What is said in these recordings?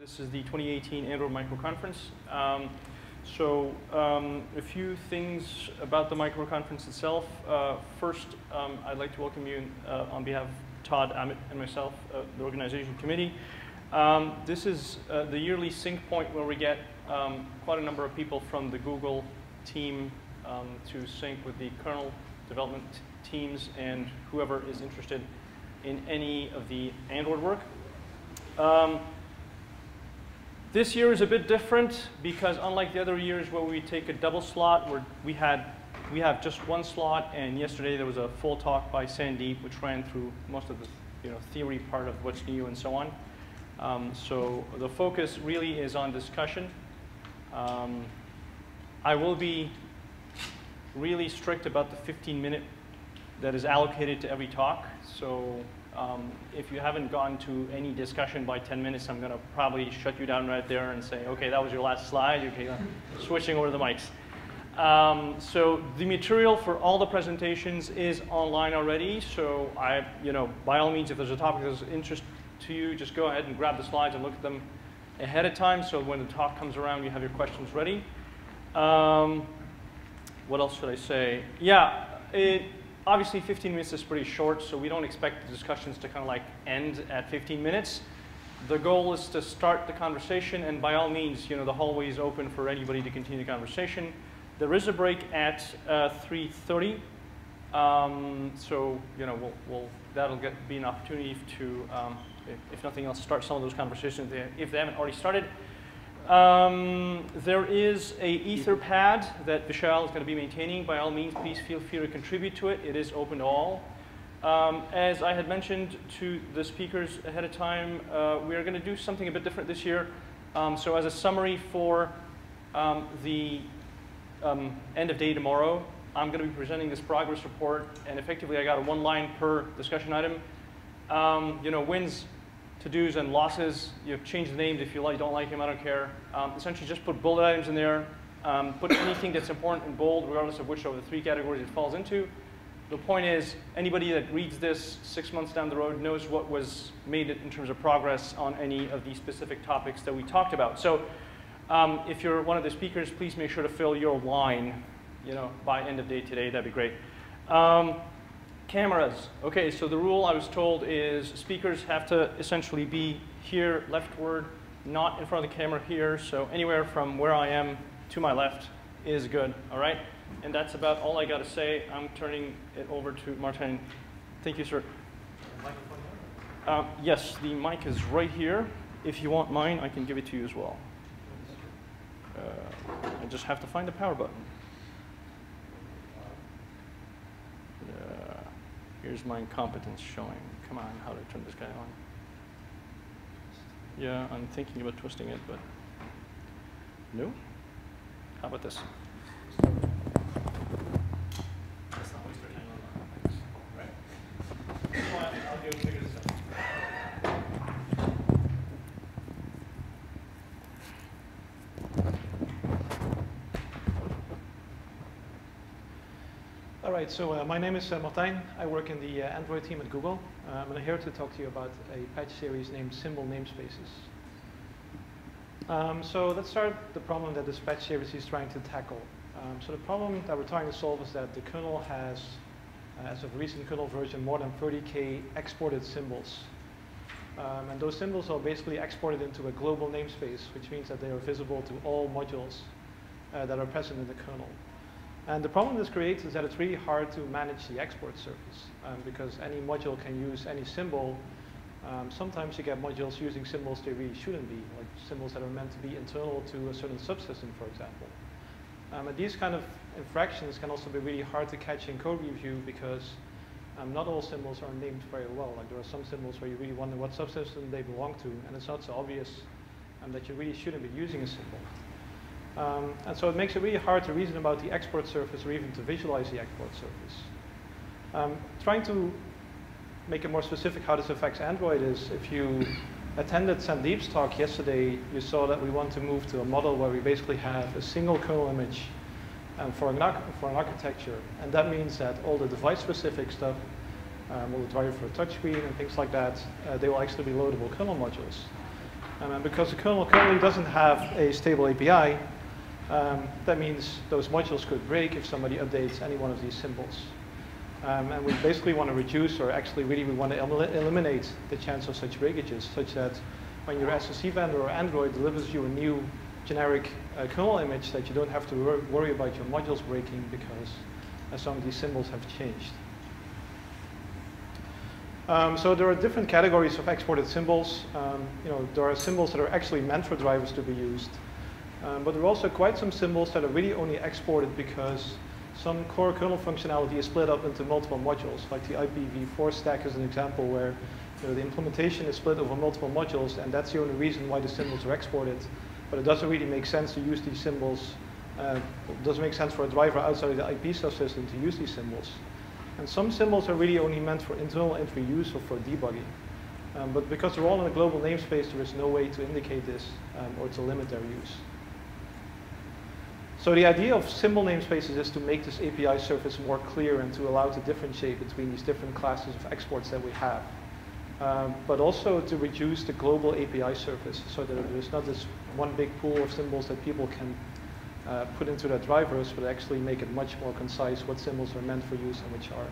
This is the 2018 Android Micro Conference. Um, so um, a few things about the micro conference itself. Uh, first, um, I'd like to welcome you uh, on behalf of Todd, Amit, and myself, uh, the organization committee. Um, this is uh, the yearly sync point where we get um, quite a number of people from the Google team um, to sync with the kernel development teams and whoever is interested in any of the Android work. This year is a bit different because unlike the other years where we take a double slot, where we had we have just one slot, and yesterday there was a full talk by Sandeep, which ran through most of the you know, theory part of what's new and so on. Um, so the focus really is on discussion. Um, I will be really strict about the 15 minute that is allocated to every talk. So um, if you haven't gone to any discussion by 10 minutes, I'm going to probably shut you down right there and say, okay, that was your last slide. Okay, switching over the mics. Um, so the material for all the presentations is online already. So I, you know, by all means, if there's a topic that's of interest to you, just go ahead and grab the slides and look at them ahead of time. So when the talk comes around, you have your questions ready. Um, what else should I say? Yeah, it, obviously 15 minutes is pretty short, so we don't expect the discussions to kind of like end at 15 minutes. The goal is to start the conversation, and by all means, you know, the hallway is open for anybody to continue the conversation. There is a break at uh, 3.30, um, so, you know, we'll, we'll, that'll get, be an opportunity to, um, if, if, nothing else, start some of those conversations if they haven't already started. Um, there is a Etherpad that Vishal is going to be maintaining. By all means, please feel free to contribute to it. It is open to all. Um, as I had mentioned to the speakers ahead of time, uh, we are going to do something a bit different this year. Um, so as a summary for um, the um, end of day tomorrow, I'm going to be presenting this progress report, and effectively I got a one line per discussion item. Um, you know, wins to-dos and losses. You have changed the names if you like, don't like them, I don't care. Um, essentially just put bullet items in there. Um, put anything that's important in bold, regardless of which of the three categories it falls into. The point is, anybody that reads this six months down the road knows what was made in terms of progress on any of these specific topics that we talked about. So um, if you're one of the speakers, please make sure to fill your line you know, by end of day today. That'd be great. Cameras. Okay, so the rule I was told is speakers have to essentially be here leftward, not in front of the camera here. So anywhere from where I am to my left is good, all right? And that's about all I got to say. I'm turning it over to Martin. Thank you, sir. Uh, yes, the mic is right here. If you want mine, I can give it to you as well. Uh, I just have to find the power button. Here's my incompetence showing. Come on, how do I turn this guy on? Yeah, I'm thinking about twisting it, but no. How about this? right, so uh, my name is uh, Martijn. I work in the uh, Android team at Google. Uh, I'm here to talk to you about a patch series named Symbol Namespaces. Um, so let's start the problem that this patch series is trying to tackle. Um, so the problem that we're trying to solve is that the kernel has, uh, as of recent kernel version, more than 30k exported symbols. Um, and those symbols are basically exported into a global namespace, which means that they are visible to all modules uh, that are present in the kernel. And the problem this creates is that it's really hard to manage the export surface um, because any module can use any symbol. Um, sometimes you get modules using symbols they really shouldn't be, like symbols that are meant to be internal to a certain subsystem, for example. Um, and these kind of infractions can also be really hard to catch in code review because um, not all symbols are named very well. Like there are some symbols where you really wonder what subsystem they belong to, and it's not so obvious um, that you really shouldn't be using a symbol. Um, and so it makes it really hard to reason about the export surface or even to visualize the export surface. Um, trying to make it more specific how this affects Android is if you attended Sandeep's talk yesterday, you saw that we want to move to a model where we basically have a single kernel image um, for, an for an architecture. And that means that all the device-specific stuff, um, all the driver for a touchscreen and things like that, uh, they will actually be loadable kernel modules. Um, and because the kernel currently doesn't have a stable API, um, that means those modules could break if somebody updates any one of these symbols. Um, and we basically want to reduce, or actually really we want to el eliminate the chance of such breakages, such that when your SoC vendor or Android delivers you a new generic uh, kernel image, that you don't have to wor worry about your modules breaking because uh, some of these symbols have changed. Um, so there are different categories of exported symbols. Um, you know, there are symbols that are actually meant for drivers to be used. Um, but there are also quite some symbols that are really only exported because some core kernel functionality is split up into multiple modules, like the IPv4 stack is an example where you know, the implementation is split over multiple modules, and that's the only reason why the symbols are exported. But it doesn't really make sense to use these symbols. Uh, it doesn't make sense for a driver outside of the IP subsystem to use these symbols. And some symbols are really only meant for internal entry use or for debugging. Um, but because they're all in a global namespace, there is no way to indicate this um, or to limit their use. So the idea of symbol namespaces is to make this API surface more clear and to allow to differentiate between these different classes of exports that we have. Um, but also to reduce the global API surface so that there's not this one big pool of symbols that people can uh, put into their drivers, but actually make it much more concise what symbols are meant for use and which aren't.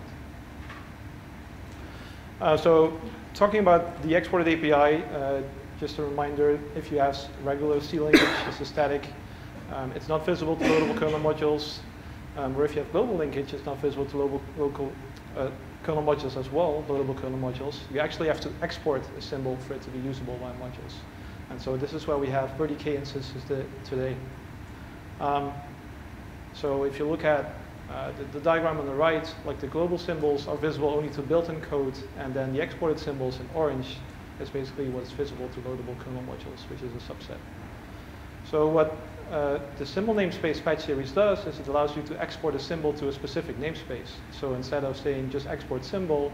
Uh, so talking about the exported API, uh, just a reminder, if you have regular C language, it's a static, um, it's not visible to loadable kernel modules. Um, or if you have global linkage, it's not visible to local, local uh, kernel modules as well, loadable kernel modules. You actually have to export a symbol for it to be usable by modules. And so this is why we have 30K instances today. Um, so if you look at uh, the, the, diagram on the right, like the global symbols are visible only to built-in code, and then the exported symbols in orange is basically what's visible to loadable kernel modules, which is a subset. So what uh, the symbol namespace patch series does is it allows you to export a symbol to a specific namespace. So instead of saying just export symbol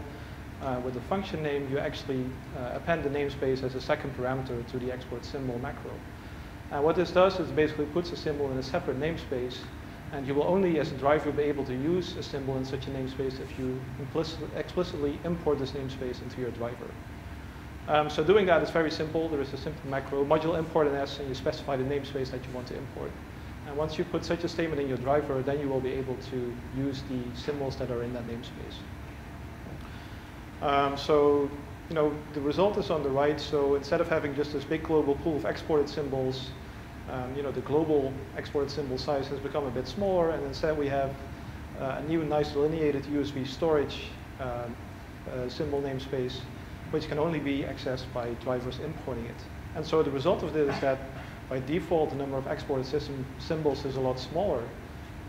uh, with a function name, you actually uh, append the namespace as a second parameter to the export symbol macro. And what this does is basically puts a symbol in a separate namespace, and you will only, as a driver, be able to use a symbol in such a namespace if you explicitly import this namespace into your driver. Um, so doing that is very simple. There is a simple macro, module import in S, and you specify the namespace that you want to import. And once you put such a statement in your driver, then you will be able to use the symbols that are in that namespace. Um, so you know, the result is on the right. So instead of having just this big global pool of exported symbols, um, you know, the global exported symbol size has become a bit smaller, and instead we have uh, a new nice delineated USB storage uh, uh, symbol namespace, which can only be accessed by drivers importing it. And so the result of this is that by default, the number of exported system symbols is a lot smaller,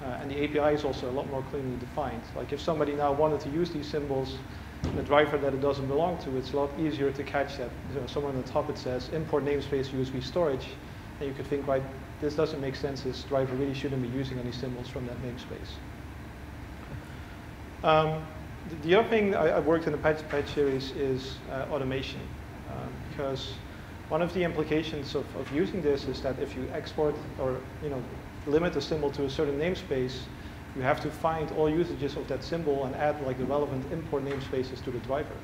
uh, and the API is also a lot more cleanly defined. Like if somebody now wanted to use these symbols in a driver that it doesn't belong to, it's a lot easier to catch that. You know, somewhere on the top it says import namespace USB storage, and you could think, right, this doesn't make sense. This driver really shouldn't be using any symbols from that namespace. Um, the, the, other thing I, have worked in the patch, patch series is uh, automation, um, because one of the implications of, of using this is that if you export or you know limit a symbol to a certain namespace, you have to find all usages of that symbol and add like the relevant import namespaces to the driver.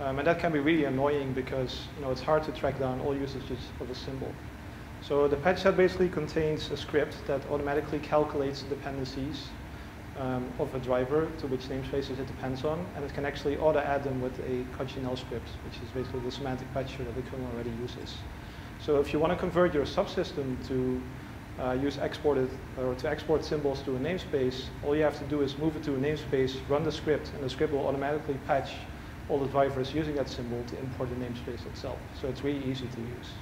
Um, and that can be really annoying because you know it's hard to track down all usages of a symbol. So the patch set basically contains a script that automatically calculates dependencies um, of a driver to which namespaces it depends on, and it can actually auto-add them with a codegl script, which is basically the semantic patcher that the kernel already uses. So if you want to convert your subsystem to uh, use exported or to export symbols to a namespace, all you have to do is move it to a namespace, run the script, and the script will automatically patch all the drivers using that symbol to import the namespace itself. So it's really easy to use.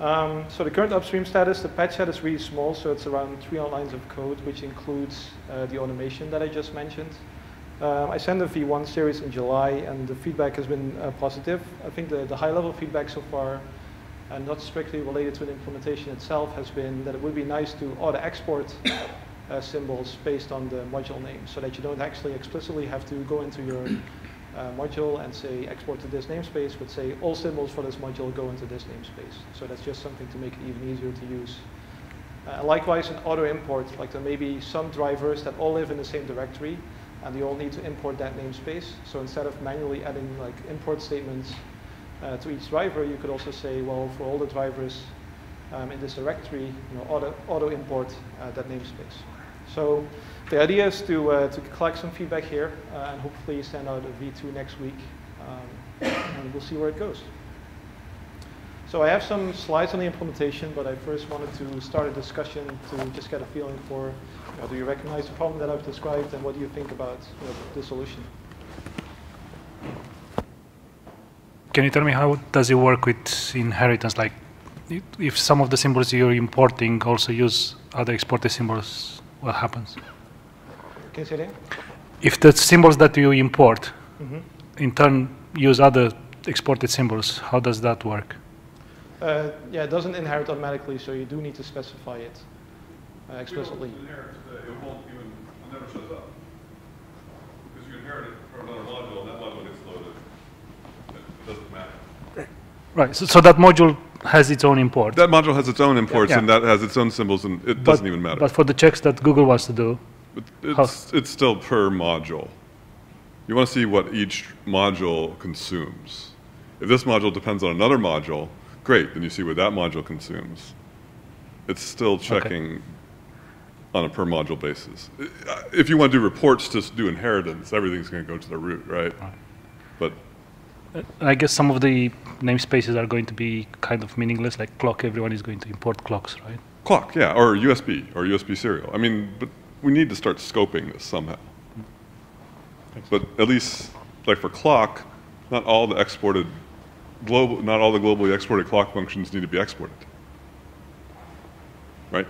Um, so the current upstream status, the patch set is really small, so it's around 300 lines of code, which includes uh, the automation that I just mentioned. Um, I sent the V1 series in July, and the feedback has been uh, positive. I think the, the high-level feedback so far, and not strictly related to the implementation itself, has been that it would be nice to auto-export uh, symbols based on the module name, so that you don't actually explicitly have to go into your uh, module and say export to this namespace, but say all symbols for this module go into this namespace. So that's just something to make it even easier to use. Uh, likewise, in auto import, like there may be some drivers that all live in the same directory, and they all need to import that namespace. So instead of manually adding like import statements uh, to each driver, you could also say, well, for all the drivers um, in this directory, you know, auto, auto import uh, that namespace. So the idea is to, uh, to collect some feedback here uh, and hopefully send out a V2 next week, um, and we'll see where it goes. So I have some slides on the implementation, but I first wanted to start a discussion to just get a feeling for, you know, do you recognize the problem that I've described and what do you think about you know, the solution? Can you tell me how does it work with inheritance? Like, if some of the symbols you're importing also use other exported symbols, what happens? Can you say that? If the symbols that you import Mm -hmm. in turn use other exported symbols, how does that work? Uh, yeah, it doesn't inherit automatically, so you do need to specify it uh, explicitly. Inherit, uh, it won't even, it never shows up. Because you inherit it from another module, and that module gets loaded. It doesn't matter. Right, so, so that module has its own import. That module has its own imports, Yeah. and that has its own symbols, and it But- doesn't even matter. But for the checks that Google wants to do, But it's, it's still per module. You want to see what each module consumes. If this module depends on another module, great, then you see what that module consumes. It's still checking on a per module basis. If you want to do reports to do inheritance, everything's going to go to the root, right? right. But uh, I guess some of the namespaces are going to be kind of meaningless, like clock, everyone is going to import clocks, right? clock, yeah, or USB, or USB serial. I mean, but we need to start scoping this somehow. But at least, like for clock, not all the exported global, not all the globally exported clock functions need to be exported. Right?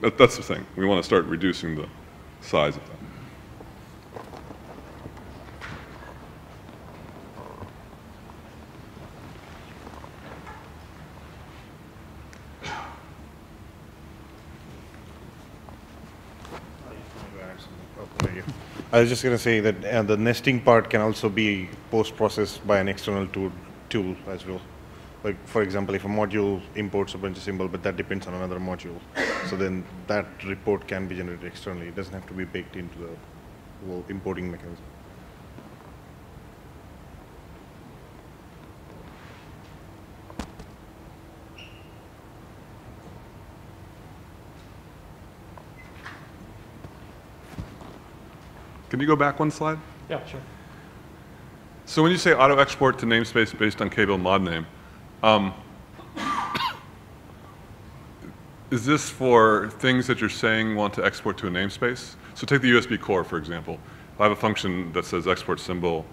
That, that's the thing. We want to start reducing the size of that. I was just going to say that uh, the nesting part can also be post-processed by an external tool, tool as well. Like, for example, if a module imports a bunch of symbols, but that depends on another module, so then that report can be generated externally. It doesn't have to be baked into the whole importing mechanism. Can you go back one slide? Yeah, sure. So when you say auto export to namespace based on KBuild mod name, um, is this for things that you're saying want to export to a namespace? So take the USB core, for example. If I have a function that says export symbol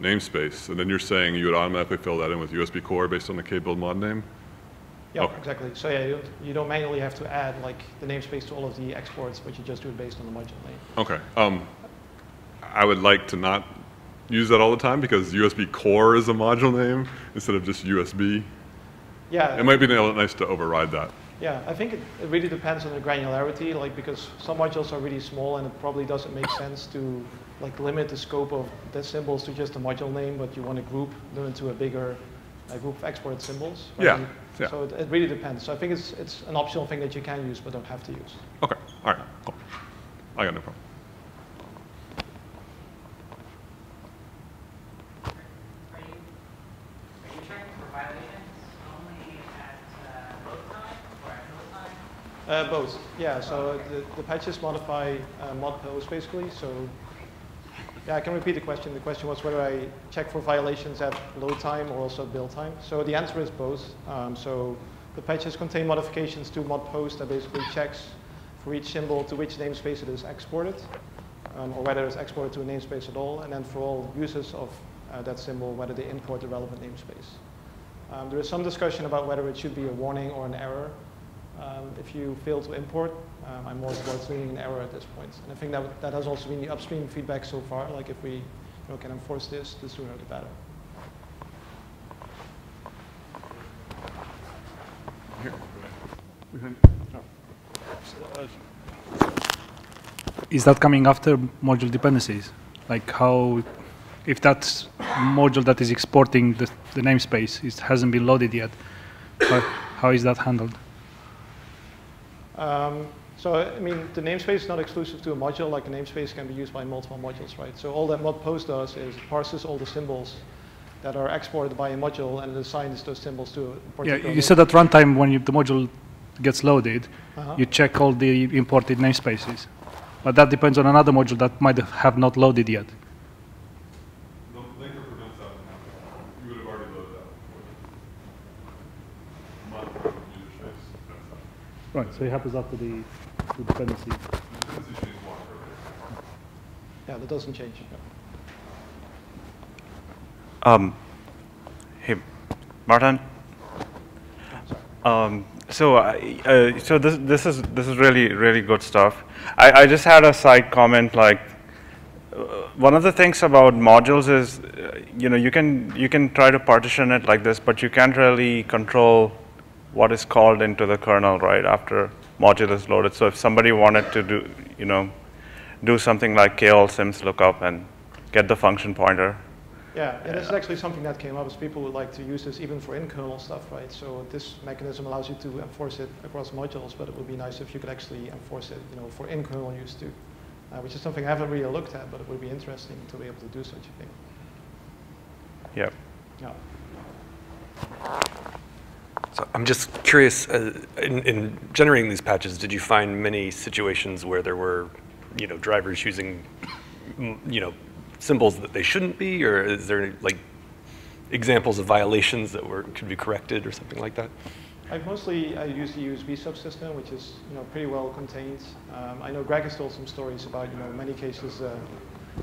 namespace, and then you're saying you would automatically fill that in with USB core based on the KBuild mod name? Yeah, Okay. exactly. So yeah, you don't, you don't manually have to add like the namespace to all of the exports, but you just do it based on the module name. Okay. Um, I would like to not use that all the time because USB core is a module name instead of just USB. Yeah. It might be nice to override that. Yeah, I think it, it really depends on the granularity, like because some modules are really small and it probably doesn't make sense to like limit the scope of the symbols to just a module name, but you want to group them into a bigger uh, group of exported symbols. right? Yeah, yeah. So it, it really depends. So I think it's it's an optional thing that you can use but don't have to use. Okay, all right, cool. I got no problem. Are you, are you checking for violations only at uh, load time or at fill time? Uh, both, yeah. So the, the patches modify uh, mod post basically. So yeah, I can repeat the question. The question was whether I check for violations at load time or also build time. So the answer is both. Um, so the patches contain modifications to mod post that basically checks for each symbol to which namespace it is exported, um, or whether it's exported to a namespace at all, and then for all users of uh, that symbol, whether they import the relevant namespace. Um, there is some discussion about whether it should be a warning or an error. Um, if you fail to import, um, I'm more towards leaning an error at this point. And I think that, that has also been the upstream feedback so far. Like if we you know, can enforce this, the sooner the better. Is that coming after module dependencies? Like how, if that module that is exporting the, the namespace it hasn't been loaded yet, how, how is that handled? Um, so, I mean, the namespace is not exclusive to a module, like a namespace can be used by multiple modules, right? So all that mod post does is it parses all the symbols that are exported by a module and it assigns those symbols to a Yeah, you said at runtime when you, the module gets loaded, Uh-huh. you check all the imported namespaces. But that depends on another module that might have not loaded yet. The linker prevents that from happening. You would have already loaded that before. Modifier of user space prevents that. Right, so it happens after the, the dependency. The dependency change is locked earlier. Yeah, that doesn't change. Um, hey, Martin. Um, so, I- uh, so this this is this is really really good stuff. I, I just had a side comment. Like, uh, one of the things about modules is, uh, you know, you can you can try to partition it like this, but you can't really control what is called into the kernel right after module is loaded. So, if somebody wanted to do, you know, do something like kallsyms lookup and get the function pointer, Yeah, and this is actually something that came up, is people would like to use this even for in-kernel stuff, right? So this mechanism allows you to enforce it across modules, but it would be nice if you could actually enforce it, you know, for in-kernel use too, uh, which is something I haven't really looked at, but it would be interesting to be able to do such a thing. yeah. Yeah. So I'm just curious, uh, in, in generating these patches, did you find many situations where there were, you know, drivers using, you know, symbols that they shouldn't be, or is there like examples of violations that were could be corrected or something like that? I mostly I use the USB subsystem, which is you know pretty well contained. Um, I know Greg has told some stories about you know many cases uh,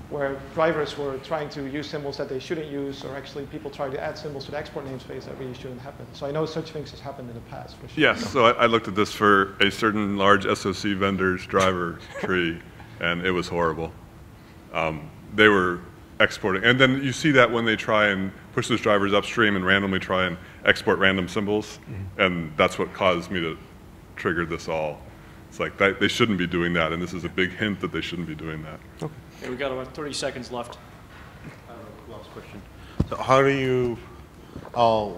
where drivers were trying to use symbols that they shouldn't use, or actually people trying to add symbols to the export namespace that really shouldn't happen. So I know such things has happened in the past for sure. Yes, so I, I looked at this for a certain large SOC vendor's driver tree, and it was horrible. Um, they were exporting, and then you see that when they try and push those drivers upstream and randomly try and export random symbols, and that's what caused me to trigger this all. It's like that, they shouldn't be doing that, and this is a big hint that they shouldn't be doing that. Okay, we got about 30 seconds left. Last question. So how do you, uh,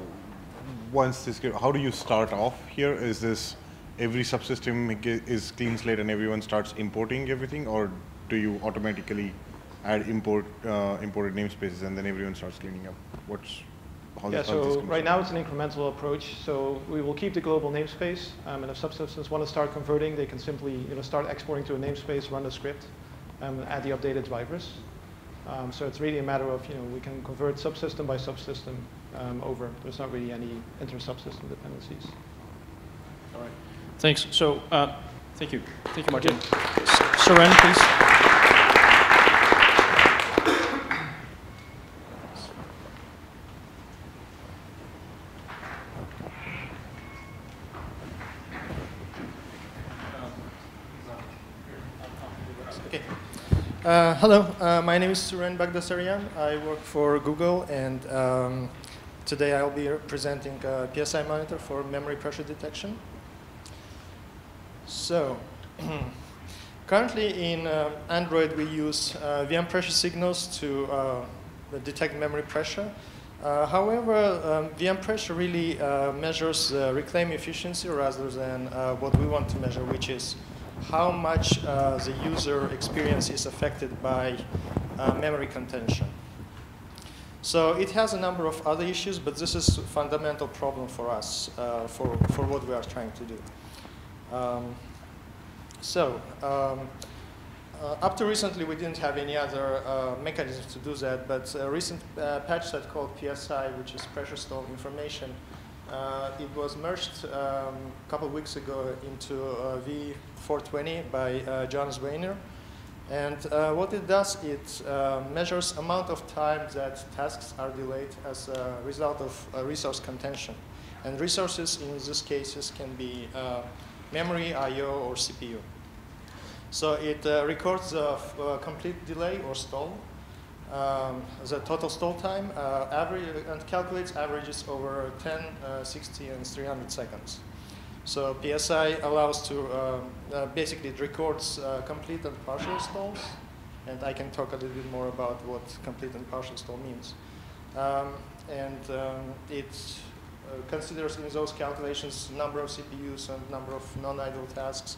once this, how do you start off here? Is this every subsystem is clean slate and everyone starts importing everything, or do you automatically add import uh, imported namespaces and then everyone starts cleaning up? What's how Yeah, this- how this so right now it's an incremental approach. So we will keep the global namespace, um, and if subsystems want to start converting, they can simply you know start exporting to a namespace, run the script, um, add the updated drivers. Um, so it's really a matter of you know we can convert subsystem by subsystem um, over. There's not really any inter-subsystem dependencies. All right. Thanks. So, uh, thank you. Thank you, Martin. S- Suren, please. Okay. Uh, hello, uh, my name is Suren Baghdasaryan. I work for Google, and um, today I'll be presenting a PSI monitor for memory pressure detection. So, currently in uh, Android, we use uh, VM pressure signals to uh, detect memory pressure. However, um, VM pressure really measures reclaim efficiency rather than what we want to measure, which is how much uh, the user experience is affected by uh, memory contention. So it has a number of other issues, but this is a fundamental problem for us, uh, for, for what we are trying to do. Um, so, um, uh, up to recently, we didn't have any other uh, mechanisms to do that, but a recent uh, patch set called PSI, which is pressure stall information, uh, it was merged um, a couple of weeks ago into uh, V420 by uh, Johannes Weiner. And uh, what it does, it uh, measures amount of time that tasks are delayed as a result of uh, resource contention. And resources in these cases can be memory, I/O, or CPU. So it records the complete delay or stall, um, the total stall time, uh, average, and calculates averages over 10, uh, 60, and 300 seconds. So PSI allows to um, uh, basically it records uh, complete and partial stalls, and I can talk a little bit more about what complete and partial stall means. Um, and um, it uh, considers in those calculations number of CPUs and number of non-idle tasks.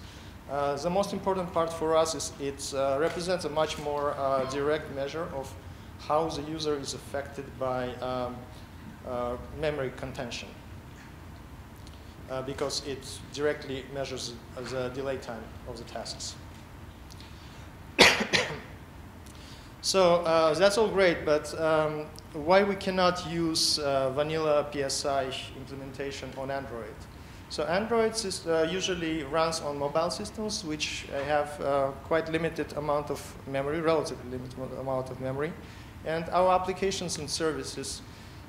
Uh, the most important part for us is it uh, represents a much more uh, direct measure of how the user is affected by um, uh, memory contention. Uh, because it directly measures the delay time of the tasks. so uh, that's all great, but um, why we cannot use uh, vanilla PSI implementation on Android? So Android uh, usually runs on mobile systems, which have uh, quite limited amount of memory, relatively limited amount of memory. And our applications and services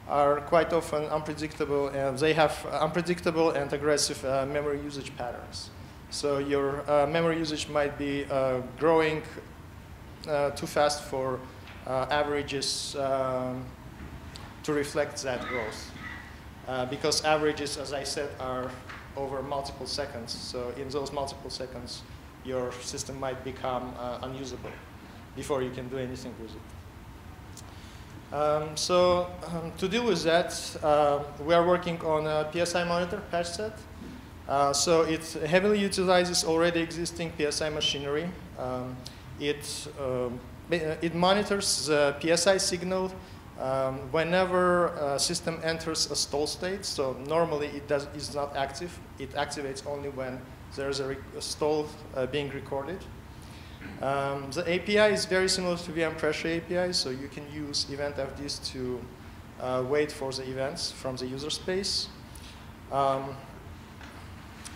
are quite often unpredictable, and they have unpredictable and aggressive uh, memory usage patterns. So your uh, memory usage might be uh, growing uh, too fast for averages um, to reflect that growth. because averages, as I said, are over multiple seconds. So in those multiple seconds, your system might become uh, unusable before you can do anything with it. Um, so um, to deal with that, uh, we are working on a PSI monitor patch set. Uh, so it heavily utilizes already existing PSI machinery. Um, it, um, it monitors the PSI signal um, whenever a system enters a stall state, so normally it does, is not active, it activates only when there's a, a stall uh, being recorded. Um, the API is very similar to VM Pressure API, so you can use eventfds to uh, wait for the events from the user space. Um,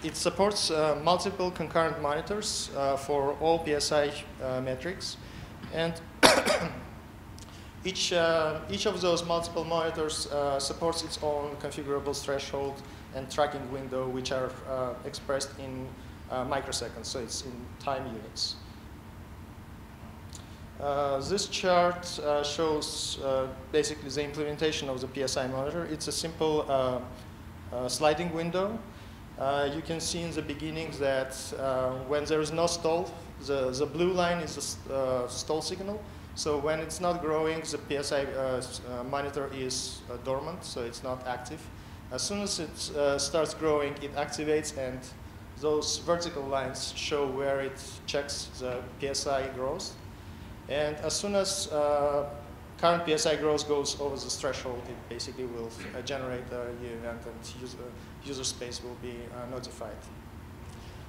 it supports uh, multiple concurrent monitors uh, for all PSI uh, metrics. And Each, uh, each of those multiple monitors uh, supports its own configurable threshold and tracking window, which are expressed in microseconds, so it's in time units. Uh, this chart uh, shows basically the implementation of the PSI monitor. It's a simple sliding window. you can see in the beginning that when there is no stall, the, the blue line is the stall signal, so when it's not growing, the PSI uh, uh, monitor is uh, dormant, so it's not active. As soon as it uh, starts growing, it activates, and those vertical lines show where it checks the PSI growth. And as soon as uh, current PSI growth goes over the threshold, it basically will uh, generate a new event, and user, user space will be notified.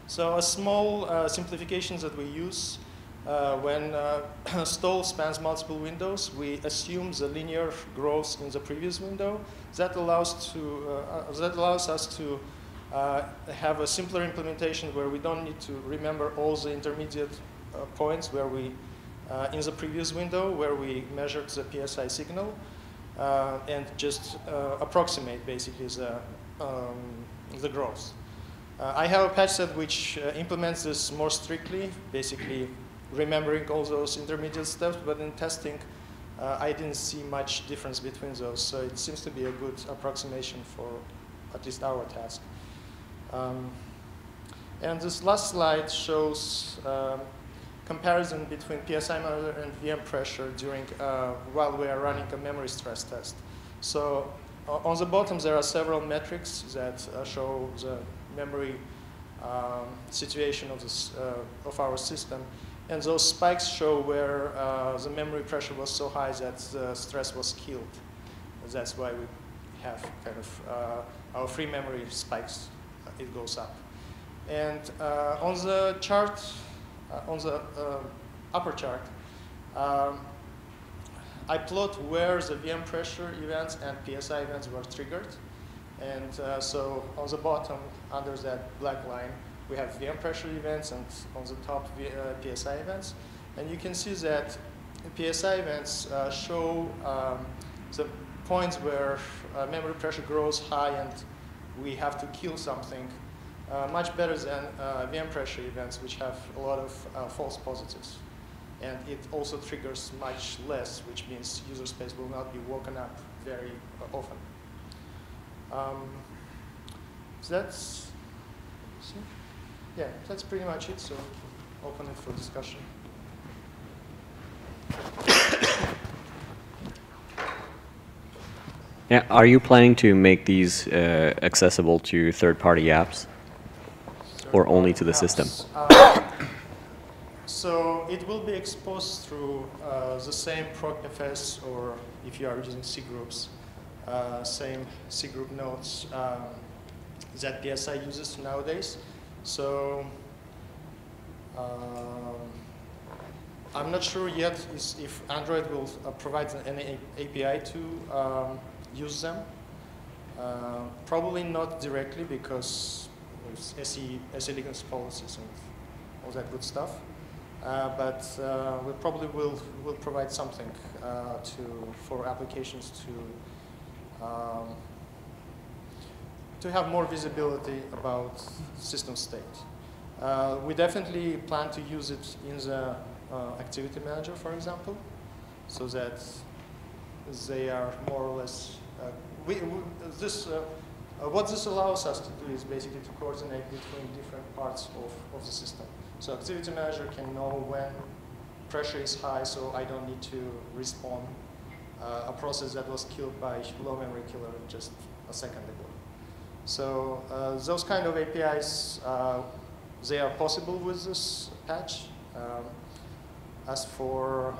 So a small simplifications that we use uh, when uh, stall spans multiple windows, we assume the linear growth in the previous window. That allows, to, uh, that allows us to uh, have a simpler implementation where we don't need to remember all the intermediate uh, points where we, uh, in the previous window, where we measured the PSI signal, and just approximate basically the, um, the growth. I have a patch set which implements this more strictly, basically remembering all those intermediate steps, but in testing, uh, I didn't see much difference between those. So it seems to be a good approximation for at least our task. Um, and this last slide shows um, comparison between PSI and VM pressure during uh, while we are running a memory stress test. So on the bottom, there are several metrics that uh, show the memory um, situation of, this, uh, of our system. And those spikes show where uh, the memory pressure was so high that the stress was killed. That's why we have kind of our free memory spikes, it goes up. And uh, on the chart, on the uh, upper chart, um, I plot where the VM pressure events and PSI events were triggered. And so on the bottom, under that black line, we have VM pressure events and on the top uh, PSI events. And you can see that PSI events uh, show um, the points where uh, memory pressure grows high and we have to kill something uh, much better than uh, VM pressure events, which have a lot of uh, false positives. And it also triggers much less, which means user space will not be woken up very often. Um, so that's, yeah, that's pretty much it. So open it for discussion. Yeah, are you planning to make these uh, accessible to third-party apps, or only to the system? Uh, So it will be exposed through uh, the same procfs or if you are using C groups, uh, same C group nodes um, that PSI uses nowadays. So um, I'm not sure yet if Android will uh, provide any API to um, use them. Uh, probably not directly because there's SE, ligands policies and all that good stuff. Uh, but uh, we probably will will provide something uh, to for applications to um, to have more visibility about system state. Uh, we definitely plan to use it in the uh, activity manager, for example, so that they are more or less. Uh, we, we, this what this allows us to do is basically to coordinate between different parts of, of the system. So activity manager can know when pressure is high, so I don't need to respawn uh, a process that was killed by low memory killer just a second ago. So uh, those kind of APIs, uh, they are possible with this patch. Um, as for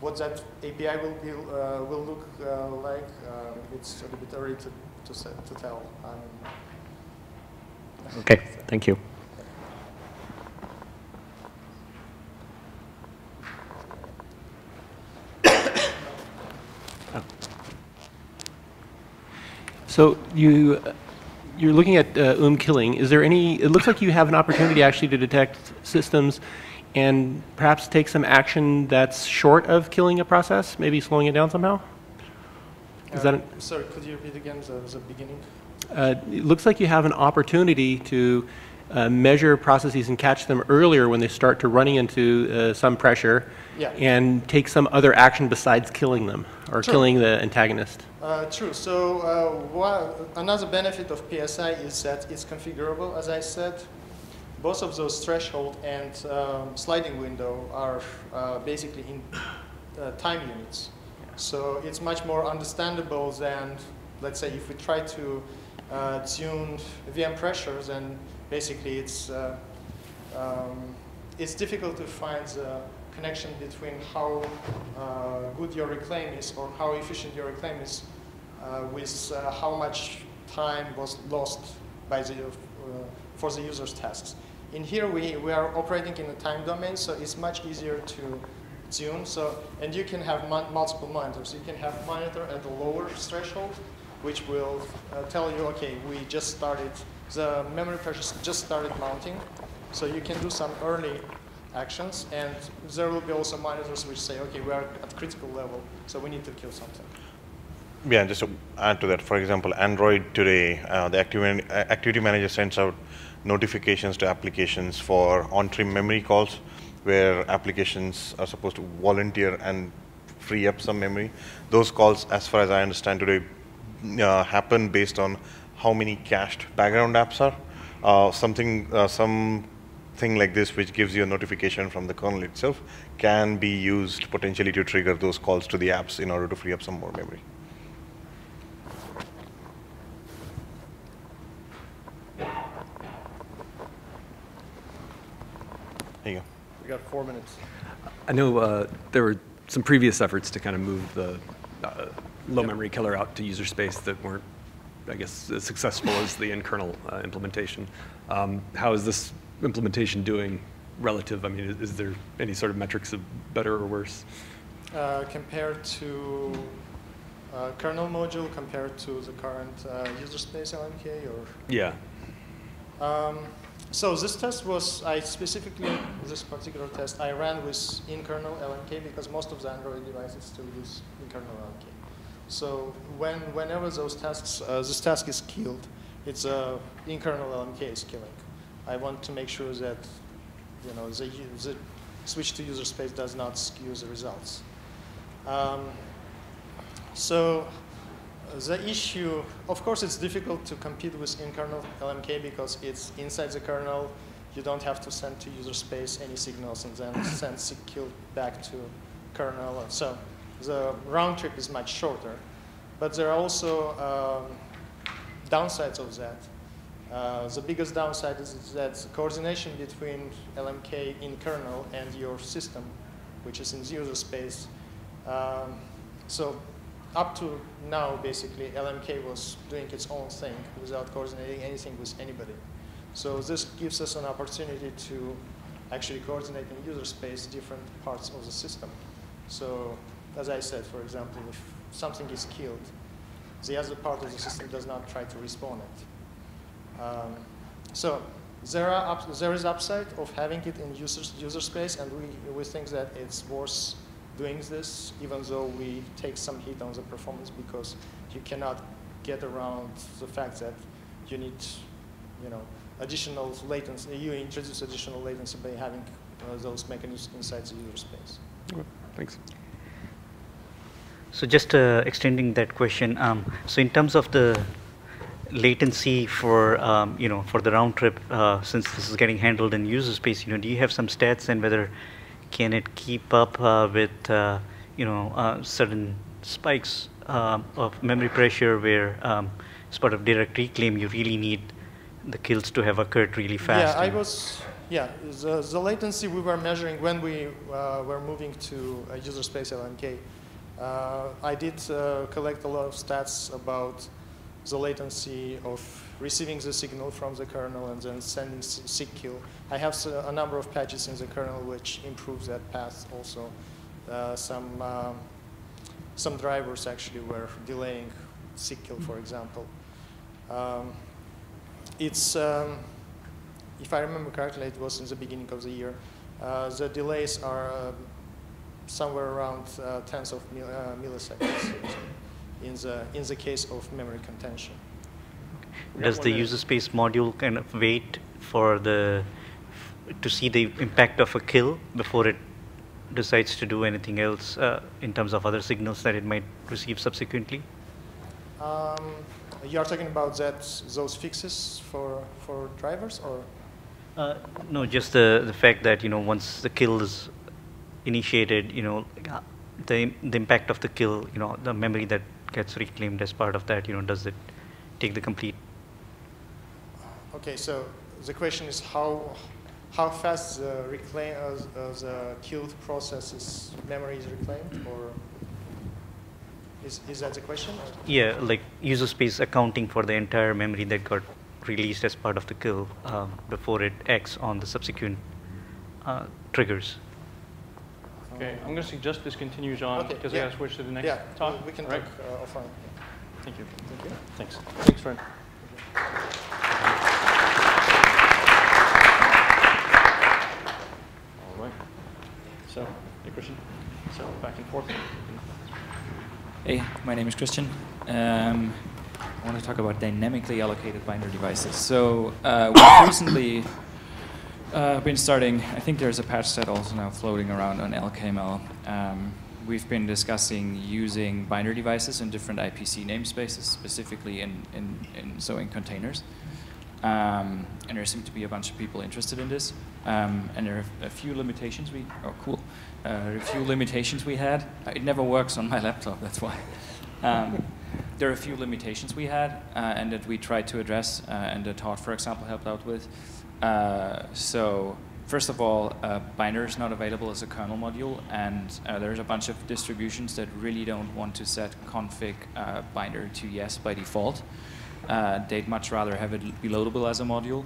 what that API will be, uh, will look uh, like, um, it's a little bit early to, to, say, to tell. Um, okay, thank you. So you, you're looking at uh, UM killing. Is there any, it looks like you have an opportunity actually to detect systems and perhaps take some action that's short of killing a process, maybe slowing it down somehow? Is that an, sorry, could you repeat again the, the beginning? uh, it looks like you have an opportunity to uh, measure processes and catch them earlier when they start to running into uh, some pressure Yeah. and take some other action besides killing them or Sure. killing the antagonist. Uh, true. So uh, one, another benefit of PSI is that it's configurable, as I said. Both of those threshold and um, sliding window are uh, basically in uh, time units. So it's much more understandable than, let's say, if we try to uh, tune VM pressures, and basically it's uh, um, it's difficult to find the connection between how uh, good your reclaim is or how efficient your reclaim is uh, with uh, how much time was lost by the, uh, for the user's tasks. In here, we, we are operating in a time domain, so it's much easier to tune. So, and you can have multiple monitors. You can have monitor at the lower threshold, which will uh, tell you, okay, we just started, the memory pressure just started mounting. So you can do some early actions, and there will be also monitors which say, okay, we are at critical level, so we need to kill something. Yeah, and just to add to that, for example, Android today, uh, the activity, uh, activity manager sends out notifications to applications for onTrimMemory calls, where applications are supposed to volunteer and free up some memory. Those calls, as far as I understand today, uh, happen based on how many cached background apps are. Uh, something, uh, something like this, which gives you a notification from the kernel itself, can be used potentially to trigger those calls to the apps in order to free up some more memory. There you go. We got four minutes. I know uh, there were some previous efforts to kind of move the uh, low memory killer out to user space that weren't, I guess, as successful as the in-kernel uh, implementation. Um, how is this implementation doing relative? I mean, is, is there any sort of metrics of better or worse? Uh, compared to uh, kernel module, compared to the current uh, user space LMK, or Yeah. Um, so this test was, I specifically, this particular test, I ran with in-kernel LMK because most of the Android devices still use in-kernel LMK. So when, whenever those tasks, uh, this task is killed, it's uh, in-kernel LMK is killing. I want to make sure that, you know, the, the switch to user space does not skew the results. Um, so the issue, of course, it's difficult to compete with in-kernel LMK because it's inside the kernel. You don't have to send to user space any signals and then send SIGKILL back to kernel. So the round trip is much shorter. But there are also um, downsides of that. Uh, the biggest downside is, is that coordination between LMK in kernel and your system, which is in user space. Um, so up to now, basically, LMK was doing its own thing without coordinating anything with anybody. So this gives us an opportunity to actually coordinate in user space different parts of the system. So as I said, for example, if something is killed, the other part of the system does not try to respawn it. Um, so there, are there is upside of having it in user, user space, and we, we think that it's worth doing this, even though we take some hit on the performance because you cannot get around the fact that you need, you know, additional latency. You introduce additional latency by having uh, those mechanisms inside the user space. Okay, thanks. So just uh, extending that question, um, so in terms of the latency for um, you know for the round trip, uh, since this is getting handled in user space, you know, do you have some stats and whether can it keep up uh, with uh, you know uh, certain spikes of memory pressure where um, as part of direct reclaim you really need the kills to have occurred really fast? Yeah, I was. Yeah, the, the latency we were measuring when we uh, were moving to user space LMK. Uh, I did uh, collect a lot of stats about the latency of receiving the signal from the kernel and then sending kill. I have a number of patches in the kernel which improves that path also. Uh, some, um, some drivers actually were delaying kill, for example. Um, it's, um, if I remember correctly, it was in the beginning of the year. Uh, the delays are uh, somewhere around uh, tens of mil uh, milliseconds in the, in the case of memory contention. Does the user space module kind of wait for the to see the impact of a kill before it decides to do anything else uh, in terms of other signals that it might receive subsequently? Um, you are talking about that those fixes for for drivers or? Uh, no, just the the fact that you know once the kill is initiated, you know, the the impact of the kill, you know, the memory that gets reclaimed as part of that, you know, does it take the complete? Okay, so the question is how how fast the reclaim uh, the killed processes memory is reclaimed, or is is that the question? Or? Yeah, like user space accounting for the entire memory that got released as part of the kill um, before it acts on the subsequent uh, triggers. Okay, I'm going to suggest this continues on because okay, yeah. I got to switch to the next yeah, talk. we can right? talk uh, offline. Thank you. Thank you. Thanks. Thanks, friend. All right. So, hey, Christian. So, back and forth. Hey, my name is Christian. Um, I want to talk about dynamically allocated binder devices. So, uh, we've recently uh, been starting, I think there's a patch set also now floating around on LKML. Um, we've been discussing using binder devices in different IPC namespaces, specifically in, in, in so in containers. Um, and there seem to be a bunch of people interested in this. Um, and there are a few limitations we, oh cool, uh, a few limitations we had. It never works on my laptop, that's why. Um, there are a few limitations we had uh, and that we tried to address uh, and that Todd, for example, helped out with. Uh, so first of all, uh, binder is not available as a kernel module, and uh, there's a bunch of distributions that really don't want to set config uh, binder to yes by default. They'd much rather have it be loadable as a module.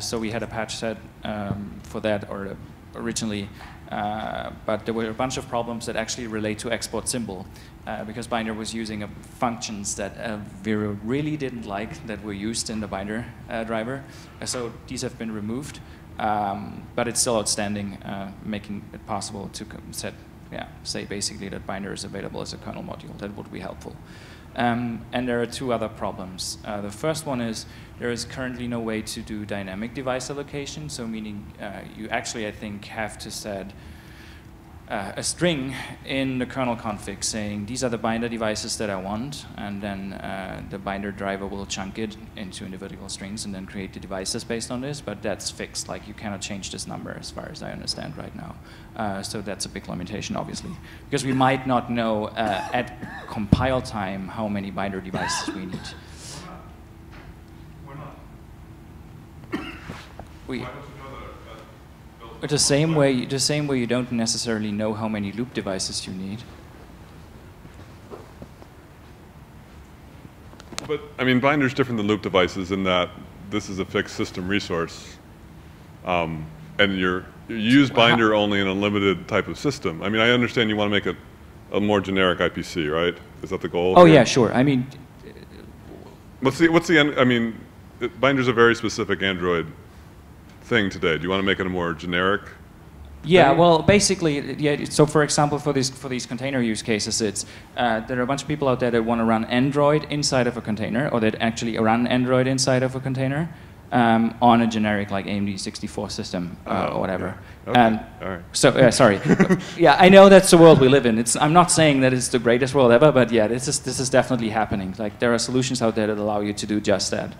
So we had a patch set um, for that, or originally, but there were a bunch of problems that actually relate to export symbol. Uh, because Binder was using uh, functions that uh, Viro really didn't like that were used in the Binder uh, driver. Uh, so these have been removed, um, but it's still outstanding, making it possible to set, yeah, say basically that Binder is available as a kernel module. That would be helpful. Um, and there are two other problems. the first one is there is currently no way to do dynamic device allocation, so meaning you actually, I think, have to set uh, a string in the kernel config saying these are the binder devices that I want, and then uh, the binder driver will chunk it into individual strings and then create the devices based on this. But that's fixed. Like you cannot change this number as far as I understand right now. Uh, so that's a big limitation, obviously, because we might not know uh, at compile time how many binder devices we need. we, the same way, the same way you don't necessarily know how many loop devices you need. But, I mean, binder's different than loop devices in that this is a fixed system resource. Um, and you're, you use binder only in a limited type of system. I mean, I understand you want to make it a more generic IPC, right? Is that the goal? Oh here? yeah, sure. I mean, What's the, what's the end, I mean, binder's a very specific Android thing today. Do you want to make it a more generic? Yeah, thing? well, basically, yeah. So, for example, for these for these container use cases, it's uh, there are a bunch of people out there that want to run Android inside of a container, or that actually run Android inside of a container um, on a generic like AMD 64 system uh, Oh, or whatever. yeah. Okay, And all right. So, uh, sorry. yeah, I know that's the world we live in. It's I'm not saying that it's the greatest world ever, but yeah, this is this is definitely happening. Like there are solutions out there that allow you to do just that.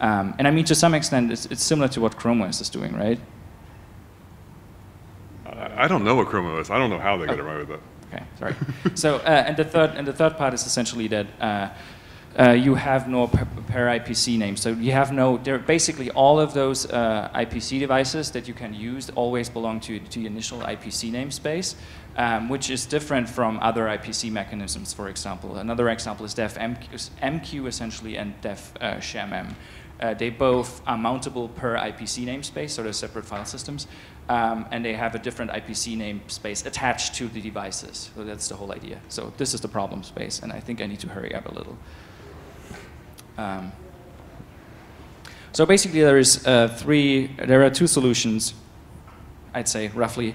Um, and I mean, to some extent, it's, it's similar to what Chrome OS is doing, right? I, I don't know what Chrome OS. I don't know how they get away with it. Okay, sorry. so, uh, and the third and the third part is essentially that uh, uh, you have no per, per IPC name. So you have no. There basically all of those uh, IPC devices that you can use always belong to to the initial IPC namespace, um, which is different from other IPC mechanisms. For example, another example is def MQ, MQ essentially and def uh, ShamM. Uh, they both are mountable per IPC namespace, so they're separate file systems, um, and they have a different IPC namespace attached to the devices. So that's the whole idea. So this is the problem space, and I think I need to hurry up a little. Um, so basically, there is uh, three. There are two solutions, I'd say roughly.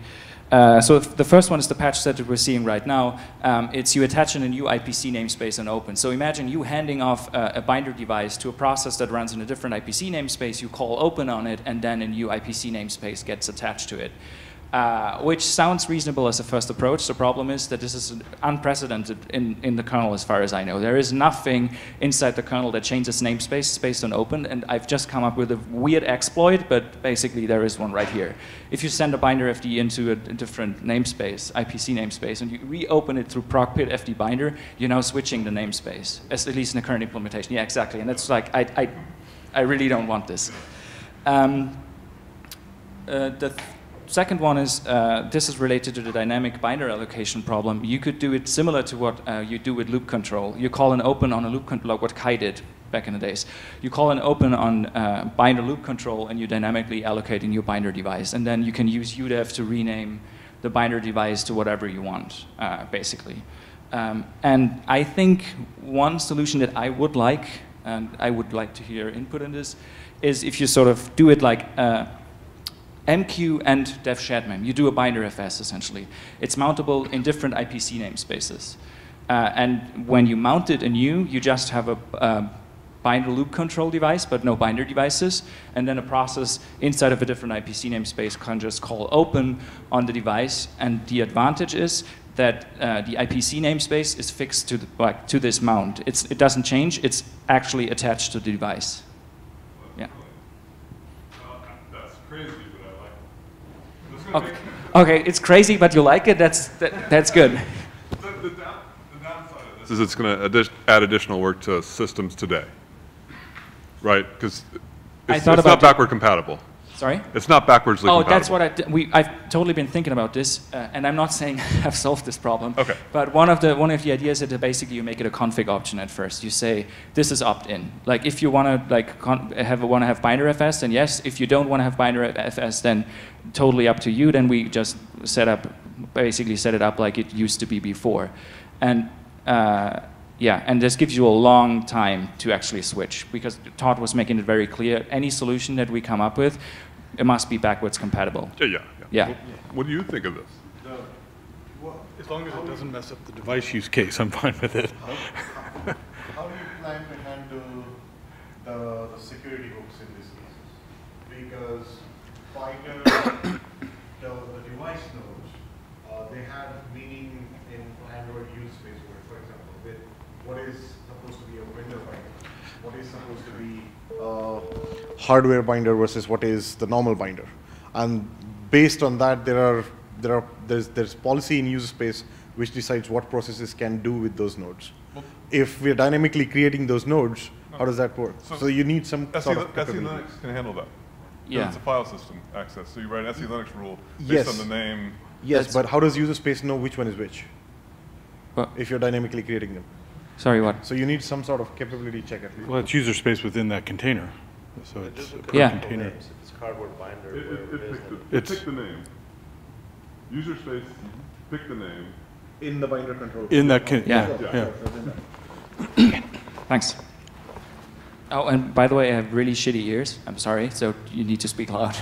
Uh, so the first one is the patch set that we're seeing right now. Um, it's you attach in a new IPC namespace and open. So imagine you handing off a binder device to a process that runs in a different IPC namespace. You call open on it, and then a new IPC namespace gets attached to it. Uh, which sounds reasonable as a first approach. The problem is that this is unprecedented in, in the kernel as far as I know. There is nothing inside the kernel that changes namespace. Based on open, and I've just come up with a weird exploit, but basically there is one right here. If you send a binder FD into a, different namespace, IPC namespace, and you reopen it through procpit FD binder, you're now switching the namespace, as, at least in the current implementation. Yeah, exactly, and that's like, I, I, I really don't want this. Um, uh, the th second one is uh, this is related to the dynamic binder allocation problem. You could do it similar to what uh, you do with loop control. You call an open on a loop control, like what Kay did back in the days. You call an open on uh, binder loop control and you dynamically allocate a new binder device. And then you can use UDEV to rename the binder device to whatever you want, uh, basically. Um, and I think one solution that I would like, and I would like to hear input on this, is if you sort of do it like uh, MQ and def shadmem. You do a binder FS essentially. It's mountable in different IPC namespaces. Uh, and when you mount it anew, you just have a binder loop control device, but no binder devices. And then a process inside of a different IPC namespace can just call open on the device. And the advantage is that uh, the IPC namespace is fixed to, the, like, to this mount. It's, it doesn't change. It's actually attached to the device. Yeah. That's crazy, Okay. okay, it's crazy, but you like it. That's that, that's good. The, the, down, the downside of this is it's going to addi add additional work to systems today, right? Because it's, it's not backward compatible. Sorry? It's not backwardsly oh, that's what I d- we I've totally been thinking about this, uh, and I'm not saying I've solved this problem. Okay. But one of the one of the ideas is that basically you make it a config option at first. You say this is opt-in. Like if you want to like con- have want to have binder FS, then yes. If you don't want to have binder FS, then totally up to you. Then we just set up basically set it up like it used to be before, and. Uh, yeah, and this gives you a long time to actually switch because Todd was making it very clear. Any solution that we come up with, it must be backwards compatible. Yeah, yeah. Yeah. What, what do you think of this? As long as it doesn't mess up the device use case, I'm fine with it. How do you plan to handle the, the security hooks in these cases? Because Binder, the, the device nodes, uh, they have meaning in Android use space where, for example, with what is supposed to be a window binder, what is supposed to be uh, hardware binder versus what is the normal binder. And based on that, there are there are there's there's policy in user space which decides what processes can do with those nodes. If we're dynamically creating those nodes, how does that work? So, you need some SE, sort of SE capability. Linux can handle that. Because It's a file system access. So you write an SE Linux rule based Yes. on the name. Yes, but how does user space know which one is which? What? If you're dynamically creating them. Sorry, what? So you need some sort of capability check at least. Well, it's user space within that container. So it's per Yeah. container. It's cardboard binder. It, it, where it, there's picked the, it It's- picked the name. User space, mm-hmm. pick the name. In the binder control. In that, con- Yeah. yeah. Thanks. Oh, and by the way, I have really shitty ears. I'm sorry, so you need to speak loud.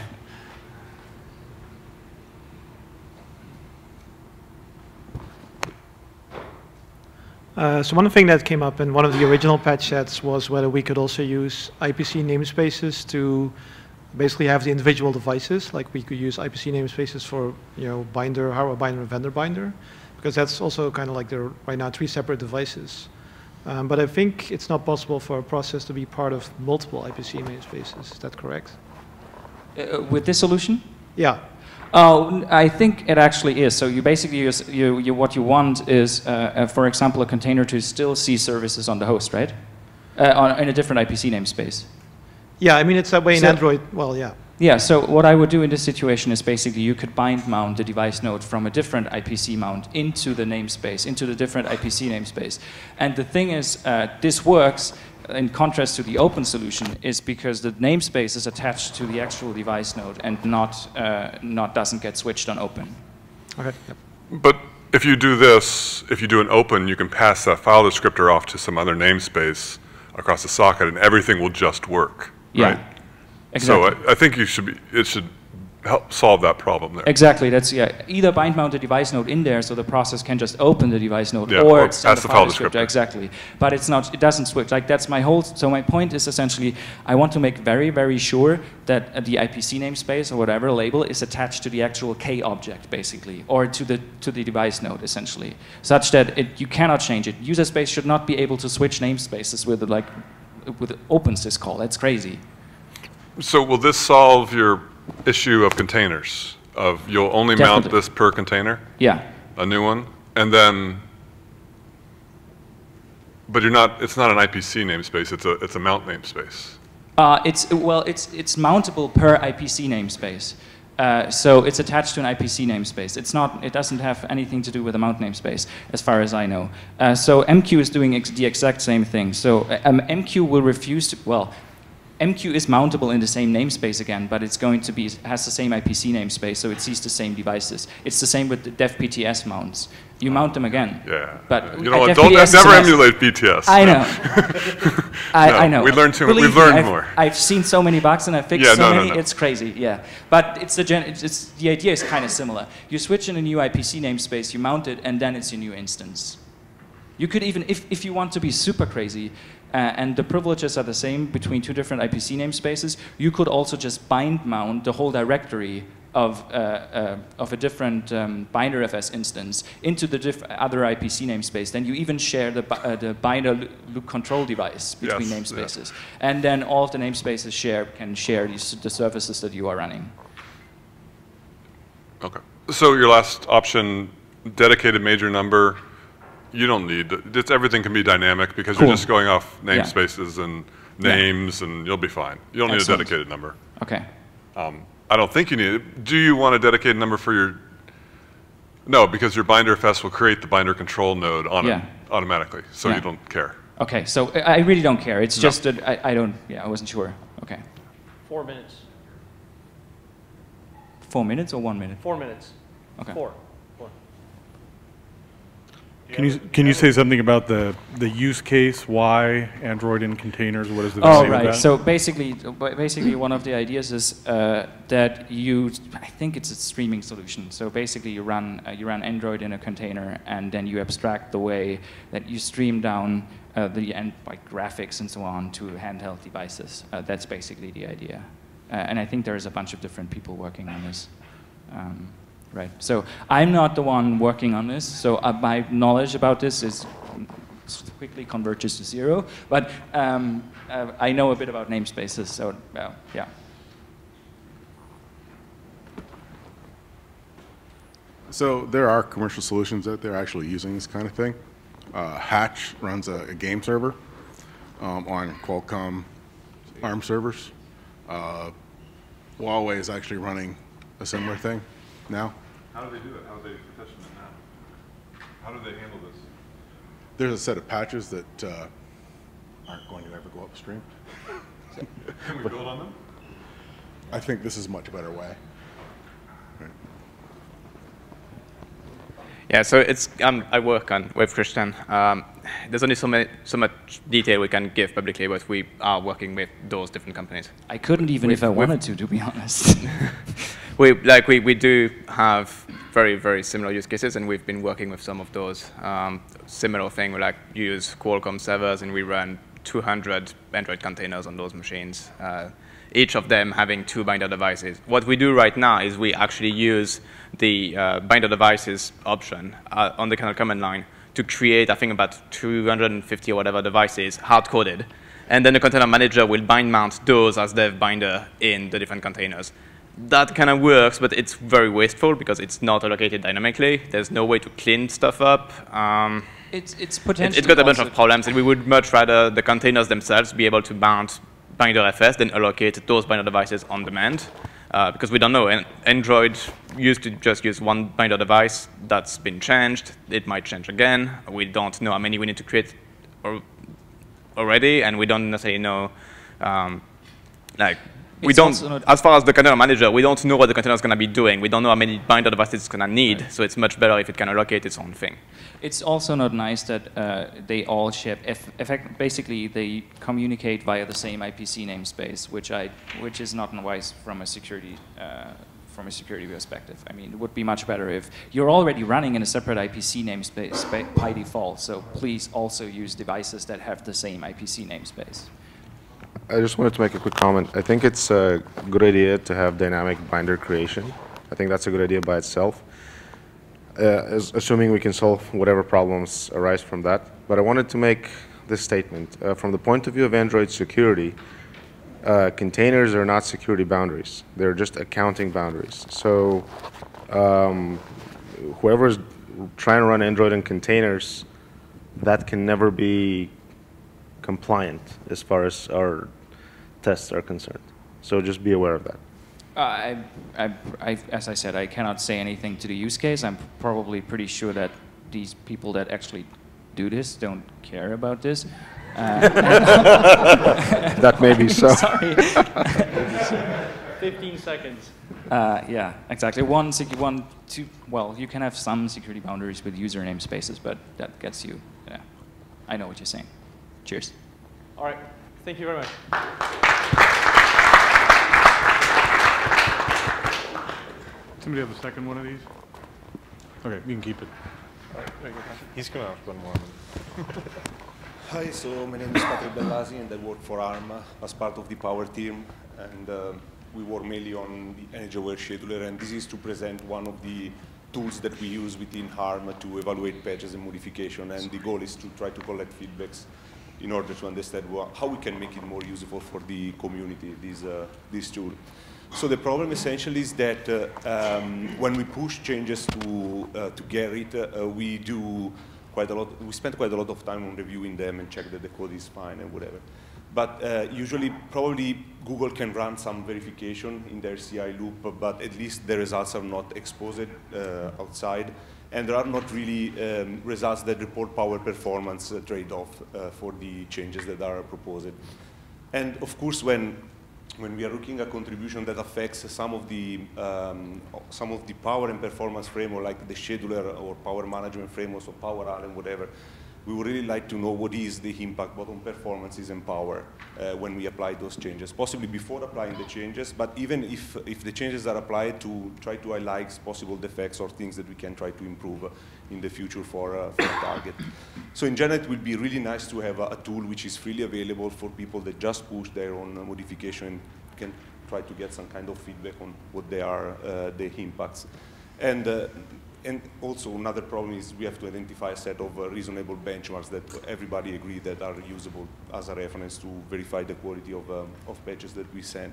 Uh, so one thing that came up in one of the original patch sets was whether we could also use IPC namespaces to basically have the individual devices, like we could use IPC namespaces for you know binder, hardware binder, and vendor binder, because that's also kind of like there are right now three separate devices. Um, but I think it's not possible for a process to be part of multiple IPC namespaces. Is that correct? Uh, with this solution? Yeah. Oh, I think it actually is. So you basically use, you, you what you want is, uh, uh, for example, a container to still see services on the host, right? Uh, on, in a different IPC namespace. Yeah, I mean it's that way in Android. Well, yeah. Yeah, so what I would do in this situation is basically you could bind mount the device node from a different IPC mount into the namespace, into the different IPC namespace. And the thing is, uh, this works in contrast to the open solution is because the namespace is attached to the actual device node and not, uh, not doesn't get switched on open. Okay. Yep. But if you do this, if you do an open, you can pass that file descriptor off to some other namespace across the socket, and everything will just work. Yeah, Right? exactly. So I, I think you should be, it should help solve that problem there. Exactly. That's yeah. Either bind mount the device node in there, so the process can just open the device node, Yeah, or or it's the the file descriptor. descriptor. Exactly. But it's not. It doesn't switch. Like that's my whole. So my point is essentially, I want to make very very sure that the IPC namespace or whatever label is attached to the actual K object, basically, or to the to the device node, essentially, such that it, you cannot change it. User space should not be able to switch namespaces with like with opens this call. That's crazy. So will this solve your issue of containers? Of you'll only mount Definitely. this per container? Yeah. A new one? And then, but you're not, it's not an IPC namespace, it's a, it's a mount namespace. Uh, it's well, it's it's mountable per IPC namespace. Uh, so it's attached to an IPC namespace. It's not. It doesn't have anything to do with a mount namespace, as far as I know. Uh, so MQ is doing ex the exact same thing. So uh, um, MQ will refuse to. Well, MQ is mountable in the same namespace again, but it's going to be has the same IPC namespace, so it sees the same devices. It's the same with the DevPTS mounts. You oh, mount them again. Yeah. But You know what, don't is never emulate BTS. I know. I, No, I know. we learned too- Believe we've learned I've, more. I've seen so many bugs and I fixed Yeah, so no, many. no. It's crazy. Yeah, but it's the gen. It's, it's the idea is kind of similar. You switch in a new IPC namespace, you mount it, and then it's your new instance. You could even, if, if you want to be super crazy, uh, and the privileges are the same between two different IPC namespaces, you could also just bind mount the whole directory of, uh, uh, of a different um, binder FS instance into the diff- other IPC namespace. Then you even share the, bi- uh, the binder loop control device between Yes, yeah. namespaces. And then all of the namespaces share can share these, the services that you are running. Okay. So your last option, dedicated major number, you don't need, it's, everything can be dynamic because Cool. you're just going off Yeah. namespaces and Yeah. names and you'll be fine. You don't need Excellent. a dedicated number. Okay. Um, I don't think you need it. Do you want a dedicated number for your, no, because your binder FS will create the binder control node on Yeah. automatically, so Yeah. you don't care. Okay, so I I really don't care. It's No. just that I, I don't, yeah, I wasn't sure. Okay. Four minutes. Four minutes or one minute? Four minutes. Okay. Four. Four. Can you, can you say something about the, the use case, why Android in containers, what is the Oh, value of right. So basically, basically, one of the ideas is uh, that you, I think it's a streaming solution. So basically, you run uh, you run Android in a container, and then you abstract the way that you stream down uh, the end like graphics and so on to handheld devices. Uh, that's basically the idea. Uh, and I think there's a bunch of different people working on this. Um, right. So I'm not the one working on this. So uh, my knowledge about this is quickly converges to zero. But um, uh, I know a bit about namespaces, so uh, yeah. So there are commercial solutions out there actually using this kind of thing. Uh, Hatch runs a, a game server um, on Qualcomm ARM servers. Uh, Huawei is actually running a similar thing now. How do they do it? How do they petition it now? How do they handle this? There's a set of patches that uh, aren't going to ever go upstream. Can we build on them? I think this is a much better way. Yeah, so it's um, I work on Web Christian. Um, there's only so, many, so much detail we can give publicly, but we are working with those different companies. I couldn't even With- if I with- wanted to, to be honest. we like we, we do have very very similar use cases, and we've been working with some of those. Um, similar thing, we like use Qualcomm servers, and we run 200 Android containers on those machines. Uh, each of them having two binder devices. What we do right now is we actually use the uh, binder devices option uh, on the kernel command line to create, I think, about 250 or whatever devices hard-coded. And then the container manager will bind mount those as dev binder in the different containers. That kind of works, but it's very wasteful because it's not allocated dynamically. There's no way to clean stuff up. Um, It's- it's potentially It's got a bunch of problems, and we would much rather the containers themselves be able to mount binder FS than allocate those binder devices on demand. Uh, because we don't know, and Android used to just use one binder device. That's been changed. It might change again. We don't know how many we need to create or already, and we don't necessarily know, um, like, we don't, as far as the container manager, we don't know what the container is going to be doing. We don't know how many binder devices it's going to need, so it's much better if it can allocate its own thing. It's also not nice that uh, they all ship. If, effect, basically, they communicate via the same IPC namespace, which I, which is not wise from a security, uh, from a security perspective. I mean, it would be much better if you're already running in a separate IPC namespace by default. So please also use devices that have the same IPC namespace. I just wanted to make a quick comment. I think it's a good idea to have dynamic binder creation. I think that's a good idea by itself, uh, as, assuming we can solve whatever problems arise from that. But I wanted to make this statement. Uh, from the point of view of Android security, uh, containers are not security boundaries. They're just accounting boundaries. So um, whoever's trying to run Android in containers, that can never be compliant as far as our tests are concerned. So just be aware of that. Uh, I, I, I, as I said, I cannot say anything to the use case. I'm probably pretty sure that these people that actually do this don't care about this. Uh, That may be so. Sorry. 15 seconds. Uh, yeah, exactly. One, secu- one, two. Well, you can have some security boundaries with user namespaces, but that gets you. Yeah, I know what you're saying. Cheers. All right. Thank you very much. Somebody have a second one of these? Okay, you can keep it. He's going to ask one more. Hi, so my name is Patrick Bellasi and I work for ARM as part of the Power team. And uh, we work mainly on the energy aware scheduler. And this is to present one of the tools that we use within ARM to evaluate patches and modification. And the goal is to try to collect feedbacks in order to understand how we can make it more useful for the community, this, uh, this tool. So the problem essentially is that uh, um, when we push changes to, uh, to Gerrit, we do quite a lot, we spend quite a lot of time on reviewing them and check that the code is fine and whatever. But uh, usually, probably Google can run some verification in their CI loop, but at least the results are not exposed uh, outside. And there are not really um, results that report power performance uh, trade-off uh, for the changes that are proposed. And of course, when when we are looking at contribution that affects some of the um, some of the power and performance framework, like the scheduler or power management frameworks or Power Island, whatever, we would really like to know what is the impact both on performances and power uh, when we apply those changes, possibly before applying the changes, but even if, if the changes are applied to try to highlight possible defects or things that we can try to improve in the future for, uh, for a target. So in general, it would be really nice to have a, a tool which is freely available for people that just push their own uh, modification and can try to get some kind of feedback on what they are, uh, the impacts. And uh, and also another problem is we have to identify a set of uh, reasonable benchmarks that everybody agree that are usable as a reference to verify the quality of, um, of patches that we send.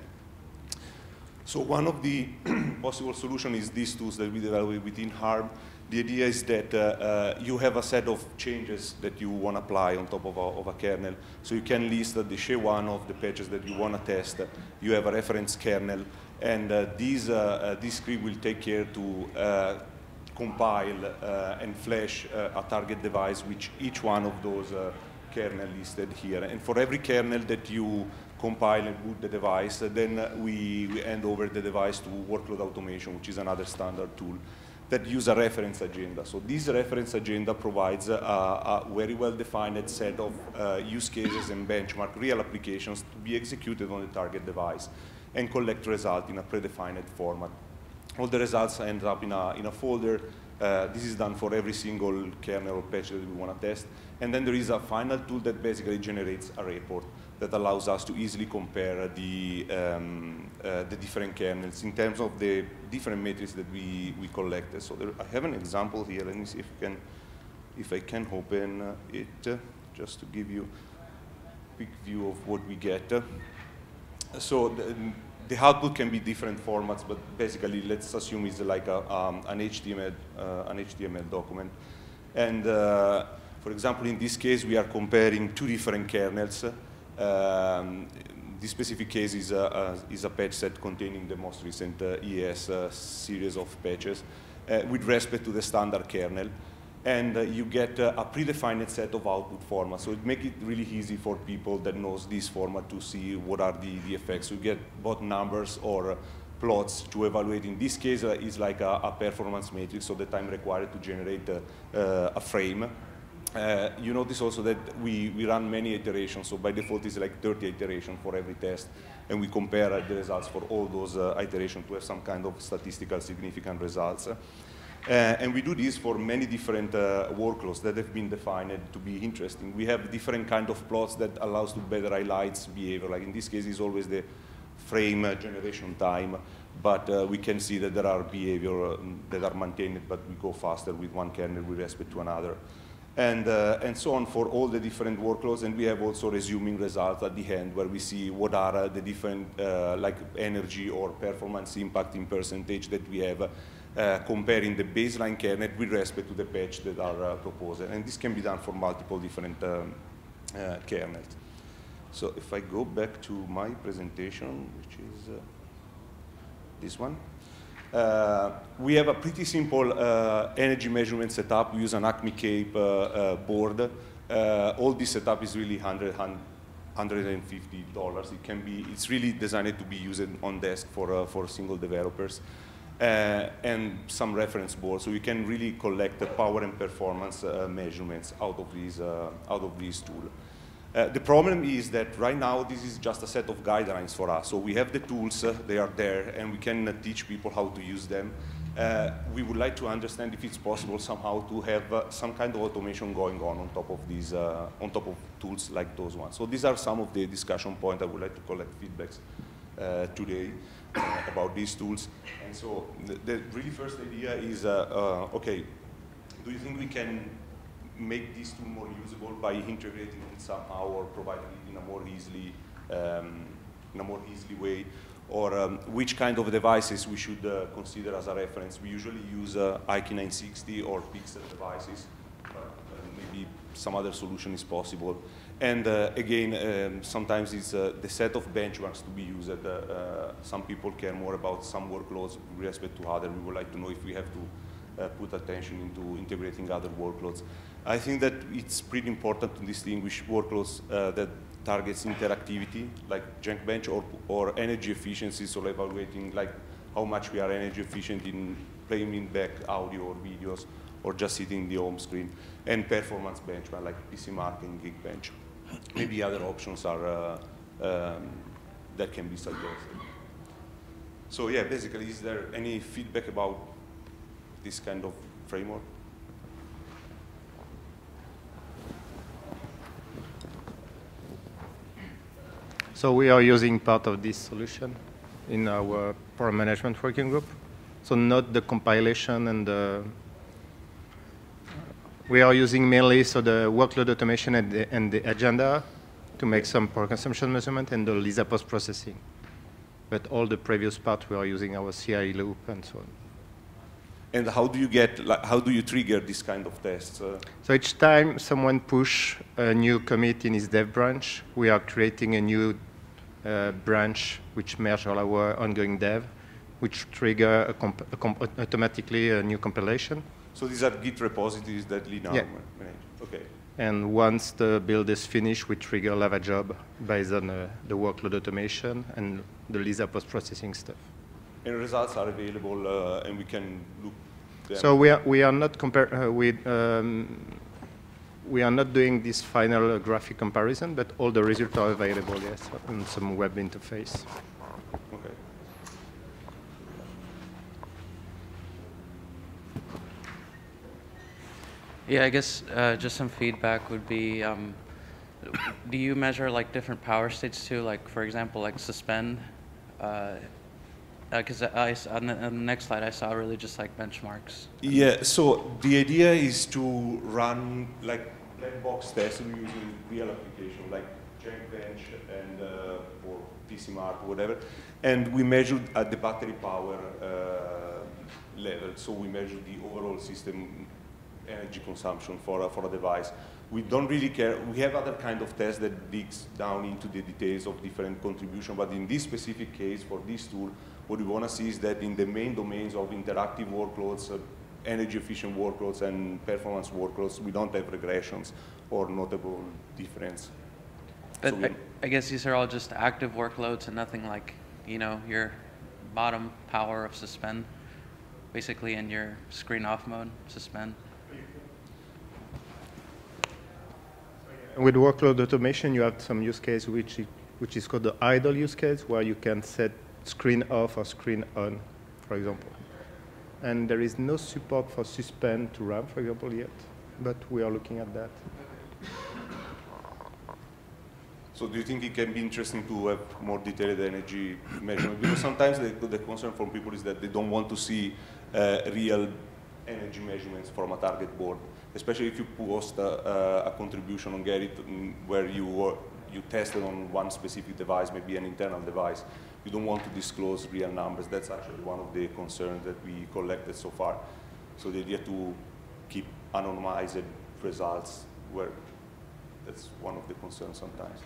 So one of the possible solutions is these tools that we develop within ARM. The idea is that uh, uh, you have a set of changes that you want to apply on top of a, of a kernel. So you can list the SHA-1 of the patches that you want to test. You have a reference kernel, And uh, this, uh, uh, this script will take care to uh, compile uh, and flash uh, a target device which each one of those uh, kernel listed here. And for every kernel that you compile and boot the device, then we, we hand over the device to workload automation, which is another standard tool that use a reference agenda. So this reference agenda provides a, a very well-defined set of uh, use cases and benchmark real applications to be executed on the target device and collect result in a predefined format. All the results end up in a, in a folder. Uh, this is done for every single kernel or patch that we want to test. And then there is a final tool that basically generates a report that allows us to easily compare the, um, uh, the different kernels in terms of the different metrics that we, we collected. So there, I have an example here. Let me see if I can, if I can open uh, it uh, just to give you a quick view of what we get. so the, the output can be different formats, but basically let's assume it's like a, um, an, HTML, uh, an HTML document. And uh, for example, in this case, we are comparing two different kernels. Um, this specific case is a, a, is a patch set containing the most recent uh, EAS uh, series of patches uh, with respect to the standard kernel. And uh, you get uh, a predefined set of output formats. So it makes it really easy for people that knows this format to see what are the, the effects. You get both numbers or plots to evaluate. In this case, uh, is like a, a, performance matrix, so the time required to generate a frame. Uh, you notice also that we, we run many iterations, so by default it's like 30 iterations for every test, and we compare uh, the results for all those uh, iterations to have some kind of statistical significant results. Uh, and we do this for many different uh, workloads that have been defined to be interesting. We have different kind of plots that allows to better highlight behavior, like in this case it's always the frame uh, generation time, but we can see that there are behavior um, that are maintained, but we go faster with one kernel with respect to another and, uh, and so on for all the different workloads. And we have also resuming results at the end where we see what are uh, the different uh, like energy or performance impact in percentage that we have uh, comparing the baseline kernel with respect to the patch that are uh, proposed. And this can be done for multiple different um, uh, kernels. So if I go back to my presentation, which is this one. Uh, we have a pretty simple uh, energy measurement setup. We use an Acme Cape uh, uh board. Uh, all this setup is really 100, 150 dollars. It can be. It's really designed to be used on desk for uh, for single developers. And some reference boards, so we can really collect the power and performance measurements out of these out of these tools. Uh, the problem is that right now this is just a set of guidelines for us. So we have the tools, uh, they are there, and we can uh, teach people how to use them. Uh, we would like to understand if it's possible somehow to have uh, some kind of automation going on on top of these, on top of tools like those ones. So these are some of the discussion points I would like to collect feedbacks today about these tools. And so the, the really first idea is, okay, do you think we can make these two more usable by integrating it somehow or providing it in a more easily um, in a more easily way, or um, which kind of devices we should uh, consider as a reference. We usually use uh, HiKey960 or Pixel devices, but uh, maybe some other solution is possible. And uh, again, um, sometimes it's uh, the set of benchmarks to be used. Uh, some people care more about some workloads with respect to other. We would like to know if we have to put attention into integrating other workloads. I think that it's pretty important to distinguish workloads uh, that targets interactivity, like Geekbench, or, or energy efficiency, so evaluating like how much we are energy efficient in playing back audio or videos, or just sitting in the home screen, and performance benchmark, like PC and Geekbench. Maybe other options are uh, um, that can be suggested. So yeah, basically, is there any feedback about this kind of framework? So we are using part of this solution in our power management working group. So not the compilation and the, we are using mainly so the workload automation and the, and the agenda to make some power consumption measurement and the Lisa post processing. But all the previous part we are using our CI loop and so on. And how do you get, like, how do you trigger this kind of tests? Uh? So each time someone push a new commit in his dev branch, we are creating a new uh, branch which merge all our ongoing dev, which trigger a comp a comp automatically a new compilation. So these are Git repositories that Linaro Yeah. manage. Okay. And once the build is finished, we trigger Lava Job based on uh, the workload automation and the Lisa post-processing stuff. And results are available, uh, and we can look. Them. So we are, we are not compare, uh, we, um, we are not doing this final uh, graphic comparison, but all the results are available, yes, on some web interface. Okay. Yeah, I guess uh, just some feedback would be, um, do you measure like different power states too? Like for example, like suspend? Because I s on, the, on the next slide I saw really just like benchmarks. Yeah, so the idea is to run like black box tests using real application like Geekbench and uh, or PCMark whatever, and we measured at the battery power uh, level. So we measure the overall system energy consumption for a, for a device. We don't really care. We have other kind of tests that digs down into the details of different contribution, but in this specific case for this tool, what we want to see is that in the main domains of interactive workloads, uh, energy efficient workloads and performance workloads, we don't have regressions or notable difference. But So I, I guess these are all just active workloads and nothing like, you know, your bottom power of suspend, basically in your screen off mode, suspend. With workload automation, you have some use case which, i- which is called the idle use case, where you can set screen off or screen on, for example. And there is no support for suspend to RAM, for example, yet, but we are looking at that. So do you think it can be interesting to have more detailed energy measurement? Because sometimes the, the concern from people is that they don't want to see uh, real energy measurements from a target board, especially if you post a, a contribution on Gerrit mm, where you, were- you tested on one specific device, maybe an internal device. You don't want to disclose real numbers. That's actually one of the concerns that we collected so far. So the idea to keep anonymized results where that's one of the concerns sometimes.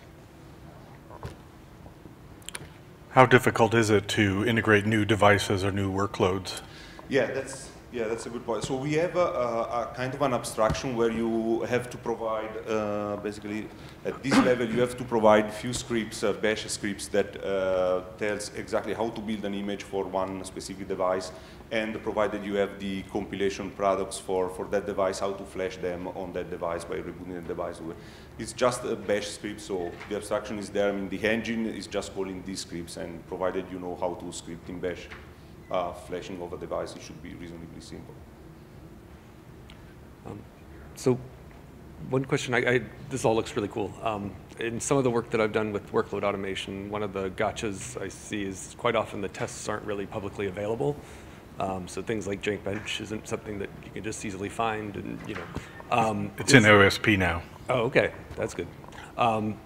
How difficult is it to integrate new devices or new workloads? Yeah, that's yeah, that's a good point. So we have a, a, a kind of an abstraction where you have to provide uh, basically at this level you have to provide few scripts, uh, bash scripts that uh, tells exactly how to build an image for one specific device, and provided you have the compilation products for for that device, how to flash them on that device by rebooting the device. It's just a bash script, so the abstraction is there. I mean, the engine is just calling these scripts, and provided you know how to script in bash uh, flashing of a device, it should be reasonably simple. Um, so one question, I, I, this all looks really cool. Um, in some of the work that I've done with workload automation, one of the gotchas I see is quite often the tests aren't really publicly available. Um, so things like Geekbench isn't something that you can just easily find, and you know. Um, It's in is- OSP now. Oh, okay, that's good. Um,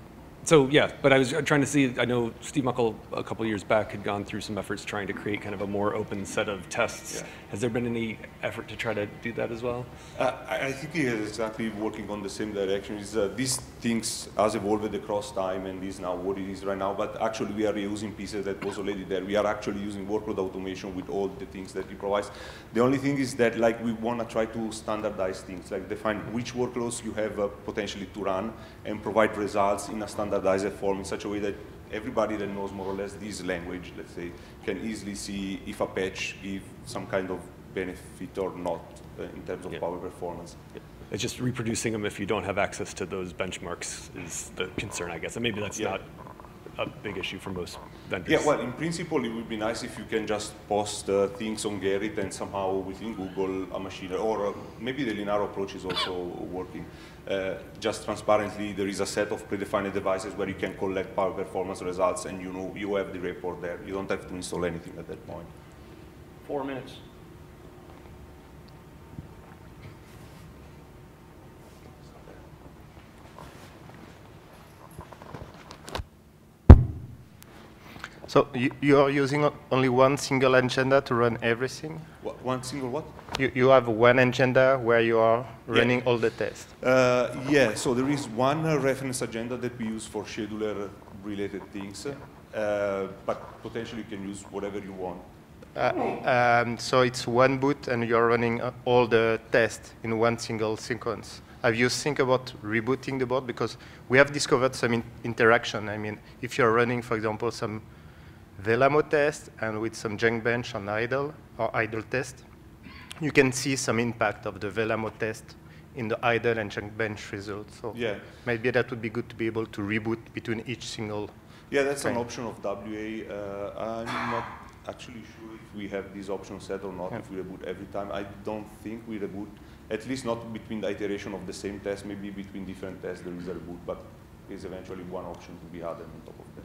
so yeah, but I was trying to see. I know Steve Muckle a couple years back had gone through some efforts trying to create kind of a more open set of tests. Has there been any effort to try to do that as well? Uh, I think he is exactly working on the same direction. Is uh, these things has evolved across time and is now what it is right now. But actually, we are reusing pieces that was already there. We are actually using workload automation with all the things that he provides. The only thing is that like we want to try to standardize things, like define which workloads you have uh, potentially to run and provide results in a standardized form in such a way that everybody that knows more or less this language, let's say, can easily see if a patch give some kind of benefit or not uh, in terms of power performance. It's just reproducing them if you don't have access to those benchmarks is the concern, I guess. And maybe that's Yeah. not a big issue for most vendors. Yeah, well, in principle, it would be nice if you can just post uh, things on Gerrit and somehow within Google a machine, or uh, maybe the Linaro approach is also working. Uh, just transparently, there is a set of predefined devices where you can collect power performance results, and you know you have the report there. You don't have to install anything at that point. Four minutes. So you, you are using only one single agenda to run everything? Wha- One single what? You, you have one agenda where you are Yeah. running all the tests. Uh, yeah, so there is one uh, reference agenda that we use for scheduler-related things, uh, but potentially you can use whatever you want. Uh, um, so it's one boot and you're running uh, all the tests in one single sequence. Have you think about rebooting the board? Because we have discovered some in interaction. I mean, if you're running, for example, some Vellamo test and with some Jankbench on idle or idle test, you can see some impact of the Vellamo test in the idle and Jankbench results. So yeah. maybe that would be good to be able to reboot between each single. Yeah, that's an option of WA. Uh, I'm not actually sure if we have this option set or not, Yeah. if we reboot every time. I don't think we reboot, at least not between the iteration of the same test, maybe between different tests there is a reboot, but is eventually one option to be added on top of that.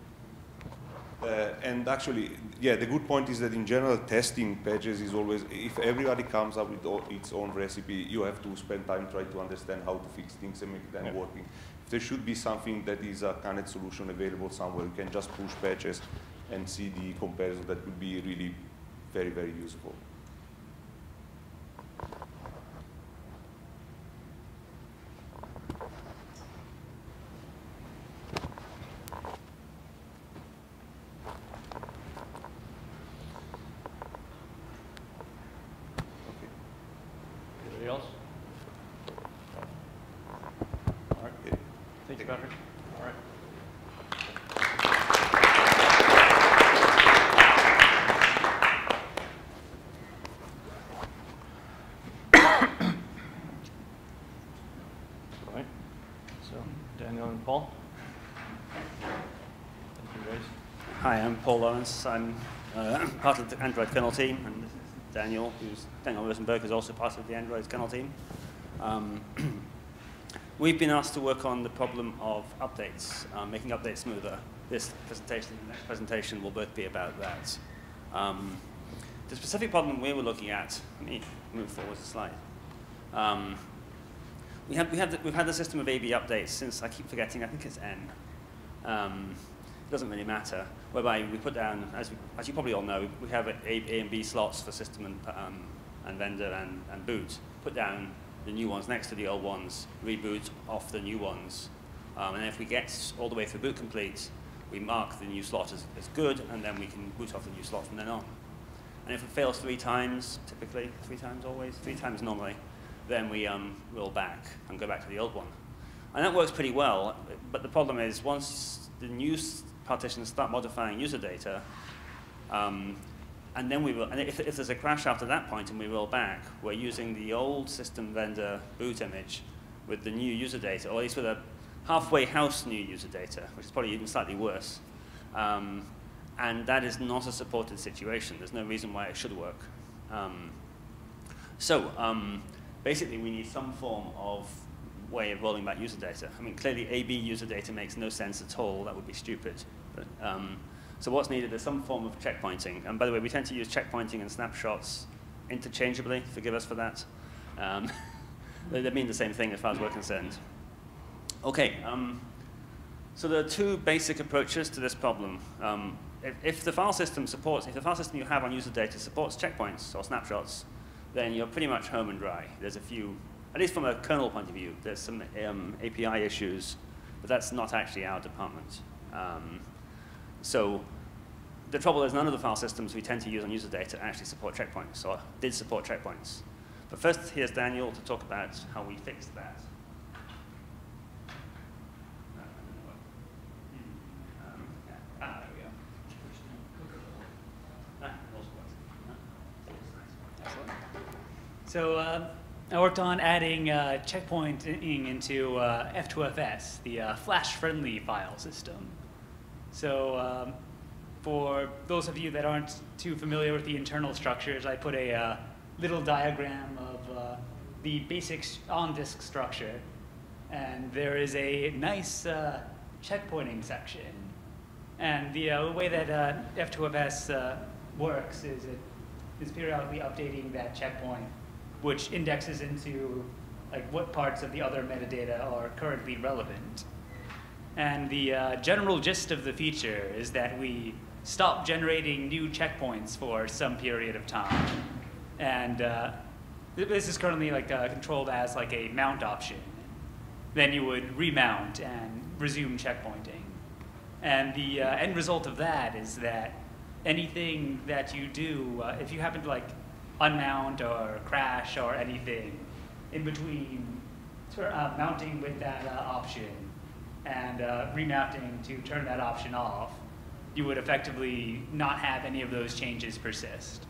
Uh, and actually, yeah, the good point is that in general, testing patches is always, if everybody comes up with its own recipe, you have to spend time trying to understand how to fix things and make them Yeah. working. If there should be something that is a kind of solution available somewhere, you can just push patches and see the comparison. That would be really very, very useful. Anybody else? All right. Thank you, Patrick. All right. All right. So, Daniel and Paul. Thank you, guys. Hi, I'm Paul Lawrence. I'm uh, part of the Android kernel team, and Daniel, who's Daniel Rosenberg, is also part of the Android kernel team. Um, we've been asked to work on the problem of updates, um, making updates smoother. This presentation and the next presentation will both be about that. Um, the specific problem we were looking at, let me move forward a slide. Um, we have, we have the, we've had the system of AB updates since, I keep forgetting, I think it's N. It doesn't really matter, whereby we put down, as, we, as you probably all know, we have a, A and B slots for system and, um, and vendor and, and boot. Put down the new ones next to the old ones, reboot off the new ones. Um, and if we get all the way through boot complete, we mark the new slot as, as good, and then we can boot off the new slot from then on. And if it fails three times, typically, three times always, three times normally, then we um, roll back and go back to the old one. And that works pretty well, but the problem is once the new partitions start modifying user data, um, and then we will, and if, if there's a crash after that point and we roll back, we're using the old system vendor boot image with the new user data, or at least with a halfway house new user data, which is probably even slightly worse. Um, and that is not a supported situation. There's no reason why it should work. Um, so um, basically, we need some form of way of rolling back user data. I mean, clearly, AB user data makes no sense at all. That would be stupid. But, um, so what's needed is some form of checkpointing. And by the way, we tend to use checkpointing and snapshots interchangeably. Forgive us for that. Um, they, mean the same thing as far as we're concerned. Okay. Um, so there are two basic approaches to this problem. Um, if, if the file system supports, if the file system you have on user data supports checkpoints or snapshots, then you're pretty much home and dry. There's a few, at least from a kernel point of view, there's some um, API issues, but that's not actually our department. Um, so the trouble is none of the file systems we tend to use on user data actually support checkpoints, or did support checkpoints. But first, here's Daniel to talk about how we fixed that. So uh, I worked on adding uh, checkpointing into uh, F2FS, the uh, flash-friendly file system. So um, for those of you that aren't too familiar with the internal structures, I put a uh, little diagram of uh, the basic on-disk structure. And there is a nice uh, checkpointing section. And the way that uh, F2FS uh, works is it is periodically updating that checkpoint, which indexes into like what parts of the other metadata are currently relevant. And the uh, general gist of the feature is that we stop generating new checkpoints for some period of time. And uh, this is currently like uh, controlled as like a mount option. Then you would remount and resume checkpointing. And the uh, end result of that is that anything that you do, uh, if you happen to like unmount or crash or anything in between uh, mounting with that uh, option and uh, remounting to turn that option off, you would effectively not have any of those changes persist.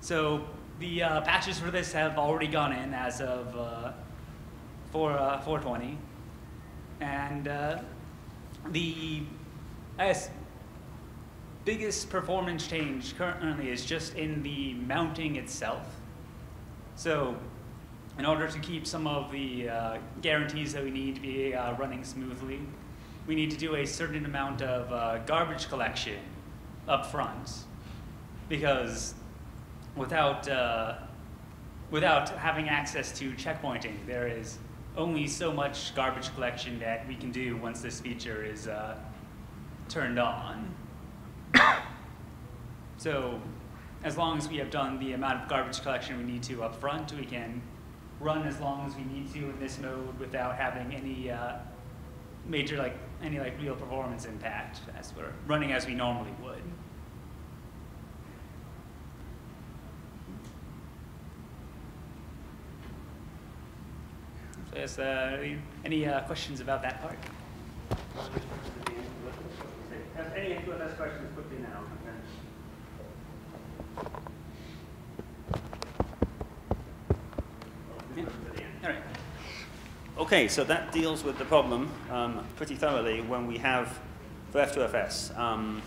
So the uh, patches for this have already gone in as of uh, 4, uh, 420. And the I guess, biggest performance change currently is just in the mounting itself. So in order to keep some of the uh, guarantees that we need to be uh, running smoothly, we need to do a certain amount of uh, garbage collection up front because without, uh, without having access to checkpointing, there is only so much garbage collection that we can do once this feature is uh, turned on. So as long as we have done the amount of garbage collection we need to up front, we can run as long as we need to in this mode without having any uh, major, like, any like real performance impact as we're running as we normally would. So yes, uh, any uh, questions about that part? Have any QFS questions quickly now? All right. Okay, so that deals with the problem um, pretty thoroughly when we have for F2FS. Um,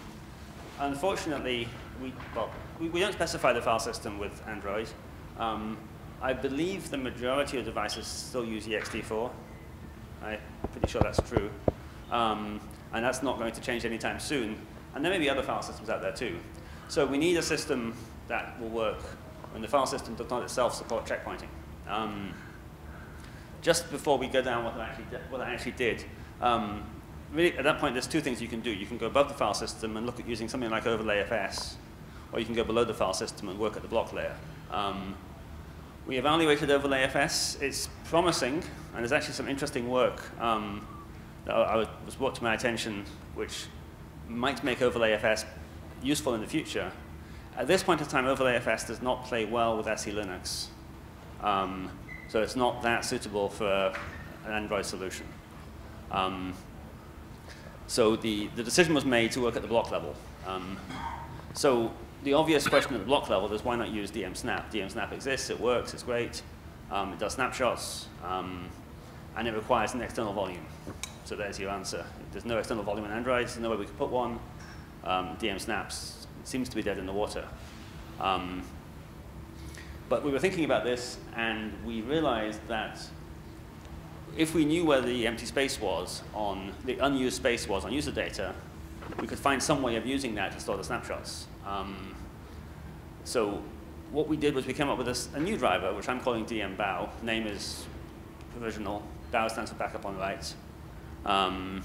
unfortunately, we, well, we, we, don't specify the file system with Android. Um, I believe the majority of devices still use ext4. I'm pretty sure that's true. Um, and that's not going to change anytime soon. And there may be other file systems out there too. So we need a system that will work when the file system does not itself support checkpointing. Just before we go down what I actually did, what I actually did um, really at that point there's two things you can do. You can go above the file system and look at using something like overlayFS, or you can go below the file system and work at the block layer. Um, we evaluated overlayFS. It's promising, and there's actually some interesting work um, that I was brought to my attention, which might make overlayFS useful in the future. At this point in time, overlayFS does not play well with SELinux. Um, so it's not that suitable for an Android solution. Um, so the, the decision was made to work at the block level. Um, so the obvious question at the block level is why not use DM Snap? DM Snap exists, it works, it's great, um, it does snapshots, um, and it requires an external volume. So there's your answer. There's no external volume in Android, there's no way we could put one. Um, DM Snaps seems to be dead in the water. But we were thinking about this, and we realized that if we knew where the empty space was on, the unused space was on user data, we could find some way of using that to store the snapshots. Um, so what we did was we came up with a, a new driver, which I'm calling DM Bow. Name is provisional. Bow stands for backup on write. Um,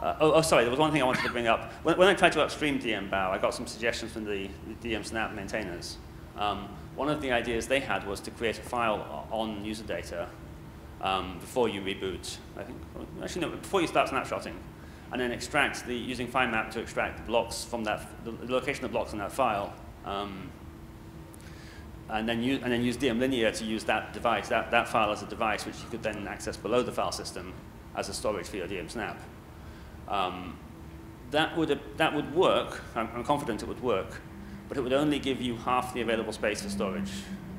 uh, oh, oh, sorry, there was one thing I wanted to bring up. When, when I tried to upstream DM Bow, I got some suggestions from the, the DM Snap maintainers. Um, one of the ideas they had was to create a file on user data um, before you reboot. I think, actually, no, before you start snapshotting, and then extract the using FIEMAP to extract the blocks from that, the, location of blocks in that file. Um, and then, use, and then use DM Linear to use that device, that, that file as a device, which you could then access below the file system as a storage for your DM Snap. Um, that, would, that would work, I'm, I'm, confident it would work, but it would only give you half the available space for storage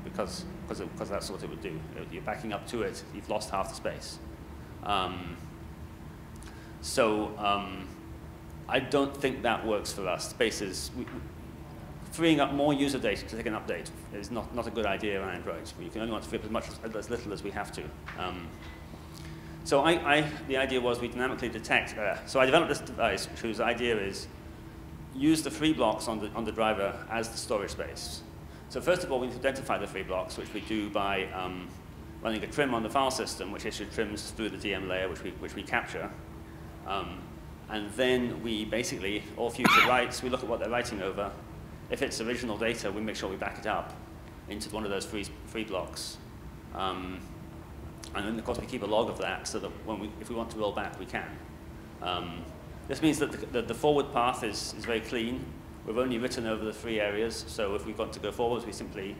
because, because, it, because that's what it would do. You're backing up to it, you've lost half the space. Um, so um, I don't think that works for us. Spaces, we, freeing up more user data to take an update is not, not a good idea on Android. You can only want to free up as much as, little as we have to. Um, so I, I, the idea was we dynamically detect. Uh, so I developed this device whose idea is use the free blocks on the, on the driver as the storage space. So first of all, we need to identify the free blocks, which we do by um, running a trim on the file system, which issues trims through the DM layer, which we, which we capture. Um, and then we basically, all future writes, we look at what they're writing over. If it's original data, we make sure we back it up into one of those free, free blocks. Um, and then, of course, we keep a log of that so that when we, if we want to roll back, we can. This means that the, the, the, forward path is, is very clean. We've only written over the three areas, so if we want to go forwards, we simply,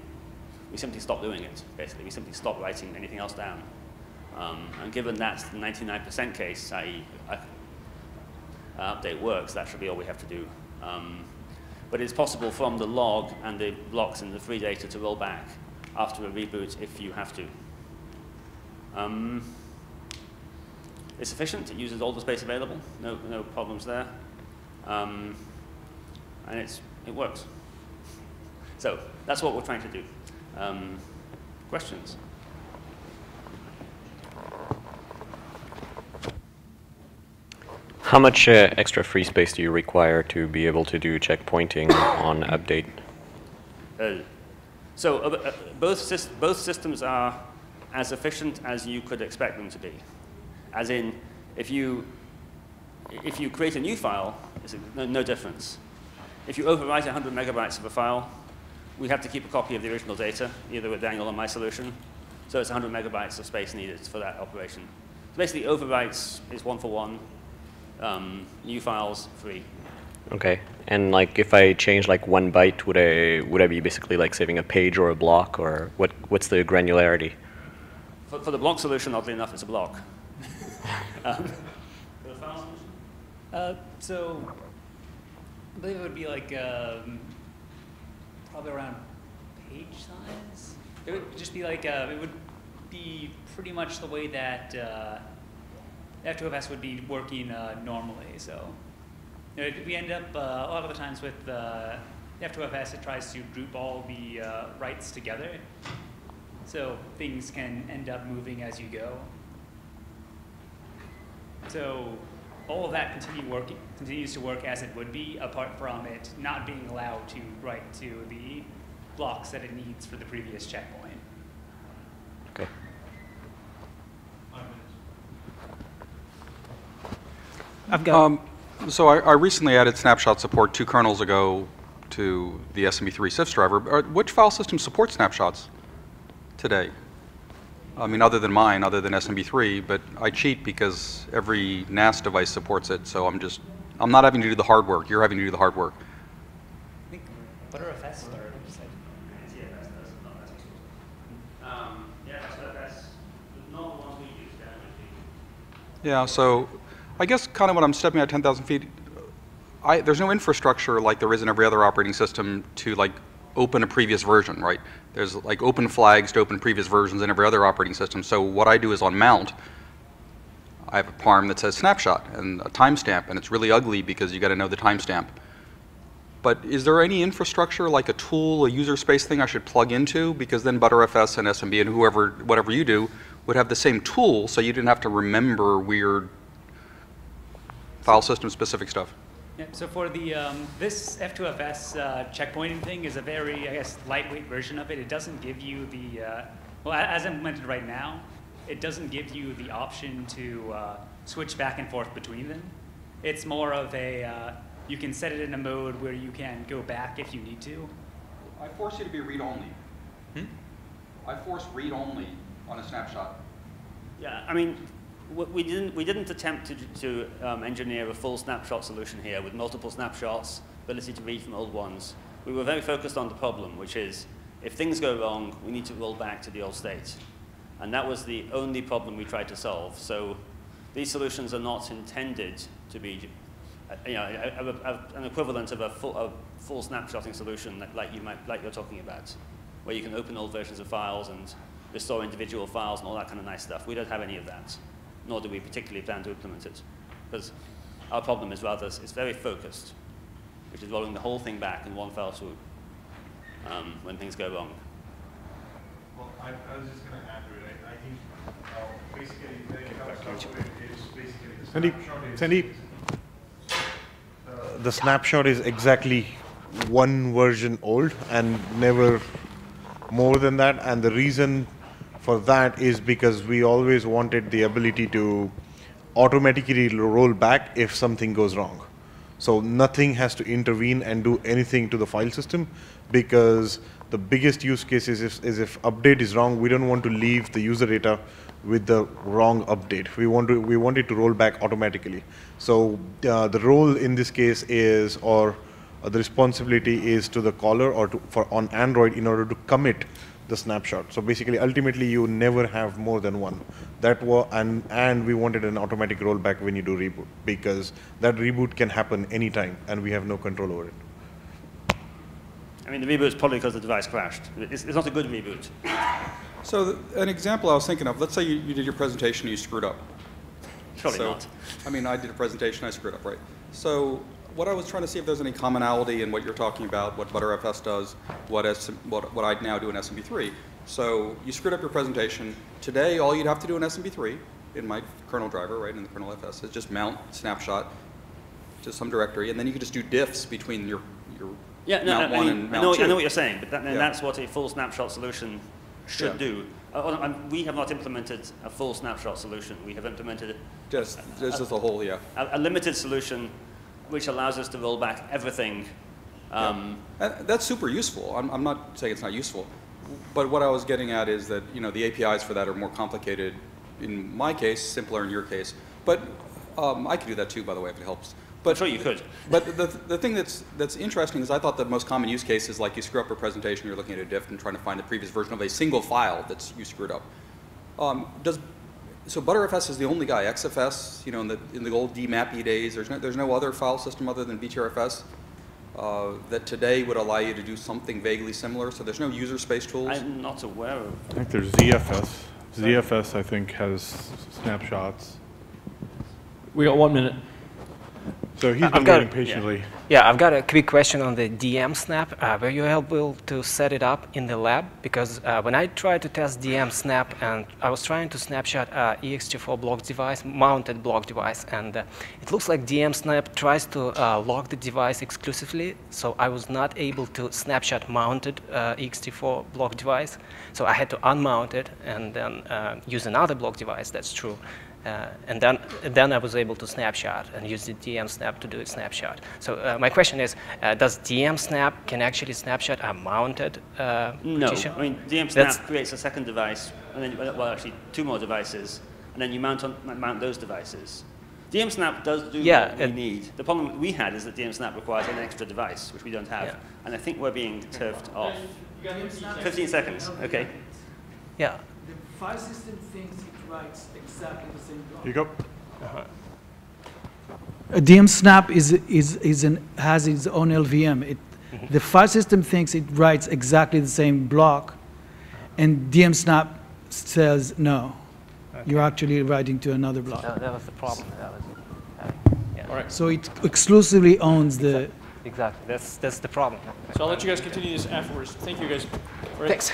we simply stop doing it, basically. We simply stop writing anything else down. Um, and given that's the 99% case, i.e. update works, that should be all we have to do. Um, but it's possible from the log and the blocks in the free data to roll back after a reboot if you have to. Um, it's efficient. It uses all the space available. No, no problems there. Um, and it's, it works. So that's what we're trying to do. Um, questions? How much uh, extra free space do you require to be able to do checkpointing on update? Uh, so uh, uh both, both systems are as efficient as you could expect them to be. As in, if you, if you create a new file, it's no, no difference. If you overwrite 100 megabytes of a file, we have to keep a copy of the original data, either with Daniel or my solution. So it's 100 megabytes of space needed for that operation. So basically, overwrites is one for one, um, new files free. Okay, and like if I change like one byte, would I would I be basically like saving a page or a block, or what? What's the granularity? For, for the block solution, oddly enough, it's a block. Um, uh, so I believe it would be like um, probably around page size. It would just be like uh, it would be pretty much the way that. Uh, F2FS would be working uh, normally. So you know, we end up uh, a lot of the times with uh, F2FS, it tries to group all the uh, writes together. So things can end up moving as you go. So all of that continue working, continues to work as it would be, apart from it not being allowed to write to the blocks that it needs for the previous checkpoint. Okay. I've got. Um, so I, I, recently added snapshot support two kernels ago to the SMB3 CIFS driver. which file system supports snapshots today? I mean, other than mine, other than SMB3, but I cheat because every NAS device supports it, so I'm just, I'm not having to do the hard work. You're having to do the hard work. I think ButterFS started. Yeah, so I guess kind of when I'm stepping out 10,000 feet, I, there's no infrastructure like there is in every other operating system to like open a previous version, right? There's like open flags to open previous versions in every other operating system. So what I do is on mount, I have a parm that says snapshot and a timestamp, and it's really ugly because you got to know the timestamp. But is there any infrastructure like a tool, a user space thing I should plug into? Because then ButterFS and SMB and whoever, whatever you do, would have the same tool, so you didn't have to remember weird file system specific stuff. Yeah, so for the, um, this F2FS uh, checkpointing thing is a very, I guess, lightweight version of it. It doesn't give you the, uh, well, as implemented right now, it doesn't give you the option to uh, switch back and forth between them. It's more of a, uh, you can set it in a mode where you can go back if you need to. I force you to be read-only. Hmm? I force read-only on a snapshot. Yeah, I mean, we didn't, we didn't attempt to, to um, engineer a full snapshot solution here with multiple snapshots, ability to read from old ones. We were very focused on the problem, which is if things go wrong, we need to roll back to the old state. And that was the only problem we tried to solve. So these solutions are not intended to be uh, you know, a, a, a, an equivalent of a full, full snapshotting solution that, like, you might, like you're talking about, where you can open old versions of files and restore individual files and all that kind of nice stuff. We don't have any of that nor do we particularly plan to implement it. Because our problem is rather, it's very focused, which is rolling the whole thing back in one fell swoop um, when things go wrong. Well, I, I was just going to add to it. I, I think uh, basically the is basically the snapshot. Sandeep, uh, the snapshot is exactly one version old and never more than that. And the reason for that is because we always wanted the ability to automatically roll back if something goes wrong. So nothing has to intervene and do anything to the file system because the biggest use case is if, is if update is wrong, we don't want to leave the user data with the wrong update. We want to we want it to roll back automatically. So uh, the role in this case is, or uh, the responsibility is to the caller or to, for on Android in order to commit the snapshot. So basically, ultimately, you never have more than one. That was and and we wanted an automatic rollback when you do reboot because that reboot can happen anytime and we have no control over it. I mean, the reboot is probably because the device crashed. It's, it's not a good reboot. So th- an example I was thinking of, let's say you, you did your presentation and you screwed up. Surely So- not. I mean, I did a presentation, I screwed up, right? So what I was trying to see if there's any commonality in what you're talking about, what ButterFS does, what, S- what, what I now do in SMB3. So you screwed up your presentation. Today, all you'd have to do in SMB3, in my kernel driver, right, in the kernel FS, is just mount snapshot to some directory, and then you could just do diffs between your, your Yeah, no, mount no, I, one mean, and I mount know, two. I know what you're saying, but that, Yeah. that's what a full snapshot solution should Yeah. do. Uh, we have not implemented a full snapshot solution. We have implemented Just, just as a whole, yeah. a, a limited solution which allows us to roll back everything. Um, Uh, That's super useful. I'm, I'm not saying it's not useful. But what I was getting at is that, you know, the APIs for that are more complicated in my case, simpler in your case. But um, I could do that too, by the way, if it helps. But, sure you could. But the, the thing that's, that's interesting is I thought the most common use case is like you screw up a presentation, you're looking at a diff and trying to find the previous version of a single file that's you screwed up. Um, does, so ButterFS is the only guy, XFS, you know, in the, in the old DMAPI days, there's no, there's no other file system other than BTRFS uh, that today would allow you to do something vaguely similar. So there's no user space tools. I'm not aware of. I think there's ZFS. ZFS, I think, has snapshots. We got one minute. So he's I've been got- waiting patiently. Yeah, I've got a quick question on the DM snap. Uh, were you able to set it up in the lab? Because uh, when I tried to test DM snap, and I was trying to snapshot uh, ext4 block device, mounted block device, and uh, it looks like DM snap tries to uh, lock the device exclusively. So I was not able to snapshot mounted uh, ext4 block device. So I had to unmount it and then uh, use another block device. That's true. Uh, and then, then I was able to snapshot and use the DM snap to do a snapshot. So uh, my question is, uh, does DM snap can actually snapshot a mounted uh, No, partition? I mean, DM That's- Snap creates a second device, and then, well, actually, two more devices, and then you mount, on, mount those devices. DM Snap does do Yeah, what we it- need. The problem we had is that DM Snap requires an extra device, which we don't have, Yeah. and I think we're being turfed off. 15 seconds, okay. Yeah. The file system thinks it writes exactly the same block. You go. A DM snap is, is, is an, has its own LVM. It, The file system thinks it writes exactly the same block, and DM snap says, no, you're actually writing to another block. That, that was the problem. That was, uh, yeah. All right. So it exclusively owns the, Exactly. That's, that's the problem. So I'll let you guys continue this afterwards. Thank you guys. All right. Thanks.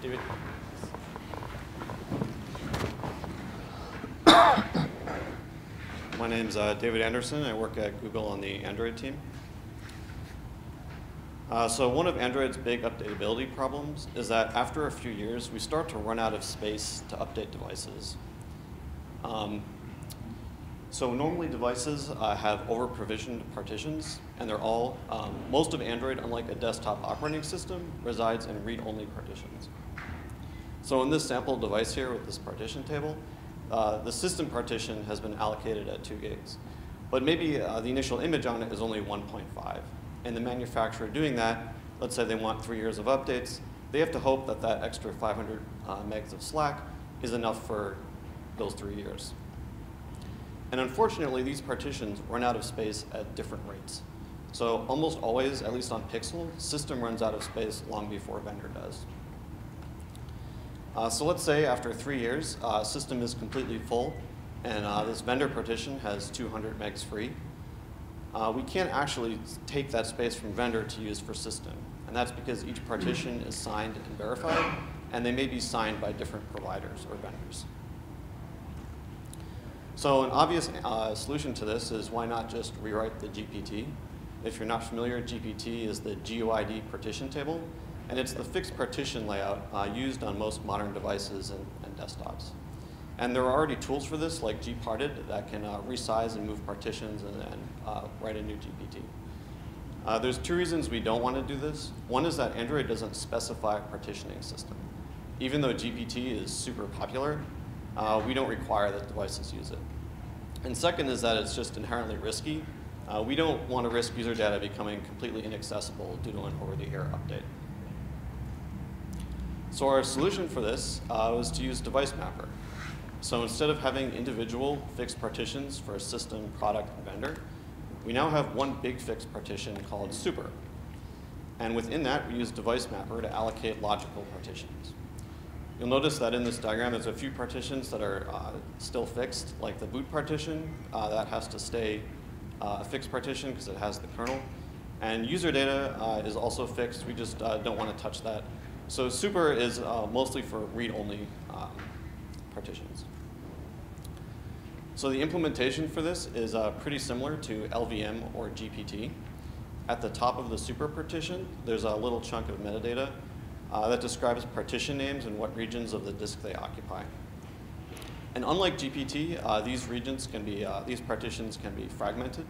David. My name's uh, David Anderson. I work at Google on the Android team. Uh, so one of Android's big updatability problems is that after a few years, we start to run out of space to update devices. Um, so normally devices uh, have over-provisioned partitions, and they're all, um, most of Android, unlike a desktop operating system, resides in read-only partitions. So in this sample device here with this partition table, uh, the system partition has been allocated at 2 gigs. But maybe uh, the initial image on it is only 1.5. And the manufacturer doing that, let's say they want three years of updates, they have to hope that that extra 500 uh, megs of slack is enough for those three years. And unfortunately, these partitions run out of space at different rates. So almost always, at least on Pixel, system runs out of space long before vendor does. Uh, so let's say after three years, uh, system is completely full, and uh, this vendor partition has 200 megs free. Uh, we can't actually take that space from vendor to use for system, and that's because each partition is signed and verified, and they may be signed by different providers or vendors. So an obvious uh, solution to this is why not just rewrite the GPT? If you're not familiar, GPT is the GUID partition table, and it's the fixed partition layout uh, used on most modern devices and, and, desktops. And there are already tools for this, like gparted, that can uh, resize and move partitions and, and uh, write a new GPT. Uh, there's two reasons we don't want to do this. One is that Android doesn't specify a partitioning system. Even though GPT is super popular, uh, we don't require that devices use it. And second is that it's just inherently risky. Uh, we don't want to risk user data becoming completely inaccessible due to an over-the-air update. So our solution for this uh, was to use Device Mapper. So instead of having individual fixed partitions for a system, product, and vendor, we now have one big fixed partition called super. And within that, we use Device Mapper to allocate logical partitions. You'll notice that in this diagram, there's a few partitions that are uh, still fixed, like the boot partition. Uh, that has to stay uh, a fixed partition because it has the kernel. And user data uh, is also fixed. We just uh, don't want to touch that. So super is uh, mostly for read-only um, partitions. So the implementation for this is uh, pretty similar to LVM or GPT. At the top of the super partition, there's a little chunk of metadata uh, that describes partition names and what regions of the disk they occupy. And unlike GPT, uh, these regions can be, uh, these partitions can be fragmented.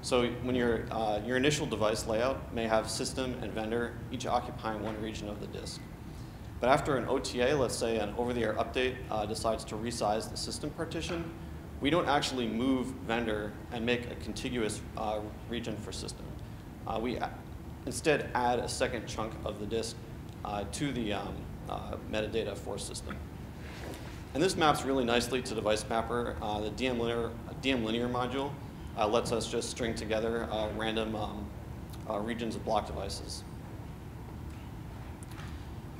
So when your, uh, your initial device layout may have system and vendor each occupying one region of the disk. But after an OTA, let's say an over-the-air update uh, decides to resize the system partition, we don't actually move vendor and make a contiguous uh, region for system. Uh, we instead add a second chunk of the disk uh, to the um, uh, metadata for system. And this maps really nicely to device mapper. The DM linear, DM linear module lets us just string together random um, regions of block devices.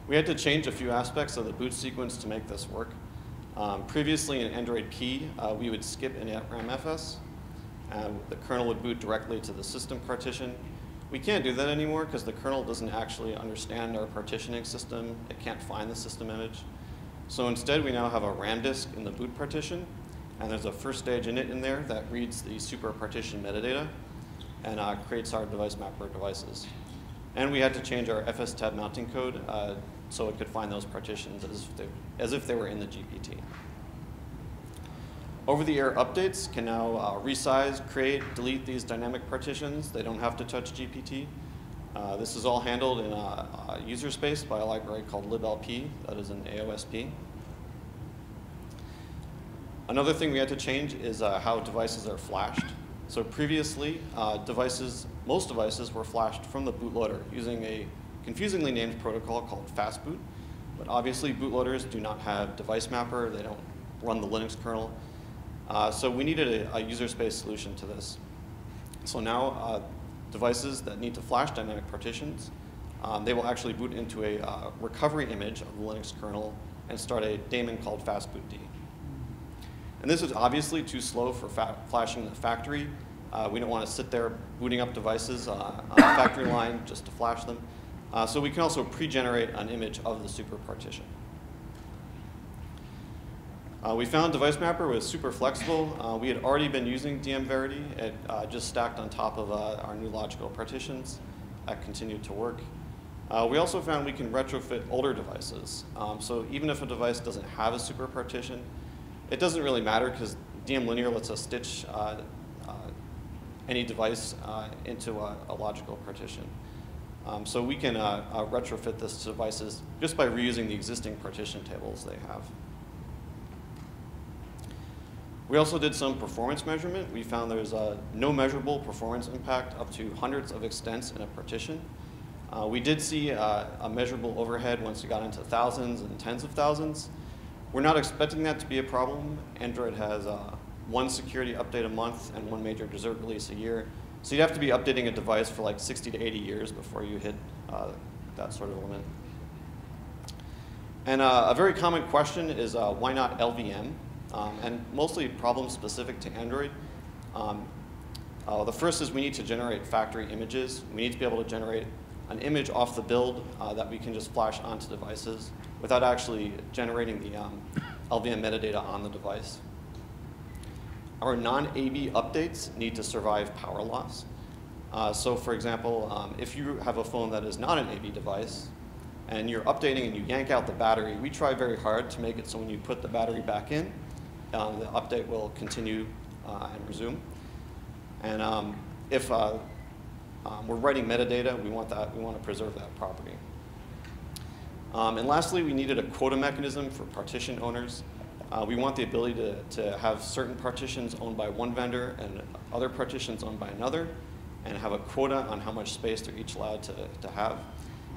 We had to change a few aspects of the boot sequence to make this work. Um, previously in Android P, uh, we would skip initramfs. Uh, the kernel would boot directly to the system partition. We can't do that anymore because the kernel doesn't actually understand our partitioning system. It can't find the system image. So instead, we now have a RAM disk in the boot partition, and there's a first stage init in there that reads the super partition metadata and uh, creates our device mapper devices. And we had to change our FSTab mounting code uh, so it could find those partitions as if they, as if they were in the GPT. Over-the-air updates can now uh, resize, create, delete these dynamic partitions. They don't have to touch GPT. Uh, this is all handled in a, a, user space by a library called liblp, that is an AOSP. Another thing we had to change is uh, how devices are flashed. So previously, uh, devices, most devices were flashed from the bootloader using a confusingly named protocol called fastboot. But obviously, bootloaders do not have device mapper. They don't run the Linux kernel. Uh, so we needed a, a, user space solution to this. So now uh, devices that need to flash dynamic partitions, um, they will actually boot into a uh, recovery image of the Linux kernel and start a daemon called fastbootd. And this is obviously too slow for flashing the factory. Uh, we don't want to sit there booting up devices uh, on the factory line just to flash them. Uh, so we can also pre-generate an image of the super partition. Uh, we found Device Mapper was super flexible. Uh, we had already been using DM Verity. It uh, just stacked on top of uh, our new logical partitions. That continued to work. Uh, we also found we can retrofit older devices. Um, so even if a device doesn't have a super partition, it doesn't really matter because DM Linear lets us stitch any device into a, a logical partition. Um, so we can uh, uh, retrofit this to devices just by reusing the existing partition tables they have. We also did some performance measurement. We found there's uh, no measurable performance impact up to hundreds of extents in a partition. Uh, we did see uh, a measurable overhead once we got into thousands and tens of thousands. We're not expecting that to be a problem. Android has uh, one security update a month and one major dessert release a year. So you'd have to be updating a device for like 60 to 80 years before you hit uh, that sort of limit. And uh, a very common question is uh, why not LVM? Um, and mostly problem specific to Android. Um, uh, the first is we need to generate factory images. We need to be able to generate an image off the build uh, that we can just flash onto devices without actually generating the um, LVM metadata on the device. Our non-AB updates need to survive power loss. Uh, so for example, um, if you have a phone that is not an AB device, and you're updating and you yank out the battery, we try very hard to make it so when you put the battery back in, um, the update will continue uh, and resume. And um, if uh, Um, we're writing metadata. We want that. We want to preserve that property. Um, and lastly, we needed a quota mechanism for partition owners. Uh, we want the ability to, to have certain partitions owned by one vendor and other partitions owned by another, and have a quota on how much space they're each allowed to, to have.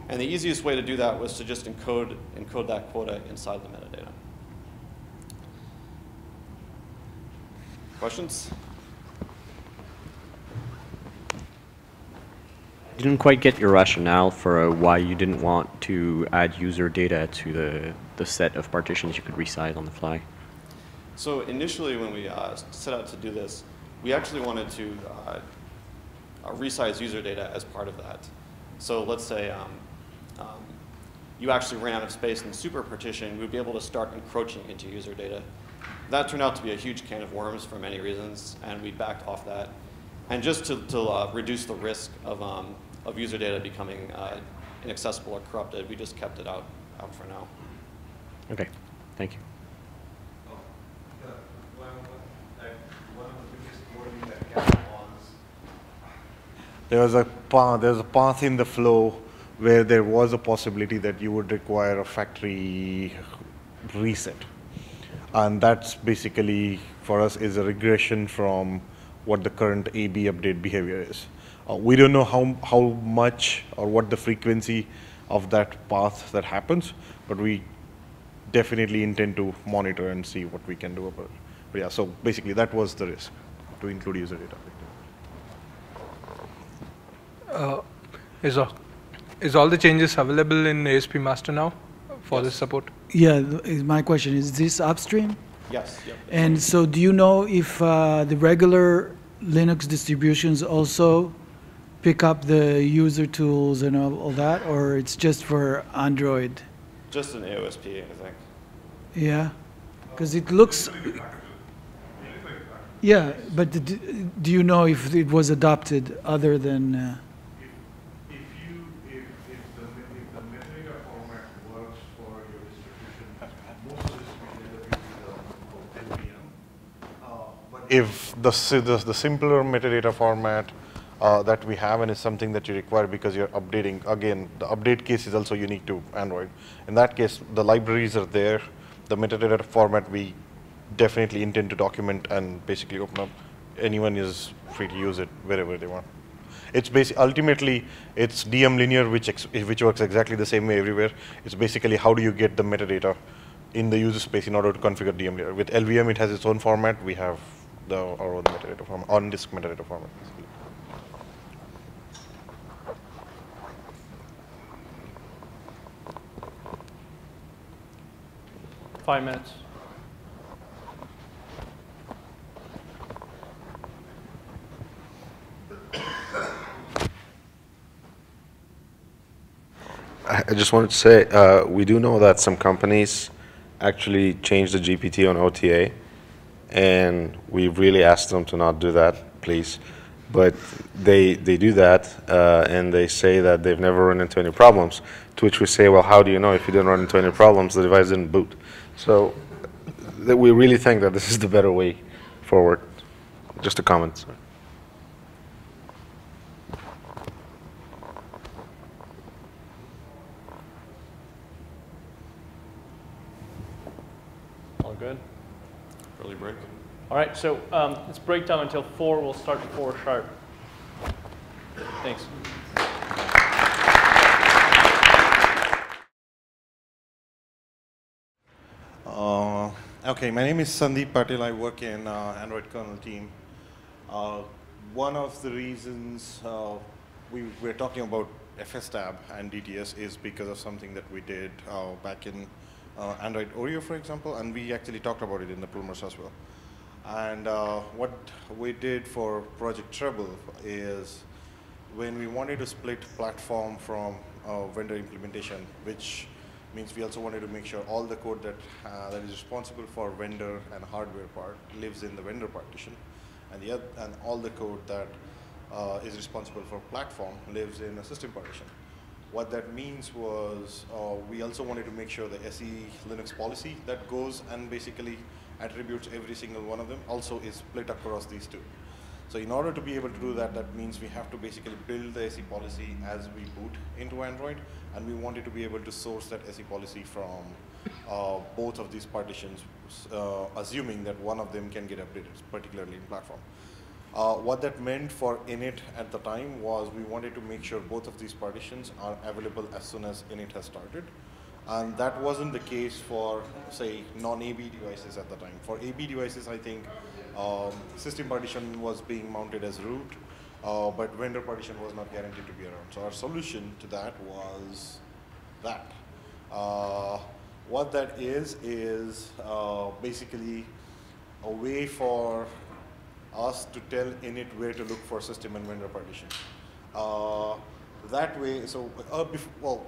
And the easiest way to do that was to just encode, encode that quota inside the metadata. Questions? Didn't quite get your rationale for uh, why you didn't want to add user data to the, the set of partitions you could resize on the fly. So initially when we uh, set out to do this, we actually wanted to uh, uh, resize user data as part of that. So let's say um, um, you actually ran out of space in super partition, we'd be able to start encroaching into user data. That turned out to be a huge can of worms for many reasons, and we backed off that. And just to, to uh, reduce the risk of, um, of user data becoming uh, inaccessible or corrupted, we just kept it out, out for now. Okay, thank you. There was a path, there's a path in the flow where there was a possibility that you would require a factory reset. And that's basically, for us, is a regression from what the current AB update behavior is. Uh, we don't know how, how much or what the frequency of that path that happens, but we definitely intend to monitor and see what we can do about it. But yeah, so basically that was the risk, to include user data. Uh, is, all, is all the changes available in AOSP master now for this support? Yeah, is my question, is this upstream? Yes. Yep. And so do you know if uh, the regular Linux distributions also pick up the user tools and all, all that, or it's just for Android? Just an AOSP, I think. Yeah, because it looks. Yeah, but d- do you know if it was adopted other than? Uh, if the, si- the, PDF or NPM, but. If the simpler metadata format uh, that we have and is something that you require because you're updating, again, the update case is also unique to Android. In that case, the libraries are there. The metadata format we definitely intend to document and basically open up. Anyone is free to use it wherever they want. It's basic, ultimately, it's DM linear, which, which works exactly the same way everywhere. It's basically how do you get the metadata in the user space in order to configure DM linear. With LVM, it has its own format. We have the, our own metadata format, on-disk metadata format. Basically. Five minutes. I just wanted to say, uh, we do know that some companies actually change the GPT on OTA, and we really asked them to not do that, please. But they, they do that, uh, and they say that they've never run into any problems, to which we say, well, how do you know if you didn't run into any problems, the device didn't boot? So that we really think that this is the better way forward. Just a comment. sorry. All good? Early break. All right, so um, it's break time until 4. We'll start at 4 sharp. Thanks. Uh, okay, my name is Sandeep Patel. I work in uh, Android kernel team. Uh, one of the reasons uh, we were talking about FSTab and DTS is because of something that we did uh, back in uh, Android Oreo, for example, and we actually talked about it in the Plumbers as well. And what we did for Project Treble is when we wanted to split platform from vendor implementation, which means we also wanted to make sure all the code that, uh, that is responsible for vendor and hardware part lives in the vendor partition, and, the, and all the code that uh, is responsible for platform lives in a system partition. What that means was uh, we also wanted to make sure the SE Linux policy that goes and basically attributes every single one of them also is split across these two. So in order to be able to do that, that means we have to basically build the SE policy as we boot into Android, and we wanted to be able to source that SE policy from uh, both of these partitions, uh, assuming that one of them can get updated, particularly in platform. Uh, what that meant for init at the time was we wanted to make sure both of these partitions are available as soon as init has started. And that wasn't the case for, say, non-AB devices at the time. For AB devices, I think um, system partition was being mounted as root, uh, but vendor partition was not guaranteed to be around. So our solution to that was that. Uh, what that is, is uh, basically a way for us to tell init where to look for system and vendor partition. Uh, that way, so uh, well,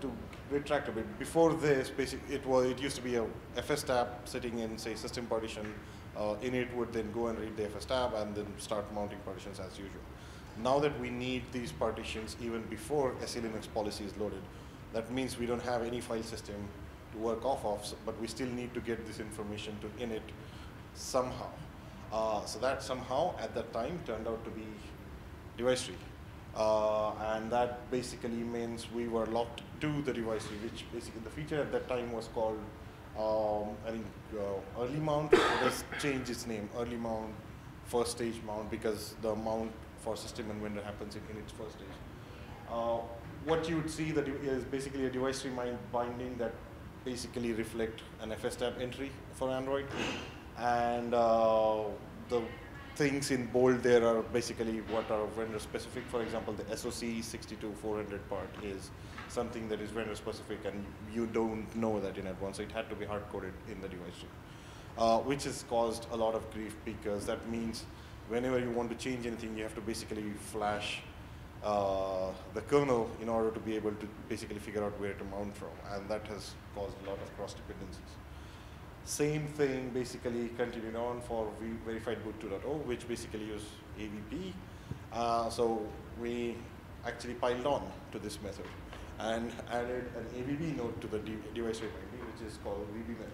to retract a bit, before this, basically, it was it used to be a FS tab sitting in say system partition. Uh, init would then go and read the FS tab and then start mounting partitions as usual. Now that we need these partitions even before SELinux policy is loaded, that means we don't have any file system to work off of, but we still need to get this information to init somehow. Uh, so that somehow at that time turned out to be device tree. Uh, and that basically means we were locked to the device tree, which basically the feature at that time was called, um, I think, uh, early mount. has changed its name, early mount, first stage mount, because the mount for system and vendor happens in, in its first stage. Uh, what you would see that is basically a device tree binding that basically reflect an FSTab entry for Android and uh, the things in bold there are basically what are vendor specific. For example, the SOC 62400 part is something that is vendor specific and you don't know that in advance. So it had to be hard coded in the device tree, uh, which has caused a lot of grief because that means whenever you want to change anything, you have to basically flash uh, the kernel in order to be able to basically figure out where to mount from. And that has caused a lot of cross dependencies. Same thing basically continued on for verified boot 2.0, which basically use AVB. Uh, so we actually piled on to this method and added an AVB node to the de device binding, which is called VB meta.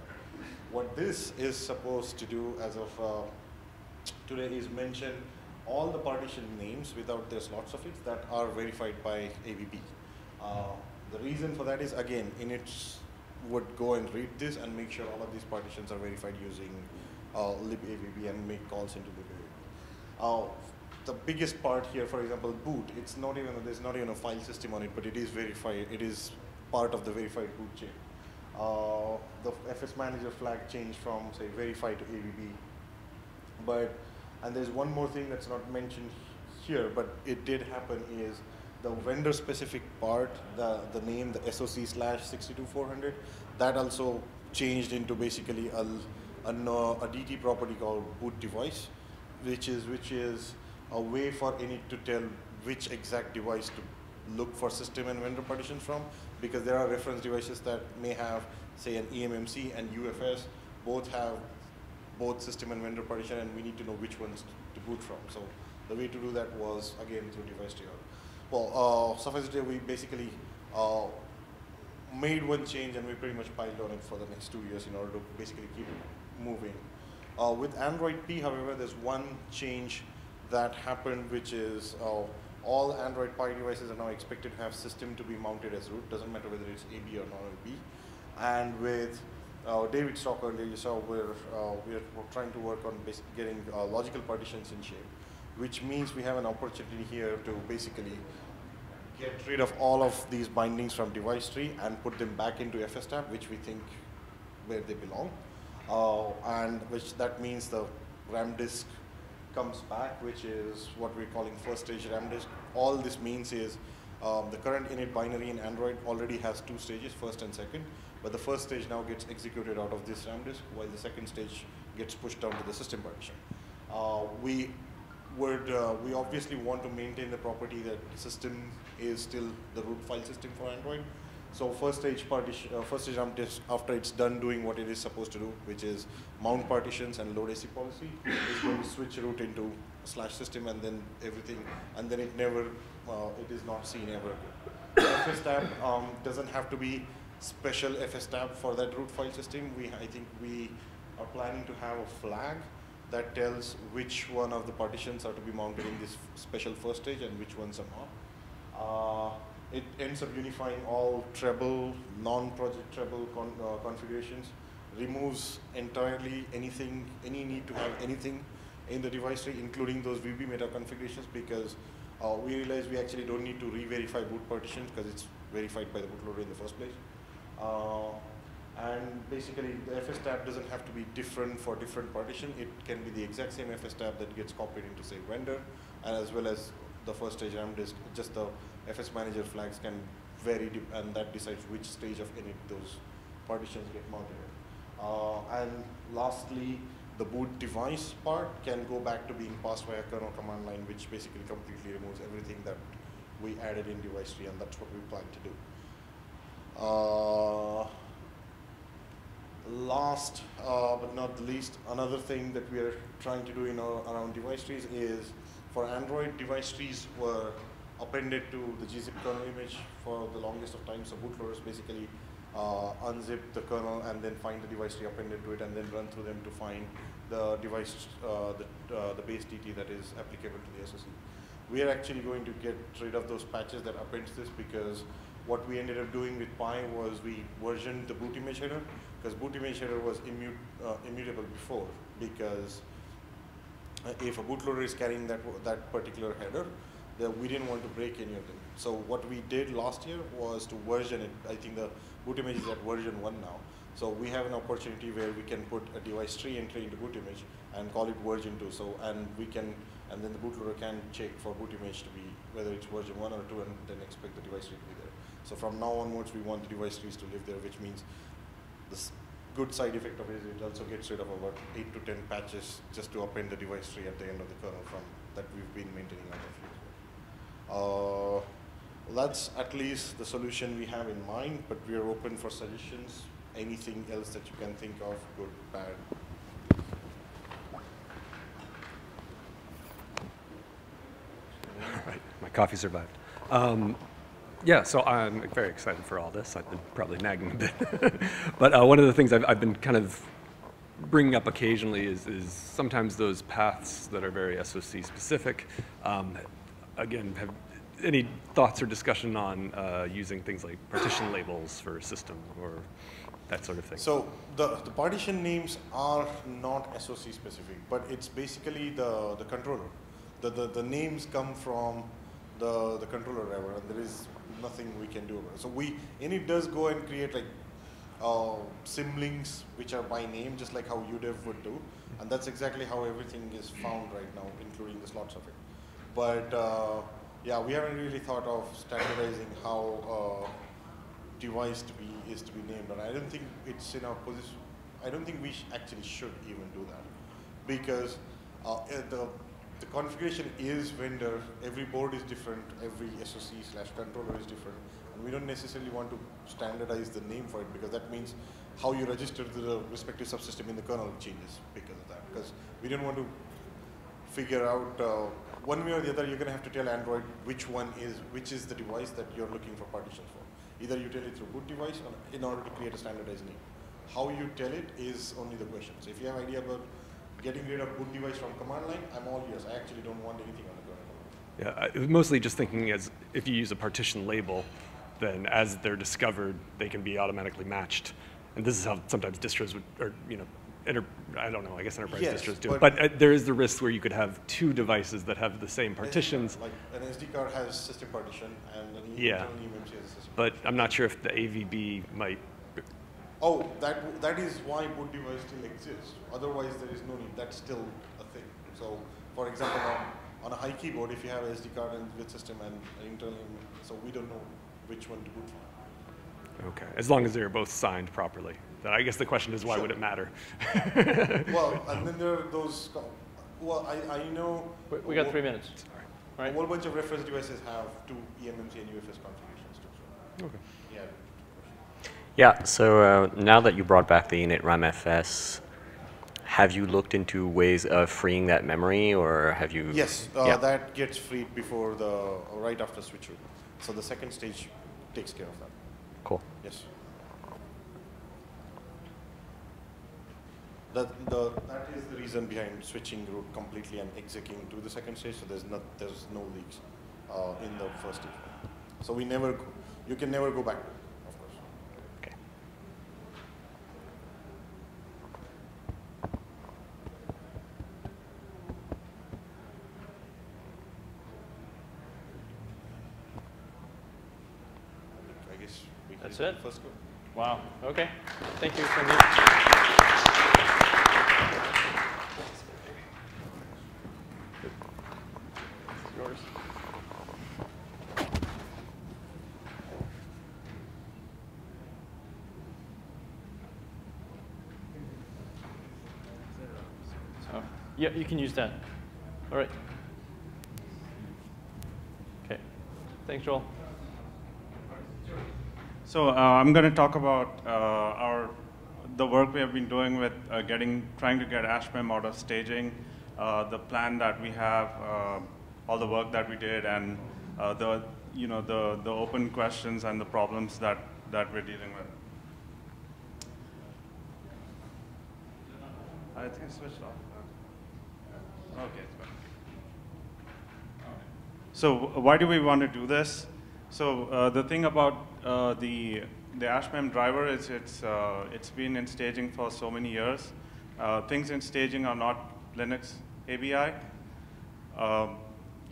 What this is supposed to do as of uh, today is mention all the partition names without their slots of it that are verified by AVB. Uh, the reason for that is, again, in its would go and read this and make sure all of these partitions are verified using uh, libavb and make calls into libavb. Uh, the biggest part here, for example, boot, it's not even, there's not even a file system on it, but it is verified, it is part of the verified boot chain. Uh, the FS manager flag changed from, say, verify to AVB. But, and there's one more thing that's not mentioned here, but it did happen is the vendor specific part, the, the name, the SOC slash 62400, that also changed into basically a, a, a DT property called boot device, which is, which is a way for init to tell which exact device to look for system and vendor partitions from, because there are reference devices that may have, say, an eMMC and UFS, both have both system and vendor partition, and we need to know which ones to boot from. So the way to do that was, again, through device tree well, uh, suffice it we basically uh, made one change and we pretty much piled on it for the next two years in order to basically keep moving. Uh, with Android P, however, there's one change that happened, which is uh, all Android Pie devices are now expected to have system to be mounted as root. Doesn't matter whether it's AB or non-AB. And with uh, David talk earlier, you saw we're, uh, we're, we're, trying to work on getting uh, logical partitions in shape which means we have an opportunity here to basically get rid of all of these bindings from device tree and put them back into FSTab, which we think where they belong. Uh, and which that means the RAM disk comes back, which is what we're calling first stage RAM disk. All this means is um, the current init binary in Android already has two stages, first and second, but the first stage now gets executed out of this RAM disk, while the second stage gets pushed down to the system partition. Uh, we would uh, we obviously want to maintain the property that system is still the root file system for Android. So first stage partition, uh, first stage after it's done doing what it is supposed to do, which is mount partitions and load SE policy, is going to switch root into slash system and then everything, and then it never, uh, it is not seen ever FS tab um, doesn't have to be special FS tab for that root file system. We, I think we are planning to have a flag that tells which one of the partitions are to be mounted in this special first stage and which ones are not. Uh, it ends up unifying all treble, non-project treble con uh, configurations, removes entirely anything, any need to have anything in the device tree, including those VB meta configurations, because uh, we realize we actually don't need to re-verify boot partitions because it's verified by the bootloader in the first place. Uh, and basically, the FS tab doesn't have to be different for different partition. It can be the exact same FS tab that gets copied into, say, vendor, and as well as the first stage RAM disk. Just the FS manager flags can vary, and that decides which stage of init those partitions get mounted. Uh, and lastly, the boot device part can go back to being passed via kernel command line, which basically completely removes everything that we added in device tree, and that's what we plan to do. Uh, last uh, but not the least, another thing that we are trying to do in our, around device trees is for Android, device trees were appended to the gzip kernel image for the longest of time. So bootloaders basically uh, unzip the kernel and then find the device tree appended to it and then run through them to find the device, uh, the, uh, the base DT that is applicable to the SoC. We are actually going to get rid of those patches that appends this because what we ended up doing with Pie was we versioned the boot image header because boot image header was uh, immutable before because uh, if a bootloader is carrying that, that particular header, then we didn't want to break any of them. So what we did last year was to version it. I think the boot image is at version 1 now. So we have an opportunity where we can put a device tree entry into boot image and call it version 2. So and we can and then the bootloader can check for boot image to be whether it's version 1 or 2 and then expect the device tree to be there. So from now onwards we want the device trees to live there which means the good side effect of it is it also gets rid of about 8 to 10 patches just to append the device tree at the end of the kernel from that we've been maintaining on the uh, that's at least the solution we have in mind, but we are open for suggestions. Anything else that you can think of, good, bad. All right, my coffee survived. Um, yeah, so I'm very excited for all this. I've been probably nagging a bit. but uh, one of the things I've, I've, been kind of bringing up occasionally is, is, sometimes those paths that are very SOC specific um, again, have any thoughts or discussion on uh, using things like partition labels for a system or that sort of thing? So the, the partition names are not SOC specific, but it's basically the, the controller. The, the, the names come from the, the controller driver and there is nothing we can do about it. So we, init does go and create like uh, symlinks which are by name, just like how UDEV would do. And that's exactly how everything is found right now, including the slots of it. But uh, yeah, we haven't really thought of standardizing how uh, device to be is to be named, and I don't think it's in our position. I don't think we sh actually should even do that because uh, eh, the the configuration is vendor. Every board is different. Every SoC slash controller is different, and we don't necessarily want to standardize the name for it because that means how you register the respective subsystem in the kernel changes because of that. Because we don't want to figure out uh, one way or the other, you're going to have to tell Android which one is, which is the device that you're looking for partitions for. Either you tell it through boot device or in order to create a standardized name. How you tell it is only the question. So if you have idea about getting rid of boot device from command line, I'm all ears. I actually don't want anything on the kernel. Yeah, I mostly just thinking as if you use a partition label, then as they're discovered, they can be automatically matched. And this is how sometimes distros would, or you know, enter, I don't know, I guess enterprise yes, distros do but, but uh, there is the risk where you could have two devices that have the same partitions. Like an SD card has system partition and an yeah. has system But I'm not sure if the AVB might. Oh, that that is why boot device still exists. Otherwise, there is no need. That's still a thing. So, for example, on, on a HiKey board, if you have an SD card and with system and internal, so we don't know which one to boot from. Okay, as long as they're both signed properly. Then I guess the question is, why sure. would it matter? well, and then there are those. Well, I, I know. We, we got three minutes. Right. A whole bunch of reference devices have two eMMC and UFS configurations too. So. Okay. Yeah. Yeah. So uh, now that you brought back the initramfs, have you looked into ways of freeing that memory, or have you? Yes, uh, yeah. that gets freed before the right after switch root. So the second stage takes care of that. Cool. Yes. That, the, that is the reason behind switching root completely and executing to the second stage. So there's not there's no leaks uh, in the first stage. So we never go, you can never go back, of course. Okay. I guess we That's it? First go. Wow. Okay. Thank you, Sandeep. Yours. So, yeah, you can use that. All right. Okay. Thanks, Joel. So uh, I'm going to talk about uh, our the work we have been doing with uh, getting trying to get AshMem out of staging, uh, the plan that we have, uh, all the work that we did, and uh, the you know the the open questions and the problems that that we're dealing with. I think I switched off. Okay. So why do we want to do this? So uh, the thing about uh, the the AshMem driver is it's uh, it's been in staging for so many years. Uh, things in staging are not Linux ABI. Um,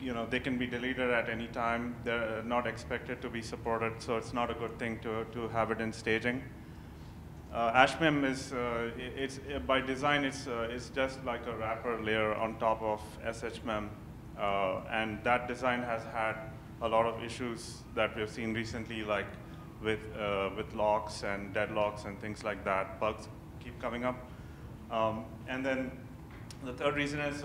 you know they can be deleted at any time. They're not expected to be supported, so it's not a good thing to to have it in staging. Uh, AshMem is uh, it's, uh, by design it's uh, it's just like a wrapper layer on top of SHMem, uh, and that design has had a lot of issues that we've seen recently, like with with locks and deadlocks and things like that. Bugs keep coming up, um, and then the third reason is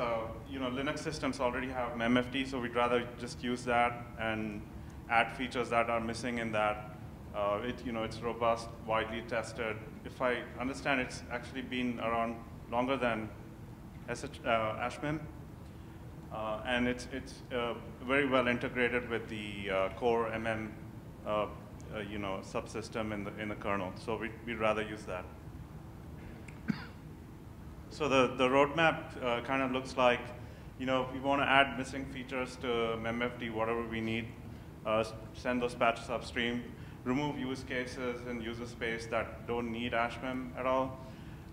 you know Linux systems already have MemFD, so we'd rather just use that and add features that are missing in that. Uh, it, you know, it's robust, widely tested. If I understand, it's actually been around longer than SH, uh, AshMem, uh, and it's it's uh, very well integrated with the uh, core MM, you know, subsystem in the in the kernel. So we we'd rather use that. So the, the roadmap kind of looks like, you know, if we want to add missing features to MemFD, whatever we need, send those patches upstream, remove use cases and user space that don't need AshMem at all,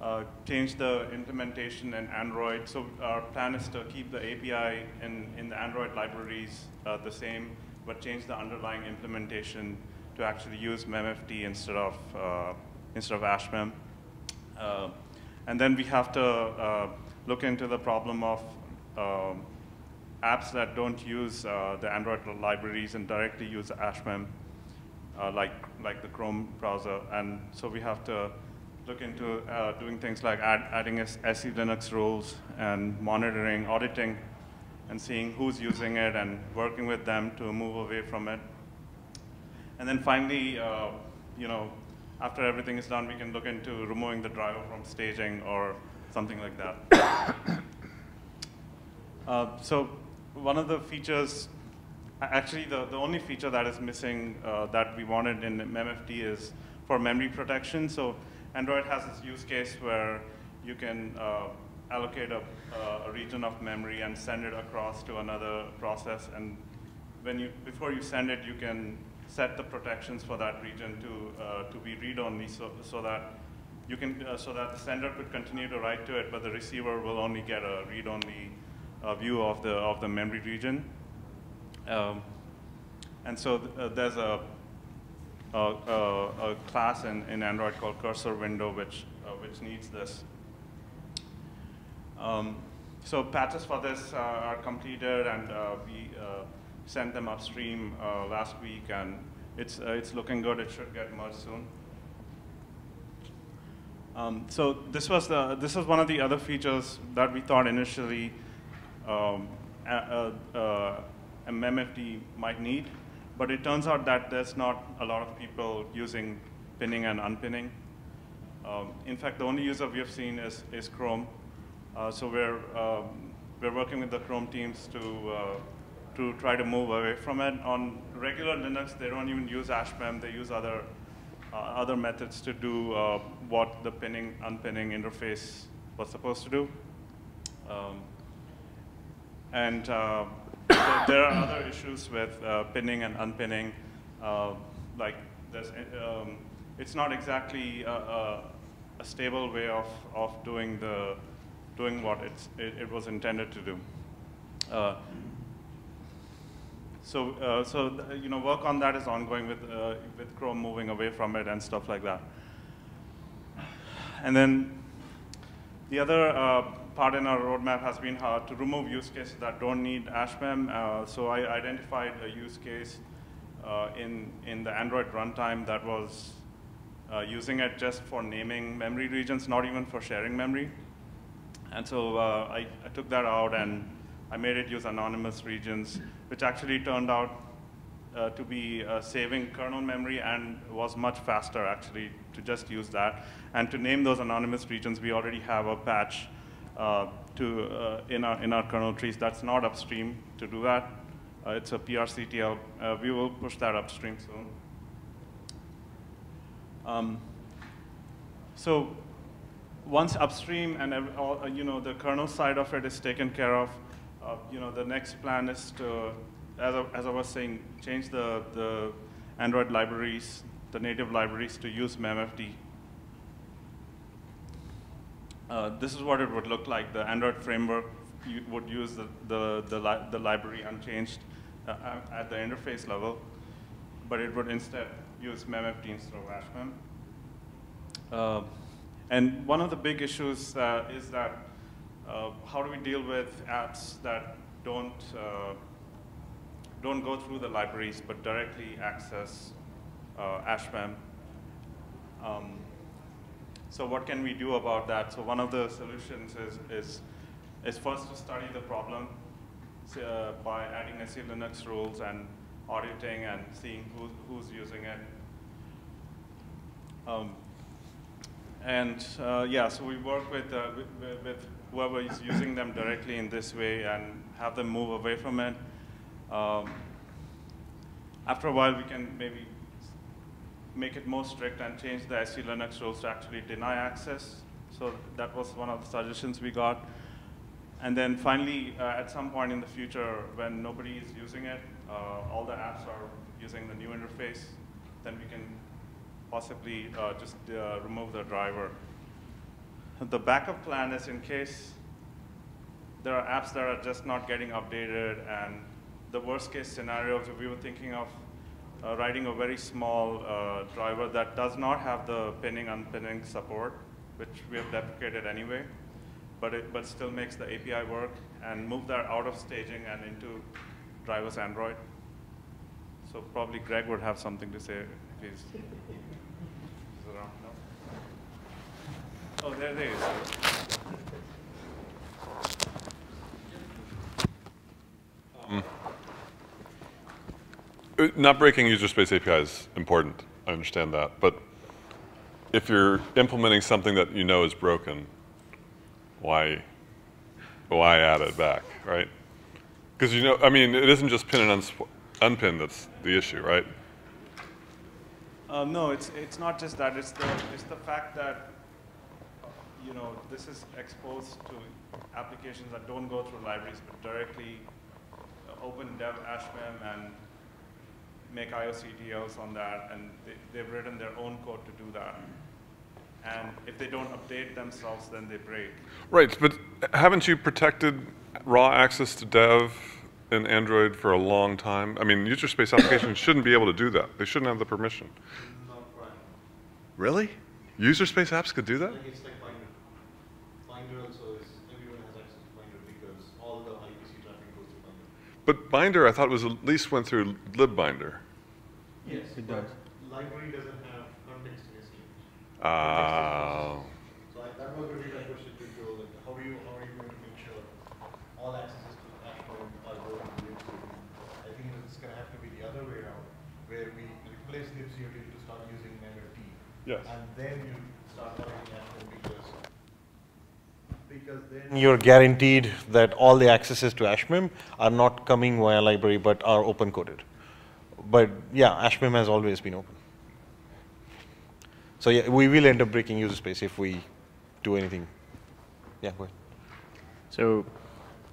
uh, change the implementation in Android. So our plan is to keep the API in, in the Android libraries uh, the same, but change the underlying implementation to actually use MemFD instead of, uh, instead of AshMem. Uh, and then we have to uh, look into the problem of um, apps that don't use uh, the Android libraries and directly use AshMem, uh, like, like the Chrome browser. And so we have to look into uh, doing things like add, adding SELinux rules and monitoring, auditing, and seeing who's using it and working with them to move away from it. And then finally, uh, you know, after everything is done, we can look into removing the driver from staging or something like that. uh, so one of the features, actually the, the only feature that is missing uh, that we wanted in MemFD is for memory protection. So Android has this use case where you can uh, allocate a, uh, a region of memory and send it across to another process. And when you, before you send it, you can set the protections for that region to, uh, to be read-only so, so that you can, uh, so that the sender could continue to write to it, but the receiver will only get a read-only uh, view of the, of the memory region. Um, and so th- uh, there's a, a, a, class in, in Android called cursor window, which, uh, which needs this. Um, so patches for this uh, are completed, and uh, we uh, sent them upstream uh, last week, and it's uh, it's looking good. It should get merged soon. Um, so this was the this was one of the other features that we thought initially um, a, a, a MMFD might need, but it turns out that there's not a lot of people using pinning and unpinning. Um, in fact, the only user we have seen is, is Chrome. Uh, so we're, um, we're working with the Chrome teams to, uh, to try to move away from it. On regular Linux, they don't even use AshMem. They use other uh, other methods to do uh, what the pinning, unpinning interface was was supposed to do. Um, and uh, there, are other issues with uh, pinning and unpinning. Uh, like, um, it's not exactly a, a, a, stable way of, of doing, the, doing what it, it was intended to do. Uh, so, uh, so you know, work on that is ongoing with, uh, with Chrome moving away from it and stuff like that. And then the other uh, part in our roadmap has been how to remove use cases that don't need AshMem. Uh, so I identified a use case uh, in, in the Android runtime that was uh, using it just for naming memory regions, not even for sharing memory. And so uh, I, I took that out and I made it use anonymous regions, which actually turned out uh, to be uh, saving kernel memory and was much faster actually to just use that. And to name those anonymous regions, we already have a patch uh, to, uh, in, our, in our kernel trees that's not upstream to do that. Uh, it's a PRCTL. Uh, we will push that upstream soon. Um, so once upstream and all, you know the kernel side of it is taken care of, you know the next plan is to as I, as I was saying, change the, the Android libraries, the native libraries to use MEMFD. Uh, this is what it would look like. The Android framework would use the, the, the, li the library unchanged uh, at the interface level, but it would instead use MEMFD instead of AshMem. Uh, and one of the big issues uh, is that uh, how do we deal with apps that don't uh, don't go through the libraries, but directly access uh, AshMem. Um, so what can we do about that? So one of the solutions is, is, is first to study the problem uh, by adding SELinux rules and auditing and seeing who, who's using it. Um, and uh, yeah, so we work with, uh, with, with, whoever is using them directly in this way and have them move away from it. Um, after a while, we can maybe make it more strict and change the SELinux rules to actually deny access. So that was one of the suggestions we got. And then finally, uh, at some point in the future, when nobody is using it, uh, all the apps are using the new interface, then we can possibly uh, just uh, remove the driver. The backup plan is in case there are apps that are just not getting updated and the worst case scenario, we were thinking of uh, writing a very small uh, driver that does not have the pinning unpinning support, which we have deprecated anyway, but it but still makes the API work and move that out of staging and into drivers Android. So probably Greg would have something to say if he's, he's around. No? Oh, there, there he is. Um. Uh, not breaking user space API is important. I understand that. But if you're implementing something that you know is broken, why, why add it back, right? Because you know, I mean, it isn't just pin and unpin that's the issue, right? Uh, no, it's it's not just that. It's the it's the fact that you know this is exposed to applications that don't go through libraries but directly open dev ashmem and make IOCTLs on that, and they, have written their own code to do that. And if they don't update themselves, then they break. Right, but haven't you protected raw access to dev in Android for a long time? I mean, user space applications shouldn't be able to do that. They shouldn't have the permission. Really? User space apps could do that? But Binder, I thought was at least went through libbinder. Yes, it does. Library doesn't have context in HTML. Uh, so I, that was really my question to Joe, like how are you, how are you going to make sure all accesses to Ashmem are going to libc? I think it's going to have to be the other way around, where we replace libc to start using MFD. Yes. And then you start having Ashmem because because then you're guaranteed that all the accesses to Ashmem are not coming via library but are open coded but yeah, AshMem has always been open. So yeah, we will end up breaking user space if we do anything Yeah, go ahead. So,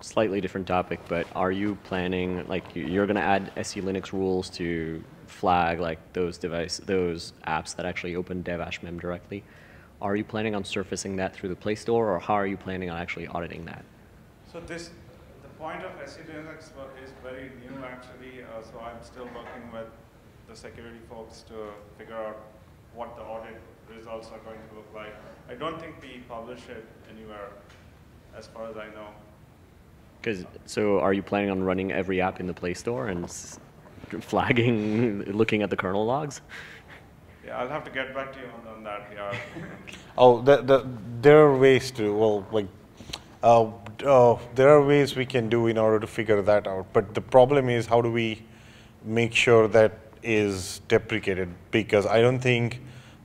slightly different topic, but are you planning, like, you- you're going to add SELinux rules to flag, like, those device, those apps that actually open DevHMM directly? Are you planning on surfacing that through the Play Store, or how are you planning on actually auditing that? So this, the point of SE is very new actually, uh, so I'm still working with the security folks to figure out what the audit results are going to look like. I don't think we publish it anywhere, as far as I know. Because, so are you planning on running every app in the Play Store and flagging, looking at the kernel logs? Yeah, I'll have to get back to you on, on that, yeah. Oh, the, the, there are ways to, well, like, uh, uh, there are ways we can do in order to figure that out. But the problem is, how do we make sure that is deprecated? Because I don't think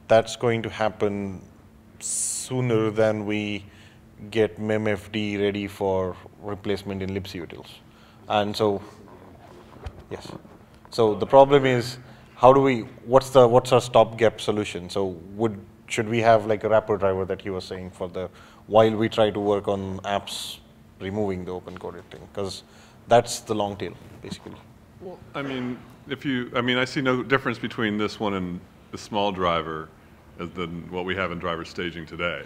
that's going to happen sooner than we get memfd ready for replacement in libcutils. And so, yes. So the problem is, how do we, what's the, what's our stopgap solution? So would, should we have like a wrapper driver that he was saying for the, while we try to work on apps removing the open coded thing? Because that's the long tail, basically. Well, I mean, if you, I mean, I see no difference between this one and the small driver as than what we have in driver staging today.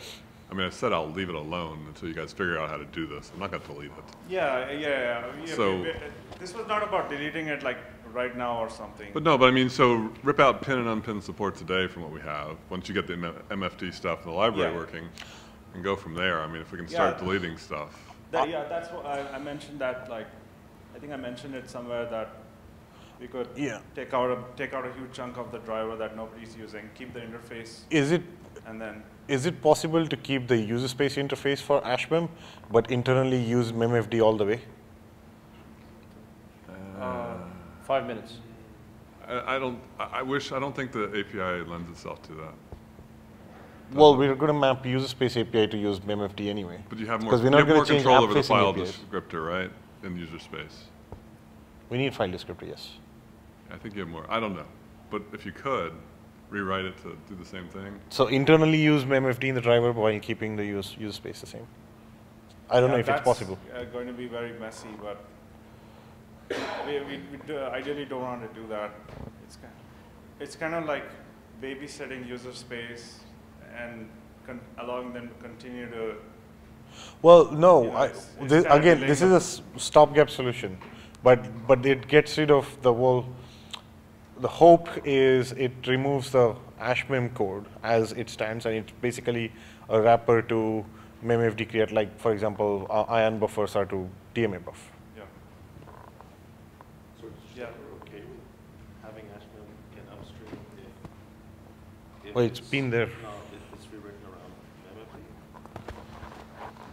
I mean, I said I'll leave it alone until you guys figure out how to do this. I'm not going to delete it. Yeah, yeah, yeah. yeah So- we- we- this was not about deleting it like right now or something. But no, but I mean, so rip out pin and unpin support today from what we have. Once you get the M- MFD stuff in the library Yeah. working, and go from there. I mean, if we can start Yeah. deleting stuff. That, yeah, that's what I, I mentioned that like, I think I mentioned it somewhere that we could Yeah. take out a take out a huge chunk of the driver that nobody's using, keep the interface. Is it, And then is it possible to keep the user space interface for AshMem, but internally use memfd all the way? Uh, Five minutes. I, I don't. I I wish. I don't think the API lends itself to that. Well, we're going to map user space API to use memfd anyway. But you have more. Because we're you not have going more to change control over the file APIs. descriptor, right, in user space. We need file descriptor, yes. I think you have more. I don't know, but if you could rewrite it to do the same thing. So internally use memfd in the driver while keeping the use, user space the same. I don't Yeah, know if it's that's, possible. Uh, going to be very messy, but we, we, we ideally don't want to do that. It's kind, of, it's kind of like babysitting user space and allowing them to continue to. Well, no, you know, I, it's- it's this, again, this is a stopgap solution, but, but it gets rid of the whole, the hope is it removes the ashmem code as it stands and it's basically a wrapper to memfd create, like, for example, uh, ion buffers are to DMA buff. Yeah. So Yeah. okay with having Ashmem can upstream if, if Well, it's been there. No, if it's rewritten around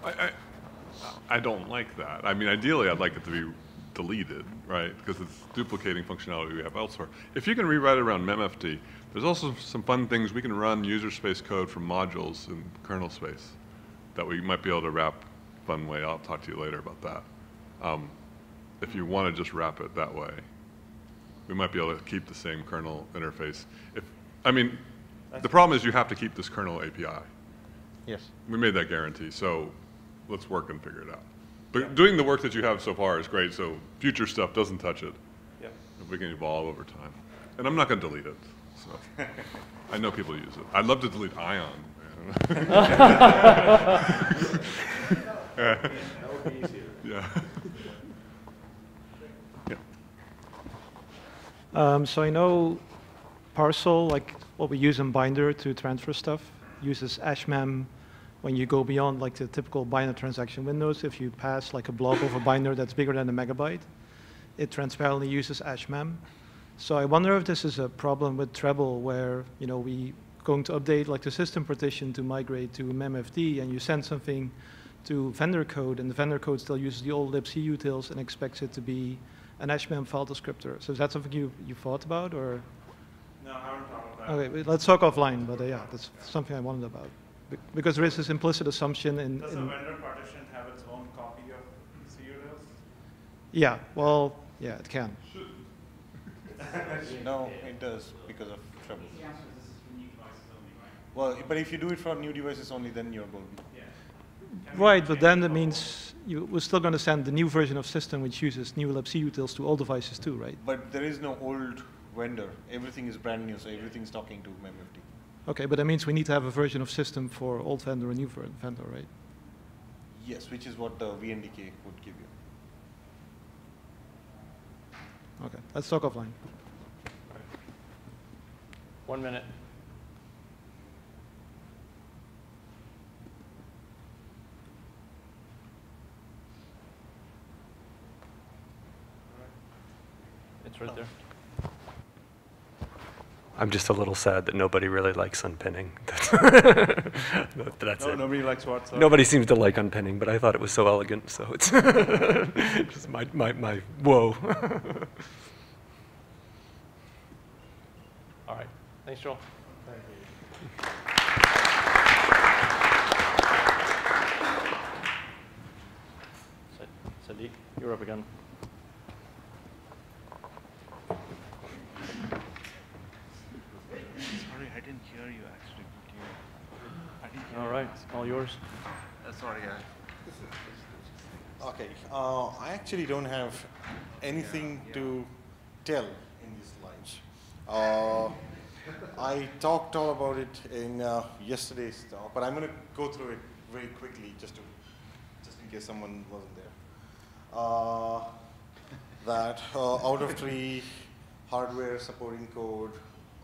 MFD. I, I, I don't like that. I mean, ideally, I'd like it to be deleted, right? Because it's duplicating functionality we have elsewhere. If you can rewrite it around memfd, there's also some fun things we can run user space code from modules in kernel space that we might be able to wrap fun way. I'll talk to you later about that. Um, if you want to just wrap it that way, we might be able to keep the same kernel interface. If I mean, the problem is you have to keep this kernel API. Yes. We made that guarantee, so let's work and figure it out. But doing the work that you have so far is great, so future stuff doesn't touch it. Yeah. If we can evolve over time. And I'm not going to delete it, so. I know people use it. I'd love to delete Ion. man. That would be easier. Yeah. Yeah. Um, so I know Parcel, like what we use in Binder to transfer stuff, uses ashmem when you go beyond like the typical Binder transaction windows. If you pass like a blob of a binder that's bigger than a megabyte, it transparently uses ashmem. So I wonder if this is a problem with Treble where, you know, we're going to update like the system partition to migrate to memfd and you send something to vendor code and the vendor code still uses the old libcutils and expects it to be an ashmem file descriptor. So is that something you, you thought about or? No, I haven't thought. Okay, let's talk offline, but uh, yeah, that's something I wondered about. Be- Because there is this implicit assumption in, Does a vendor partition have its own copy of CUDOs? yeah, well, yeah, it can. No, it does because of Treble. Well, but if you do it for new devices only, then you're going to. Right, but then that means you, we're still going to send the new version of system which uses new libc utils to all devices too, right? But there is no old vendor. Everything is brand new, so everything's talking to MemFD. Okay, but that means we need to have a version of system for old vendor and new vendor, right? Yes, which is what uh, the VNDK would give you. Okay, let's talk offline. One minute. It's right there. I'm just a little sad that nobody really likes unpinning. That- That's No, it. nobody likes what, sorry? Nobody seems to like unpinning, but I thought it was so elegant, so it's just my, my, my whoa. All right. Thanks, Joel. Sa- Sandeep, you're up again. Sorry, I didn't hear you actually. I didn't hear All you. right, all yours. Uh, sorry, guys. Okay, uh, I actually don't have anything to tell in these slides. Uh, I talked all about it in uh, yesterday's talk, but I'm going to go through it very quickly just to, just in case someone wasn't there. Uh, that uh, out of tree hardware supporting code,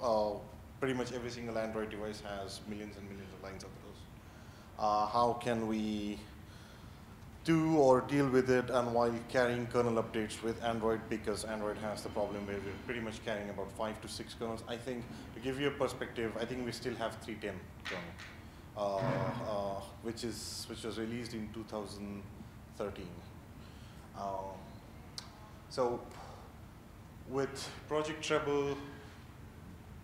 uh, pretty much every single Android device has millions and millions of lines of those. Uh, how can we do or deal with it and while carrying kernel updates with Android because Android has the problem where we're pretty much carrying about five to six kernels. I think to give you a perspective, I think we still have 310 kernel, uh, uh, which is which was released in 2013. Um, so with Project Treble,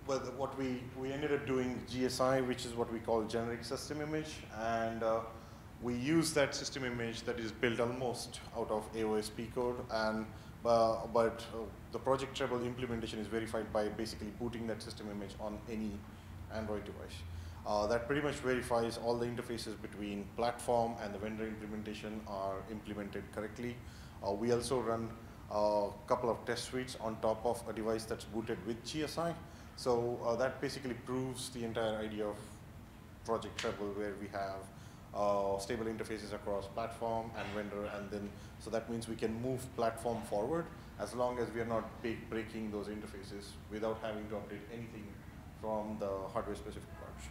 well, what we, we ended up doing GSI, which is what we call generic system image, and uh, we use that system image that is built almost out of AOSP code, and uh, but uh, the Project Treble implementation is verified by basically booting that system image on any Android device. Uh, that pretty much verifies all the interfaces between platform and the vendor implementation are implemented correctly. Uh, we also run a couple of test suites on top of a device that's booted with GSI. So uh, that basically proves the entire idea of Project Treble where we have uh, stable interfaces across platform and vendor and then so that means we can move platform forward as long as we are not big breaking those interfaces without having to update anything from the hardware specific parts.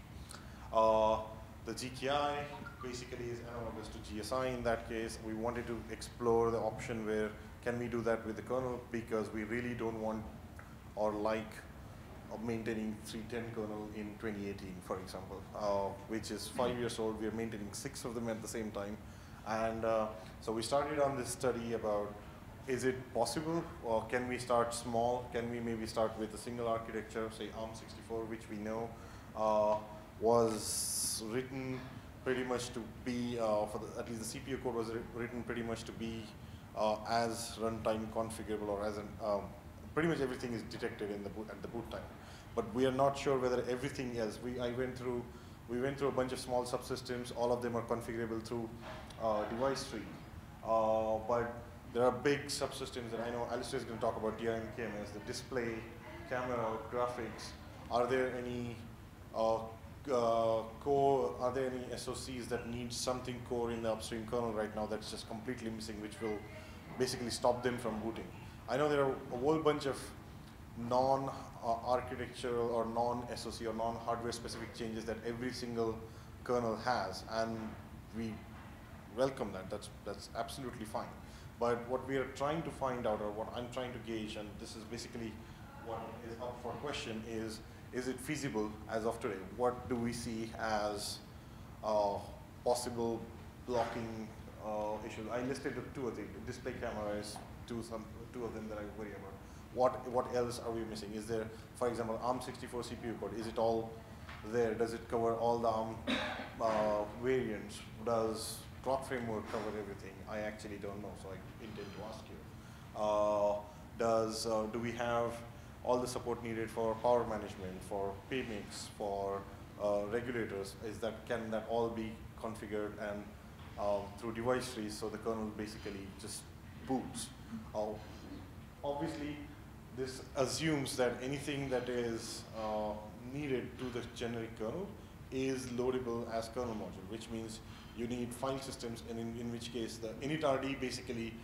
Uh, the GKI basically is analogous to GSI in that case. We wanted to explore the option where can we do that with the kernel because we really don't want or like maintaining 310 kernel in 2018, for example, uh, which is five years old. We are maintaining six of them at the same time. And uh, so we started on this study about is it possible or can we start small? Can we maybe start with a single architecture, say ARM64, which we know uh, was written pretty much to be, uh, for the, at least the CPU code was written pretty much to be uh, as runtime configurable or as an, um, pretty much everything is detected in the boot, at the boot time. But we are not sure whether everything else, we, I went through, we went through a bunch of small subsystems, all of them are configurable through uh, device tree. Uh, but there are big subsystems that I know Alistair is going to talk about DRM KMS, the display, camera, graphics. Are there any uh, uh, core, are there any SOCs that need something core in the upstream kernel right now that's just completely missing, which will basically stop them from booting? I know there are a whole bunch of non-architectural or non-SOC or non-hardware specific changes that every single kernel has, and we welcome that. That's, that's absolutely fine. But what we are trying to find out, or what I'm trying to gauge, and this is basically what is up for question, is is it feasible as of today? What do we see as uh, possible blocking uh, issues? I listed the two of them. Display cameras, two, some, two of them that I worry about. What, what else are we missing? Is there, for example, ARM64 CPU code, is it all there? Does it cover all the ARM uh, variants? Does clock framework cover everything? I actually don't know, so I intend to ask you. Uh, does, uh, do we have all the support needed for power management, for PMICs, for uh, regulators? Is that, can that all be configured and uh, through device trees, so the kernel basically just boots. Obviously, this assumes that anything that is uh, needed to the generic kernel is loadable as kernel module, which means you need file systems, and in, in which case the initrd basically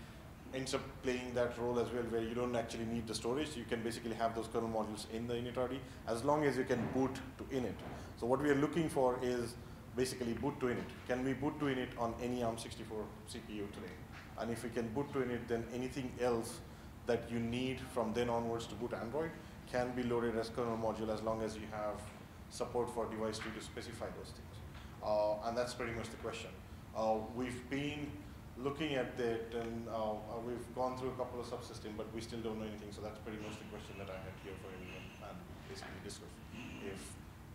ends up playing that role as well, where you don't actually need the storage. You can basically have those kernel modules in the initrd as long as you can boot to init. So what we are looking for is basically boot to init. Can we boot to init on any ARM64 CPU today? And if we can boot to init, then anything else that you need from then onwards to boot Android can be loaded as kernel module as long as you have support for device tree to specify those things. Uh, and that's pretty much the question. Uh, we've been looking at that and uh, uh, we've gone through a couple of subsystems, but we still don't know anything. So that's pretty much the question that I had here for everyone and basically discuss. If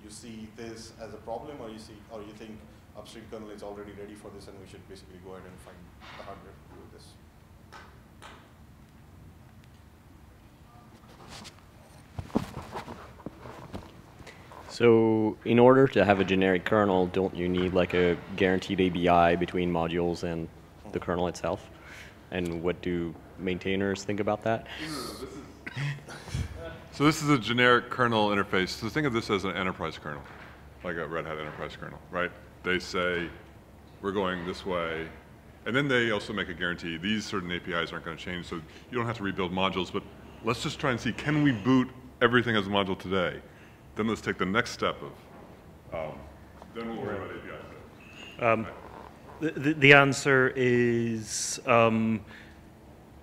you see this as a problem or you see, or you think upstream kernel is already ready for this and we should basically go ahead and find the hardware to do this. So in order to have a generic kernel, don't you need like a guaranteed ABI between modules and the kernel itself? And what do maintainers think about that? So this is a generic kernel interface. So think of this as an enterprise kernel, like a Red Hat enterprise kernel, right? They say, we're going this way. And then they also make a guarantee. These certain APIs aren't going to change, so you don't have to rebuild modules. But let's just try and see, can we boot everything as a module today? Then let's take the next step of, um, then we'll worry about APIs. Um, the, the, the answer is um,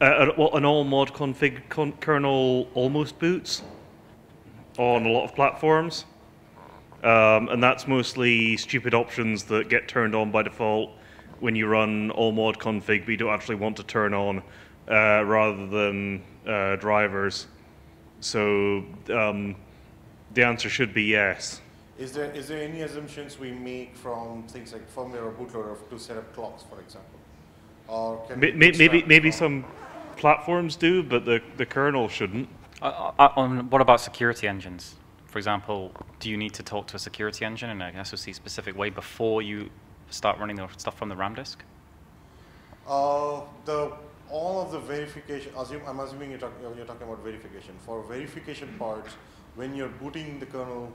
an all mod config con kernel almost boots on a lot of platforms. Um, and that's mostly stupid options that get turned on by default when you run all mod config, but you don't actually want to turn on uh, rather than uh, drivers. So um, the answer should be yes. Is there, is there any assumptions we make from things like firmware or bootloader to set up clocks, for example? Or can Ma- ma- maybe maybe some platforms do, but the, the kernel shouldn't. Uh, uh, on what about security engines? For example, do you need to talk to a security engine in an SOC specific way before you start running the stuff from the RAM disk? Uh, the all of the verification. Assume, I'm assuming you're, talk, you're talking about verification. For verification parts, when you're booting the kernel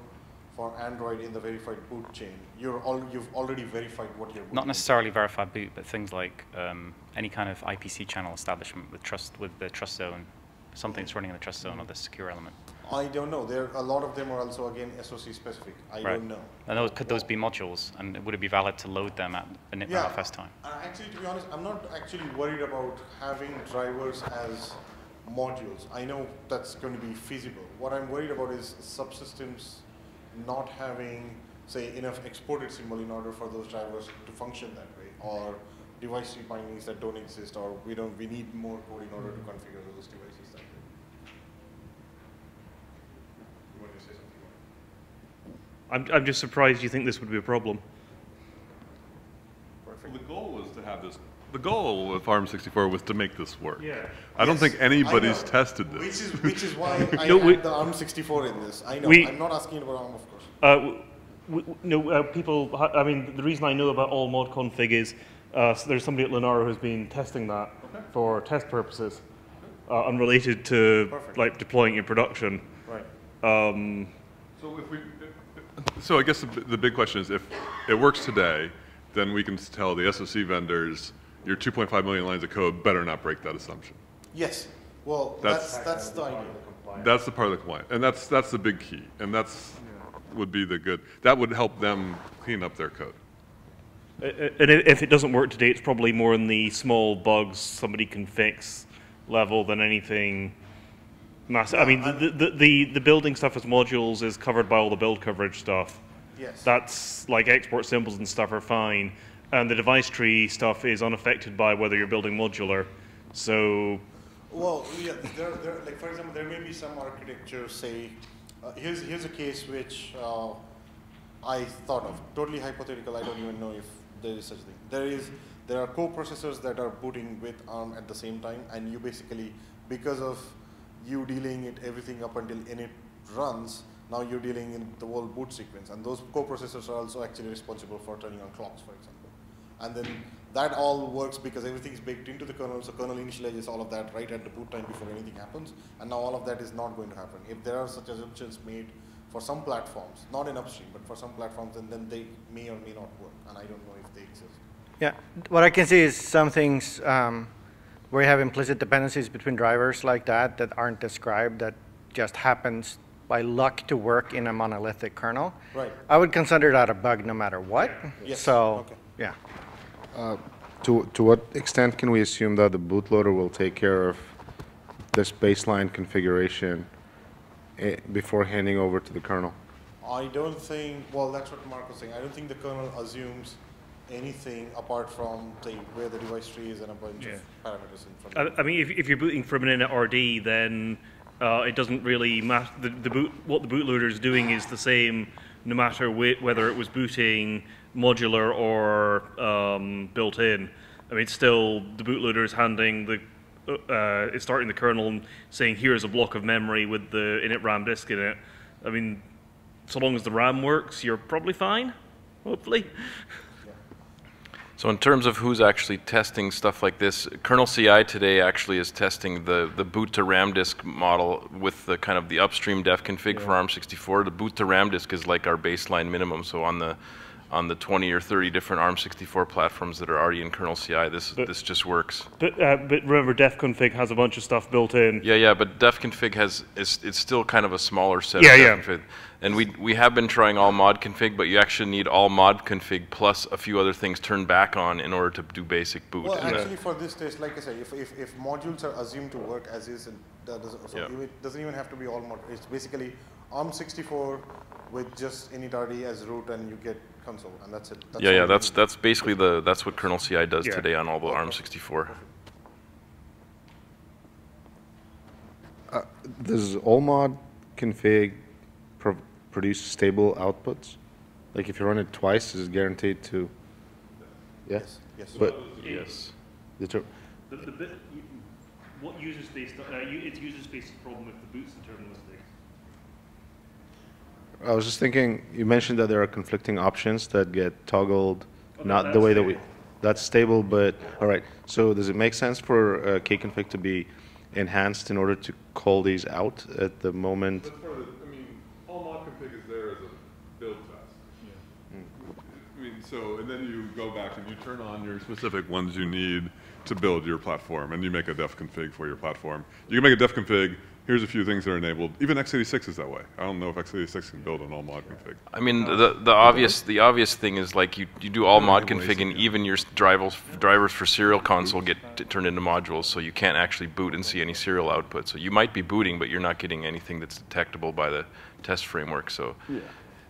for Android in the verified boot chain, you're all, you've already verified what you're booting. Not necessarily verified boot, but things like um, any kind of IPC channel establishment with trust with the trust zone, something that's running in the trust zone or the secure element. I don't know. There, a lot of them are also again SOC specific. I right. don't know. And those, could those be modules? And would it be valid to load them at the NIP Yeah. manifest time? Uh, actually, to be honest, I'm not actually worried about having drivers as modules. I know that's going to be feasible. What I'm worried about is subsystems not having, say, enough exported symbol in order for those drivers to function that way, or device tree bindings that don't exist, or we don't. We need more code in order to configure those devices that way. You want to say something? I'm, I'm just surprised you think this would be a problem. Well, the goal was to have this. The goal with ARM64 was to make this work. Yeah. I don't think anybody's tested this. Which is which is why I No, we- the ARM64 in this. I know. we- I'm not asking about ARM, of course. Uh, w- w- no, uh, people. I mean, the reason I know about all mod config is uh, so there's somebody at Linaro who's been testing that for test purposes, uh, unrelated to Perfect. like deploying in production. Right. Um, so if we, so I guess the, the big question is if it works today, then we can tell the SoC vendors your 2.5 million lines of code better not break that assumption. Yes. Well, That's- that's that's the idea. That's the part of the compliance, and that's that's the big key, and that's would be the good. That would help them clean up their code. And if it doesn't work today, it's probably more in the small bugs somebody can fix level than anything massive. I mean, the, the, the, the building stuff as modules is covered by all the build coverage stuff. Yes. That's like export symbols and stuff are fine. And the device tree stuff is unaffected by whether you're building modular. So, Well, yeah, there, there, like for example, there may be some architecture. Say, uh, here's here's a case which uh, I thought of. Totally hypothetical. I don't even know if there is such a thing. There is there are co-processors that are booting with ARM at the same time, and you basically because of you dealing it everything up until init runs. Now you're dealing in the whole boot sequence, and those co-processors are also actually responsible for turning on clocks, for example. And then that all works because everything is baked into the kernel, so kernel initializes all of that right at the boot time before anything happens, and now all of that is not going to happen. If there are such assumptions made for some platforms, not in upstream, but for some platforms, and then they may or may not work, and I don't know if they exist. Yeah, what I can see is some things um, where you have implicit dependencies between drivers like that that aren't described that just happens by luck to work in a monolithic kernel. Right. I would consider that a bug no matter what. Yes, So, okay. yeah. Uh, To, to what extent can we assume that the bootloader will take care of this baseline configuration eh, before handing over to the kernel? I don't think, well, that's what Mark was saying. I don't think the kernel assumes anything apart from, say, where the device tree is and a bunch Yeah. of parameters in front of I, I mean, if, if you're booting from an init RD, then uh, it doesn't really matter. The, the boot, what the bootloader is doing is the same, no matter wh- whether it was booting modular or um, built-in. I mean, still the bootloader is handing the, uh, it's starting the kernel and saying, "Here's a block of memory with the init RAM disk in it." I mean, so long as the RAM works, you're probably fine. Hopefully. So in terms of who's actually testing stuff like this, kernel CI today actually is testing the, the boot to RAM disk model with the kind of the upstream def config for ARM64. The boot to RAM disk is like our baseline minimum. So on the on the 20 or 30 different ARM64 platforms that are already in kernel CI, this this just works. But, uh, but remember, defconfig has a bunch of stuff built in. Yeah, yeah, but DefConfig has is it's still kind of a smaller set Yeah, of yeah. config. And we we have been trying all mod config, but you actually need all mod config plus a few other things turned back on in order to do basic boot. Well, And- actually, for this test, like I said, if, if, if modules are assumed to work as is, and that doesn't, so Yeah. it doesn't even have to be all mod. It's basically ARM64 with just initRD as root, and you get console, and that's it. That's yeah, yeah, that's need. that's basically the that's what kernel CI does Yeah. today on all the ARM64. Uh, Does all mod config pro- produce stable outputs? Like if you run it twice, is it guaranteed to? Yes. Yes. But Yes. the The, the bit, what user space, uh, you, it's user space's problem with the boots internalistic. I was just thinking, you mentioned that there are conflicting options that get toggled, not the way that we. That's stable, but, all right. So does it make sense for uh, kconfig to be enhanced in order to call these out at the moment? That's part of the, I mean, all mod config is there as a build test. I mean, so, and then you go back and you turn on your specific ones you need to build your platform, and you make a def config for your platform. You can make a def config, here's a few things that are enabled. Even x86 is that way. I don't know if x86 can build an all mod config. I mean, the the obvious the obvious thing is like you, you do all mod config, and even your drivers drivers for serial console get turned into modules, so you can't actually boot and see any serial output. So you might be booting, but you're not getting anything that's detectable by the test framework. So. Yeah.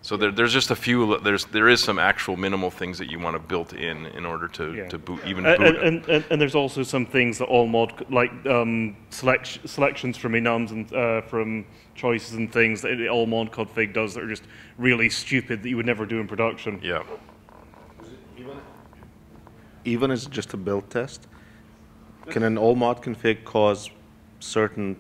So there, there's just a few. There's there is some actual minimal things that you want to built in in order to, Yeah. to boot even And, boot. and, and, and there's also some things that all mod, like um, select, selections from enums and uh, from choices and things that all mod config does that are just really stupid that you would never do in production. Yeah. Even as just a build test? Can an all mod config cause certain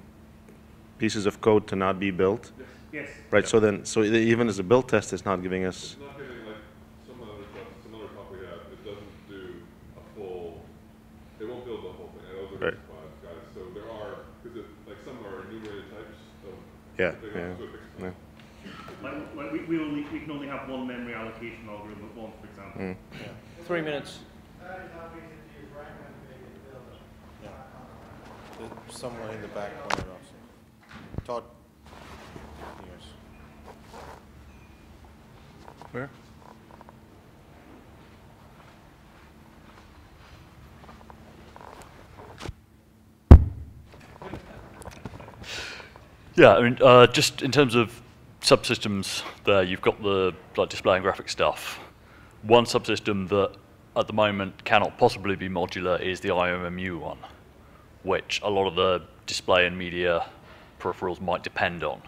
pieces of code to not be built? Yes. Right, so then, so even as a build test, it's not giving us, It's not getting like some other stuff, some other talk we had, it doesn't do a full, it won't build the whole thing. I know Right. there's five guys, so there are, because it, like some are enumerated types of. Yeah, they yeah, have specific yeah. Like, like we, we, only, we can only have one memory allocation algorithm at once, for example. Mm. Three minutes. There's someone in the back corner also. Todd. Where? Yeah, I mean, uh, just in terms of subsystems, there you've got the like display and graphic stuff. One subsystem that at the moment cannot possibly be modular is the IOMMU one, which a lot of the display and media peripherals might depend on.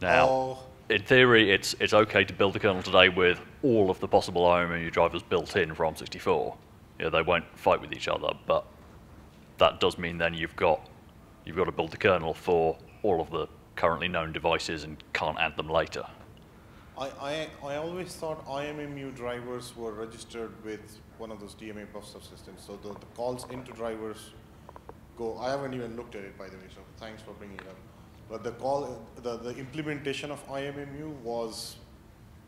Now, Oh. In theory, it's it's okay to build a kernel today with all of the possible IOMMU drivers built in for ARM64. You know, they won't fight with each other, but that does mean then you've got you've got to build the kernel for all of the currently known devices and can't add them later. I, I, I always thought IMMU drivers were registered with one of those DMA buff subsystems. So the, the calls into drivers go, I haven't even looked at it by the way, so thanks for bringing it up. But the call, the, the implementation of IMMU was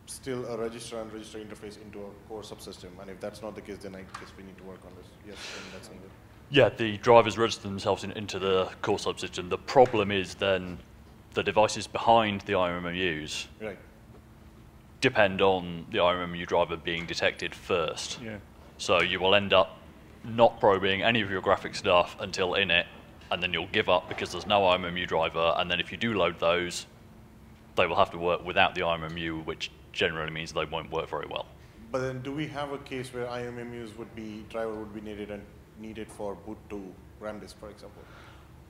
still a register and register interface into a core subsystem. And if that's not the case, then I guess we need to work on this. Yes, then that's needed. Yeah, the drivers register themselves in, into the core subsystem. The problem is then the devices behind the IMMUs Right. depend on the IMMU driver being detected first. Yeah. So you will end up not probing any of your graphic stuff until in it, and then you'll give up because there's no IMMU driver, and then if you do load those, they will have to work without the IMMU, which generally means they won't work very well. But then do we have a case where IMMUs would be, driver would be needed and needed for boot to RAM disk, for example?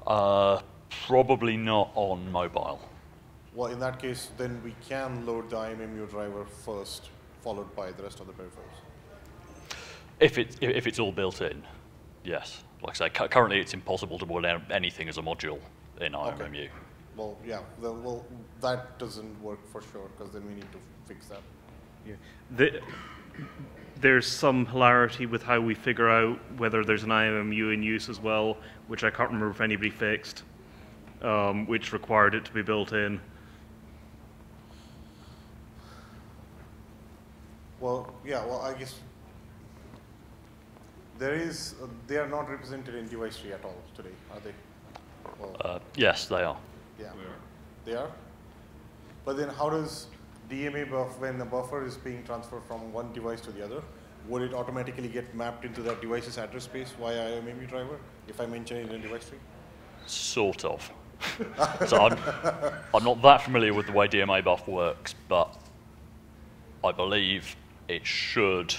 Uh, probably not on mobile. Well, in that case, then we can load the IMMU driver first, followed by the rest of the peripherals. If, it, if it's all built in, yes. Like I say, cu- currently it's impossible to build out anything as a module in IMMU. Well, yeah, the, well, that doesn't work for sure, because then we need to fix that. Yeah. The, there's some hilarity with how we figure out whether there's an IMMU in use as well, which I can't remember if anybody fixed, um, which required it to be built in. Well, yeah, well, I guess there is, uh, they are not represented in device tree at all today, are they? Well, Uh, yes, they are. yeah. They are? But then how does DMA buff, when the buffer is being transferred from one device to the other, would it automatically get mapped into that device's address space via IMMU driver if I mention it in device tree? Sort of. so I'm, I'm not that familiar with the way DMA buff works, but I believe it should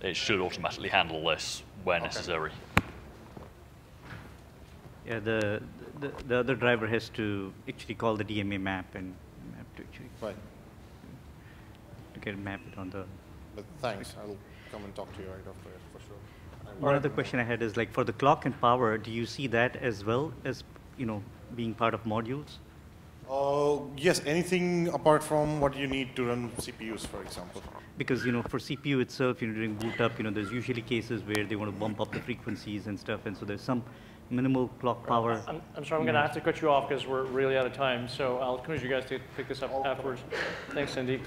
it should automatically handle this where necessary. Yeah, the, the, the other driver has to actually call the DMA map and map to actually. Right. To get mapped on the. But thanks, I'll come and talk to you right after it, for sure. One other question I had is like for the clock and power, do you see that as well as, you know, being part of modules? Uh, yes, anything apart from what you need to run CPUs, for example. Because, you know, for CPU itself, you know, during boot up, you know, there's usually cases where they want to bump up the frequencies and stuff, and so there's some minimal clock power. I'm, I'm sorry, I'm going to have to cut you off because we're really out of time. So I'll encourage you guys to pick this up afterwards. Thanks, Cindy.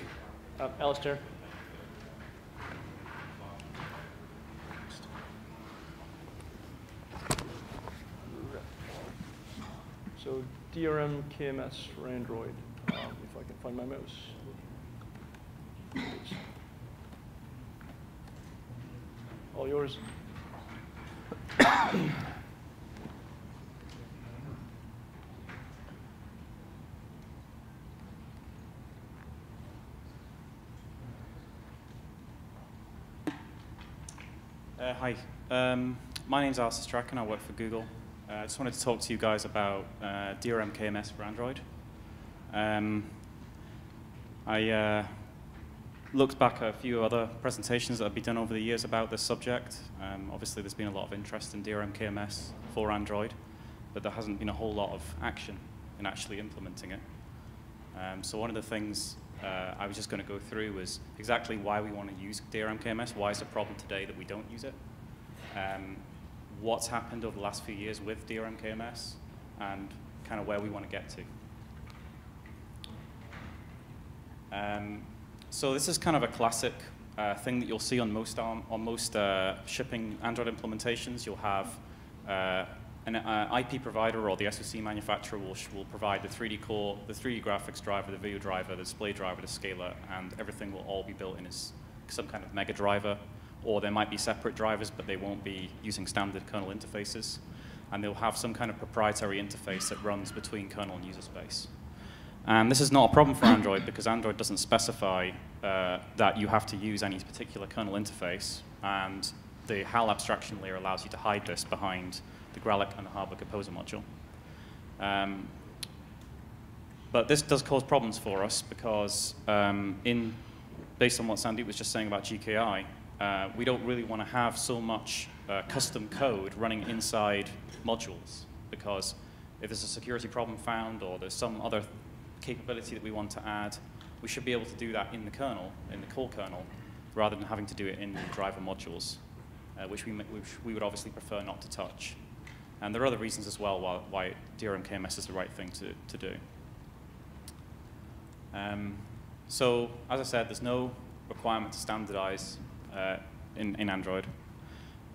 Uh, Alistair? So DRM KMS for Android, um, if I can find my mouse. All yours. Uh, hi, um, my name's Alistair Strachan. I work for Google. Uh, I just wanted to talk to you guys about uh, DRM KMS for Android. Um, I uh, looked back at a few other presentations that have been done over the years about this subject. Um, obviously, there's been a lot of interest in DRM KMS for Android, but there hasn't been a whole lot of action in actually implementing it. Um, so one of the things uh, I was just going to go through was exactly why we want to use DRM KMS, why is it a problem today that we don't use it, um, what's happened over the last few years with DRM KMS, and kind of where we want to get to. Um, so this is kind of a classic uh, thing that you'll see on most, on, on most uh, shipping Android implementations. You'll have uh, an uh, IP provider or the SoC manufacturer will, will provide the 3D core, the 3D graphics driver, the video driver, the display driver, the scaler, and everything will all be built in as some kind of mega driver. Or there might be separate drivers, but they won't be using standard kernel interfaces. And they'll have some kind of proprietary interface that runs between kernel and user space. And this is not a problem for Android because Android doesn't specify uh, that you have to use any particular kernel interface. And the HAL abstraction layer allows you to hide this behind the Gralloc and the Hardware Composer module. Um, but this does cause problems for us because um, in, based on what Sandeep was just saying about GKI, uh, we don't really want to have so much uh, custom code running inside modules because if there's a security problem found or there's some other capability that we want to add, we should be able to do that in the kernel, in the core kernel, rather than having to do it in the driver modules, uh, which, we, which we would obviously prefer not to touch. And there are other reasons as well why, why DRM KMS is the right thing to, to do. Um, so, as I said, there's no requirement to standardize uh, in, in Android.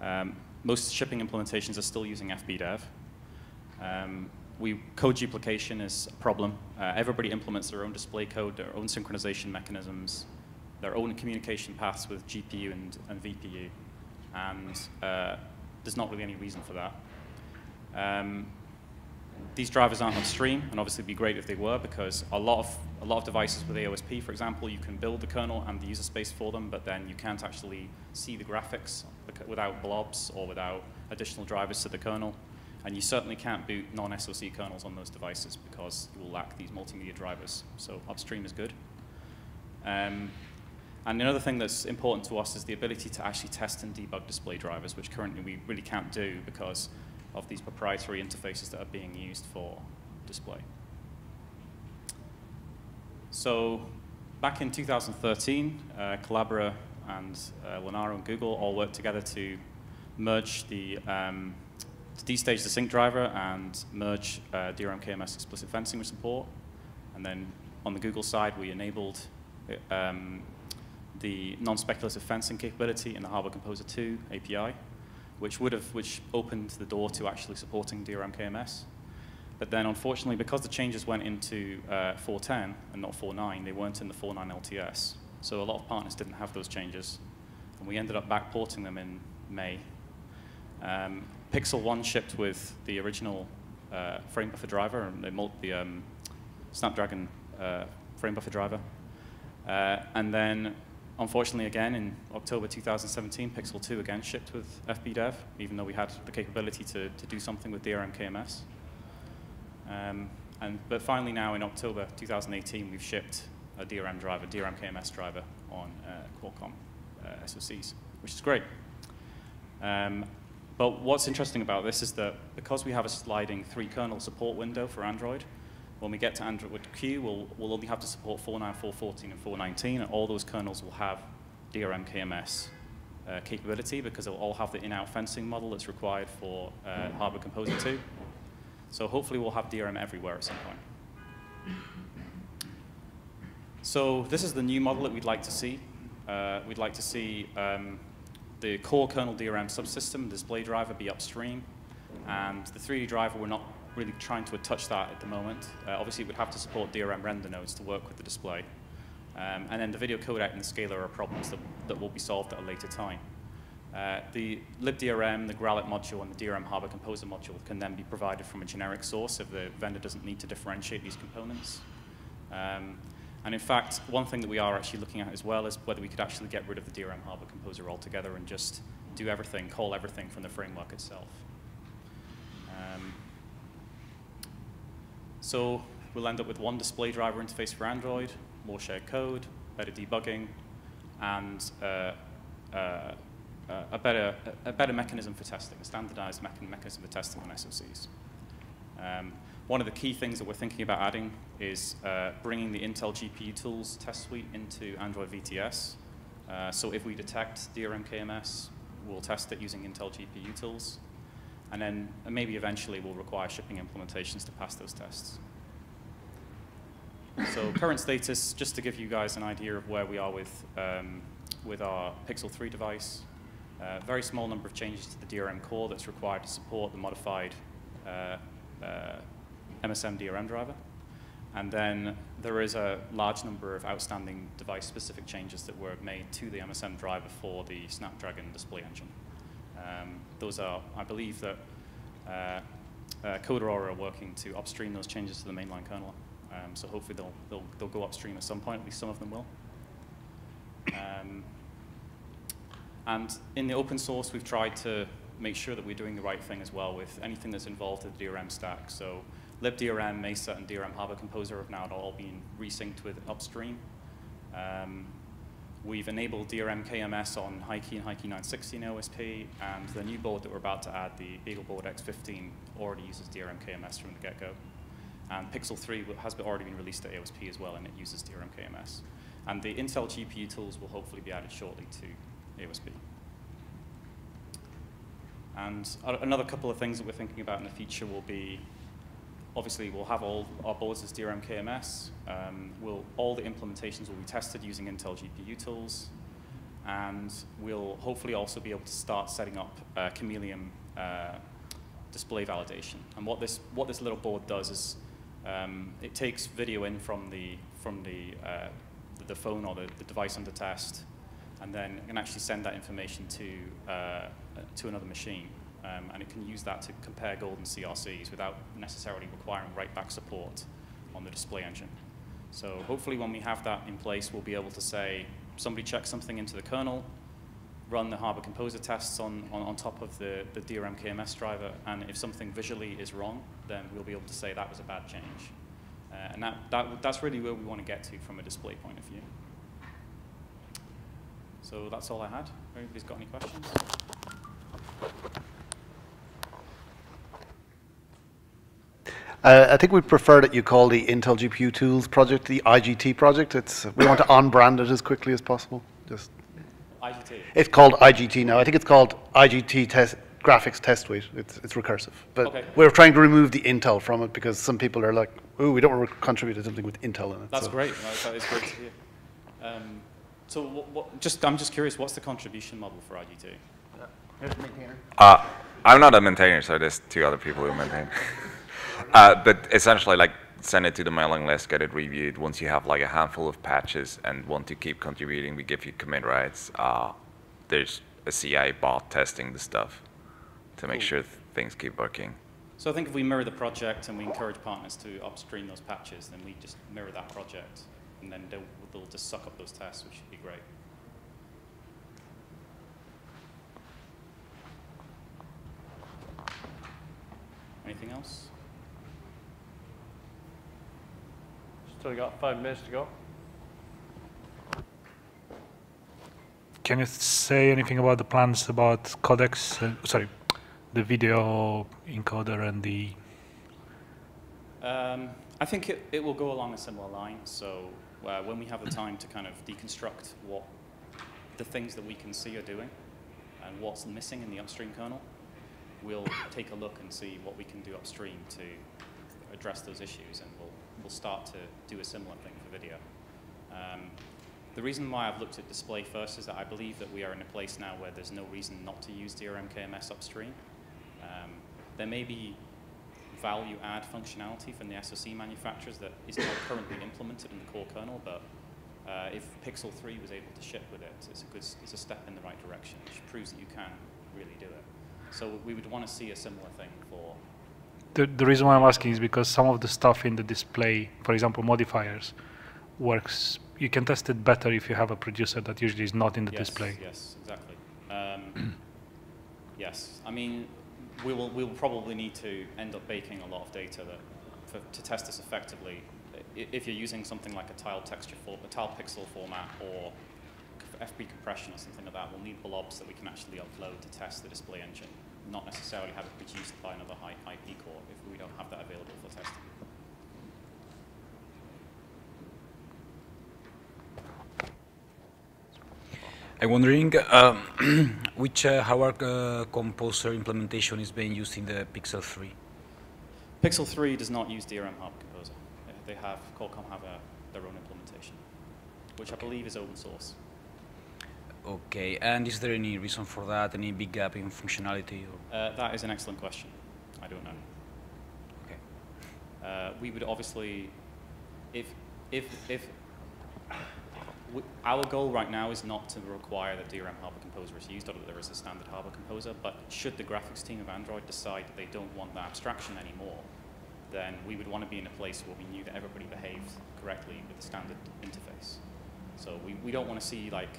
Um, most shipping implementations are still using FBDev. Um, we, code duplication is a problem. Uh, everybody implements their own display code, their own synchronization mechanisms, their own communication paths with GPU and, and VPU. And uh, there's not really any reason for that. Um, these drivers aren't upstream, and obviously it'd be great if they were, because a lot of a lot of devices with AOSP, for example, you can build the kernel and the user space for them, but then you can't actually see the graphics without blobs or without additional drivers to the kernel. And you certainly can't boot non-SoC kernels on those devices because you will lack these multimedia drivers. So upstream is good. Um, and another thing that's important to us is the ability to actually test and debug display drivers, which currently we really can't do because of these proprietary interfaces that are being used for display. So back in 2013, uh, Collabora and uh, Linaro and Google all worked together to merge the, um, to destage the sync driver and merge uh, DRM KMS explicit fencing with support. And then on the Google side, we enabled um, the non-speculative fencing capability in the Hardware Composer 2 API which would have which opened the door to actually supporting DRM KMS. But then, unfortunately, because the changes went into uh, 4.10 and not 4.9, they weren't in the 4.9 LTS. So a lot of partners didn't have those changes, and we ended up backporting them in May. Um, Pixel 1 shipped with the original uh, frame buffer driver, and they the, the um, Snapdragon uh, frame buffer driver. Uh, and then Unfortunately, again, in October 2017, Pixel 2 again shipped with FBdev, even though we had the capability to, to do something with DRM KMS. Um, and, but finally now, in October 2018, we've shipped a DRM driver, DRM KMS driver on uh, Qualcomm uh, SoCs, which is great. Um, but what's interesting about this is that because we have a sliding three kernel support window for Android, when we get to Android Q, we'll, we'll only have to support 4.9, 4.14, and 4.19, and all those kernels will have DRM KMS uh, capability because they'll all have the in-out fencing model that's required for uh, Composer 2. So hopefully we'll have DRM everywhere at some point. So this is the new model that we'd like to see. Uh, we'd like to see um, the core kernel DRM subsystem, display driver be upstream, and the 3D driver we're not really trying to touch that at the moment. Uh, obviously, it would have to support DRM render nodes to work with the display. Um, and then the video codec and the scaler are problems that, that will be solved at a later time. Uh, the libDRM, the Gralloc module, and the DRM Hardware Composer module can then be provided from a generic source if the vendor doesn't need to differentiate these components. Um, and in fact, one thing that we are actually looking at as well is whether we could actually get rid of the DRM Hardware Composer altogether and just do everything, call everything from the framework itself. Um, so we'll end up with one display driver interface for Android, more shared code, better debugging, and uh, uh, a, better, a better mechanism for testing, a standardized mechanism for testing on SoCs. Um, one of the key things that we're thinking about adding is uh, bringing the Intel GPU tools test suite into Android VTS. Uh, so if we detect DRM KMS, we'll test it using Intel GPU tools. And then maybe eventually we'll require shipping implementations to pass those tests. So current status, just to give you guys an idea of where we are with, um, with our Pixel 3 device. Uh, very small number of changes to the DRM core that's required to support the modified uh, uh, MSM DRM driver. And then there is a large number of outstanding device-specific changes that were made to the MSM driver for the Snapdragon display engine. Um, those are, I believe that uh, uh, CodeAurora are working to upstream those changes to the mainline kernel. Um, so hopefully they'll, they'll, they'll go upstream at some point, at least some of them will. Um, and in the open source, we've tried to make sure that we're doing the right thing as well with anything that's involved in the DRM stack. So libDRM, Mesa, and DRM Hardware Composer have now all been resynced with upstream. Um, We've enabled DRM KMS on HiKey and HiKey 960 in OSP, and the new board that we're about to add, the BeagleBoard X15, already uses DRM KMS from the get-go. And Pixel 3 has already been released at AOSP as well, and it uses DRM KMS. And the Intel GPU tools will hopefully be added shortly to AOSP. And another couple of things that we're thinking about in the future will be, obviously, we'll have all our boards as DRM KMS. Um, we'll, all the implementations will be tested using Intel GPU tools. And we'll hopefully also be able to start setting up uh, Chameleon uh, display validation. And what this, what this little board does is um, it takes video in from the, from the, uh, the phone or the, the device under test, and then it can actually send that information to, uh, to another machine. Um, and it can use that to compare golden CRCs without necessarily requiring write-back support on the display engine. So hopefully when we have that in place, we'll be able to say, somebody check something into the kernel, run the Hardware Composer tests on, on, on top of the, the DRM KMS driver, and if something visually is wrong, then we'll be able to say that was a bad change. Uh, and that, that, that's really where we want to get to from a display point of view. So that's all I had. Anybody's got any questions? Uh, I think we prefer that you call the Intel GPU Tools project the IGT project. It's, we want to on-brand it as quickly as possible. Just IGT? It's called IGT now. I think it's called IGT test, Graphics Test Suite. It's, it's recursive. But Okay. we're trying to remove the Intel from it because some people are like, ooh, we don't want to contribute to something with Intel in it. That's So- great. No, That is great to hear. Um, so what, what, just, I'm just curious, what's the contribution model for IGT? Uh, I'm not a maintainer, so there's two other people who maintain. uh, but essentially, like, send it to the mailing list, get it reviewed. Once you have like a handful of patches and want to keep contributing, we give you commit rights. Uh, there's a CI bot testing the stuff to make Cool. sure th- things keep working. So I think if we mirror the project and we encourage partners to upstream those patches, then we just mirror that project, and then they'll, they'll just suck up those tests, which should be great. Anything else? Still got five minutes to go. Can you say anything about the plans about codecs? Uh, sorry, the video encoder and the. Um, I think it, it will go along a similar line. So uh, when we have the time to kind of deconstruct what the things that we can see are doing and what's missing in the upstream kernel, we'll take a look and see what we can do upstream to address those issues, and we'll, we'll start to do a similar thing for video. Um, the reason why I've looked at display first is that I believe that we are in a place now where there's no reason not to use DRM KMS upstream. Um, there may be value add functionality from the SoC manufacturers that is not currently implemented in the core kernel, but uh, if Pixel 3 was able to ship with it, it's a good, it's a step in the right direction, which proves that you can really do it. So we would want to see a similar thing for The, the reason why I'm asking is because some of the stuff in the display, for example, modifiers, works. You can test it better if you have a producer that usually is not in the yes, display. Yes, exactly. Um, yes, I mean, we will, we will probably need to end up baking a lot of data that, for, to test this effectively. If you're using something like a tile texture for a tile pixel format or FB compression or something like that, we'll need blobs that we can actually upload to test the display engine, not necessarily have it produced by another high IP core if we don't have that available for testing. I'm wondering um, which uh, hardware uh, composer implementation is being used in the Pixel 3. Pixel 3 does not use DRM Hardware Composer. They- have, Qualcomm have a, their own implementation, which I believe is open source. Okay, and is there any reason for that? Any big gap in functionality? Or? Uh, that is an excellent question. I don't know. Okay. Uh, we would obviously, if, if, if, our goal right now is not to require that DRM Hardware Composer is used, or that there is a standard Hardware Composer, but should the graphics team of Android decide that they don't want that abstraction anymore, then we would want to be in a place where we knew that everybody behaved correctly with the standard interface. So we, we don't want to see like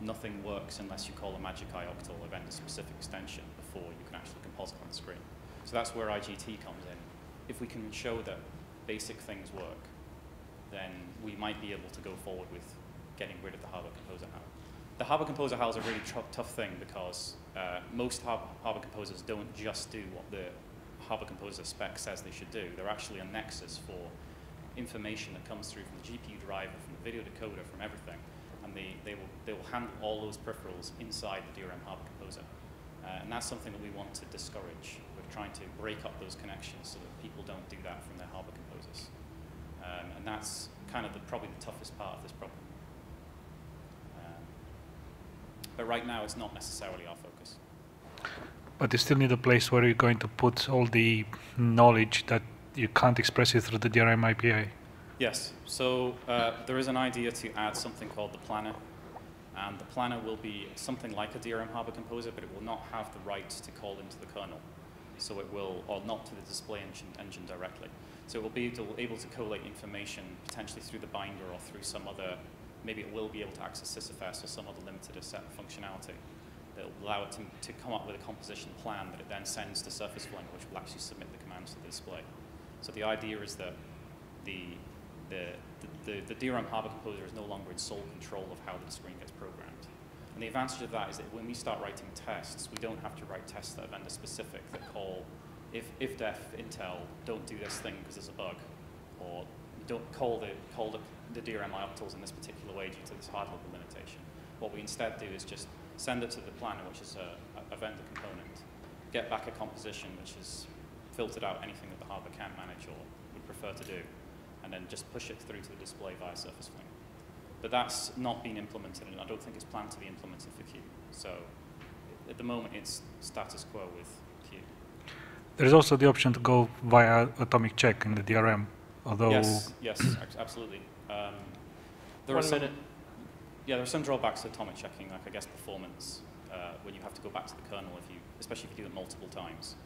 nothing works unless you call a magic ioctl event a specific extension before you can actually composite on the screen. So that's where IGT comes in. If we can show that basic things work, then we might be able to go forward with getting rid of the Hardware Composer HAL. The Hardware Composer HAL is a really tough thing because uh, most Har- Hardware Composers don't just do what the Hardware Composer spec says they should do. They're actually a nexus for information that comes through from the GPU driver, from the video decoder, from everything. And they, they, will, they will handle all those peripherals inside the DRM Hardware Composer. Uh, and that's something that we want to discourage. We're trying to break up those connections so that people don't do that from their Hardware Composers. Um, and that's kind of the, probably the toughest part of this problem. Um, but right now, it's not necessarily our focus. But you still need a place where you're going to put all the knowledge that you can't express it through the DRM API. Yes. So uh, there is an idea to add something called the planner. And the planner will be something like a DRM Hardware Composer, but it will not have the rights to call into the kernel. So it will, or not to the display engine, engine directly. So it will be able, able to collate information potentially through the binder or through some other, maybe it will be able to access sysfs or some other limited set of functionality that will allow it to, to come up with a composition plan that it then sends to Surface Flinger, which will actually submit the commands to the display. So the idea is that the, the, the, the, DRM Hardware Composer is no longer in sole control of how the screen gets programmed. And the advantage of that is that when we start writing tests, we don't have to write tests that are vendor specific that call if, if def Intel, don't do this thing because there's a bug, or don't call the, call the, the DRM octals in this particular way due to this hard level limitation. What we instead do is just send it to the planner, which is a, a vendor component, get back a composition which has filtered out anything that the harbor can't manage or would prefer to do, and then just push it through to the display via Surface Flinger. But that's not been implemented, and I don't think it's planned to be implemented for Q. So at the moment, it's status quo with Q. There's also the option to go via atomic check in the DRM, although... Yes, yes, absolutely. Um, there One are some, minute. Yeah, there are some drawbacks to atomic checking, like I guess performance, uh, when you have to go back to the kernel, if you, especially if you do it multiple times.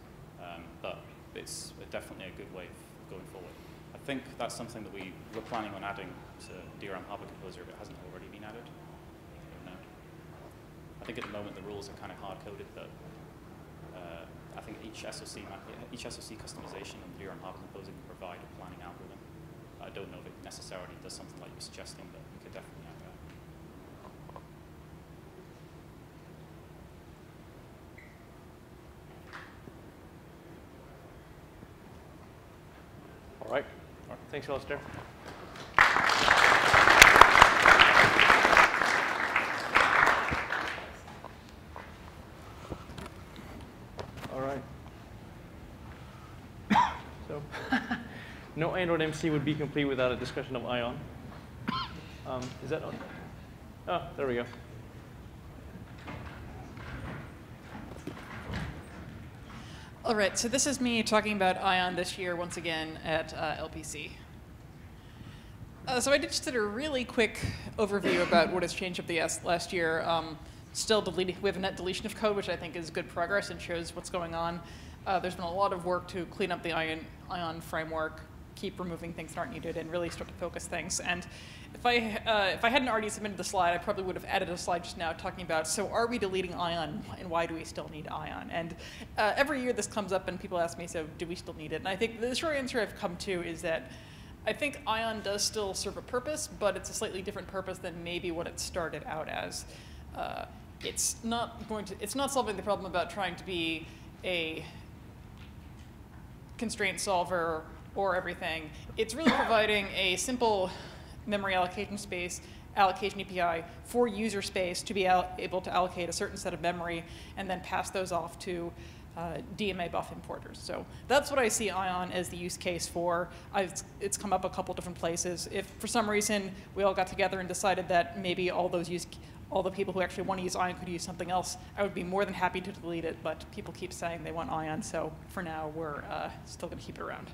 Um, but it's definitely a good way of going forward. I think that's something that we were planning on adding to DRM Hardware Composer if it hasn't already been added. I think at the moment the rules are kind of hard-coded, but uh, I think each SOC, each SOC customization the DRM Hardware Composer can provide a planning. I don't know if it necessarily does something like you're suggesting, but we could definitely add that. All right. All right. Thanks, Alistair. All right. So, no Android MC would be complete without a discussion of ION. Um, is that on? Oh, there we go. All right, so this is me talking about ION this year once again at uh, LPC. Uh, so I just did a really quick overview about what has changed up the last year. Um, still deleting, we have a net deletion of code, which I think is good progress and shows what's going on. Uh, there's been a lot of work to clean up the ION, ION framework, keep removing things that aren't needed, and really start to focus things. And if I, uh, if I hadn't already submitted the slide, I probably would have added a slide just now talking about, so are we deleting ION, and why do we still need ION? And uh, every year this comes up, and people ask me, so do we still need it? And I think the short answer I've come to is that I think ION does still serve a purpose, but it's a slightly different purpose than maybe what it started out as. Uh, it's not going to, it's not solving the problem about trying to be a constraint solver or everything. It's really providing a simple memory allocation space allocation API for user space to be able to allocate a certain set of memory and then pass those off to uh, DMA buff importers. So that's what I see ION as the use case for. I've, it's come up a couple different places. If for some reason we all got together and decided that maybe all those use, all the people who actually want to use ION could use something else, I would be more than happy to delete it, but people keep saying they want ION, so for now we're uh, still going to keep it around.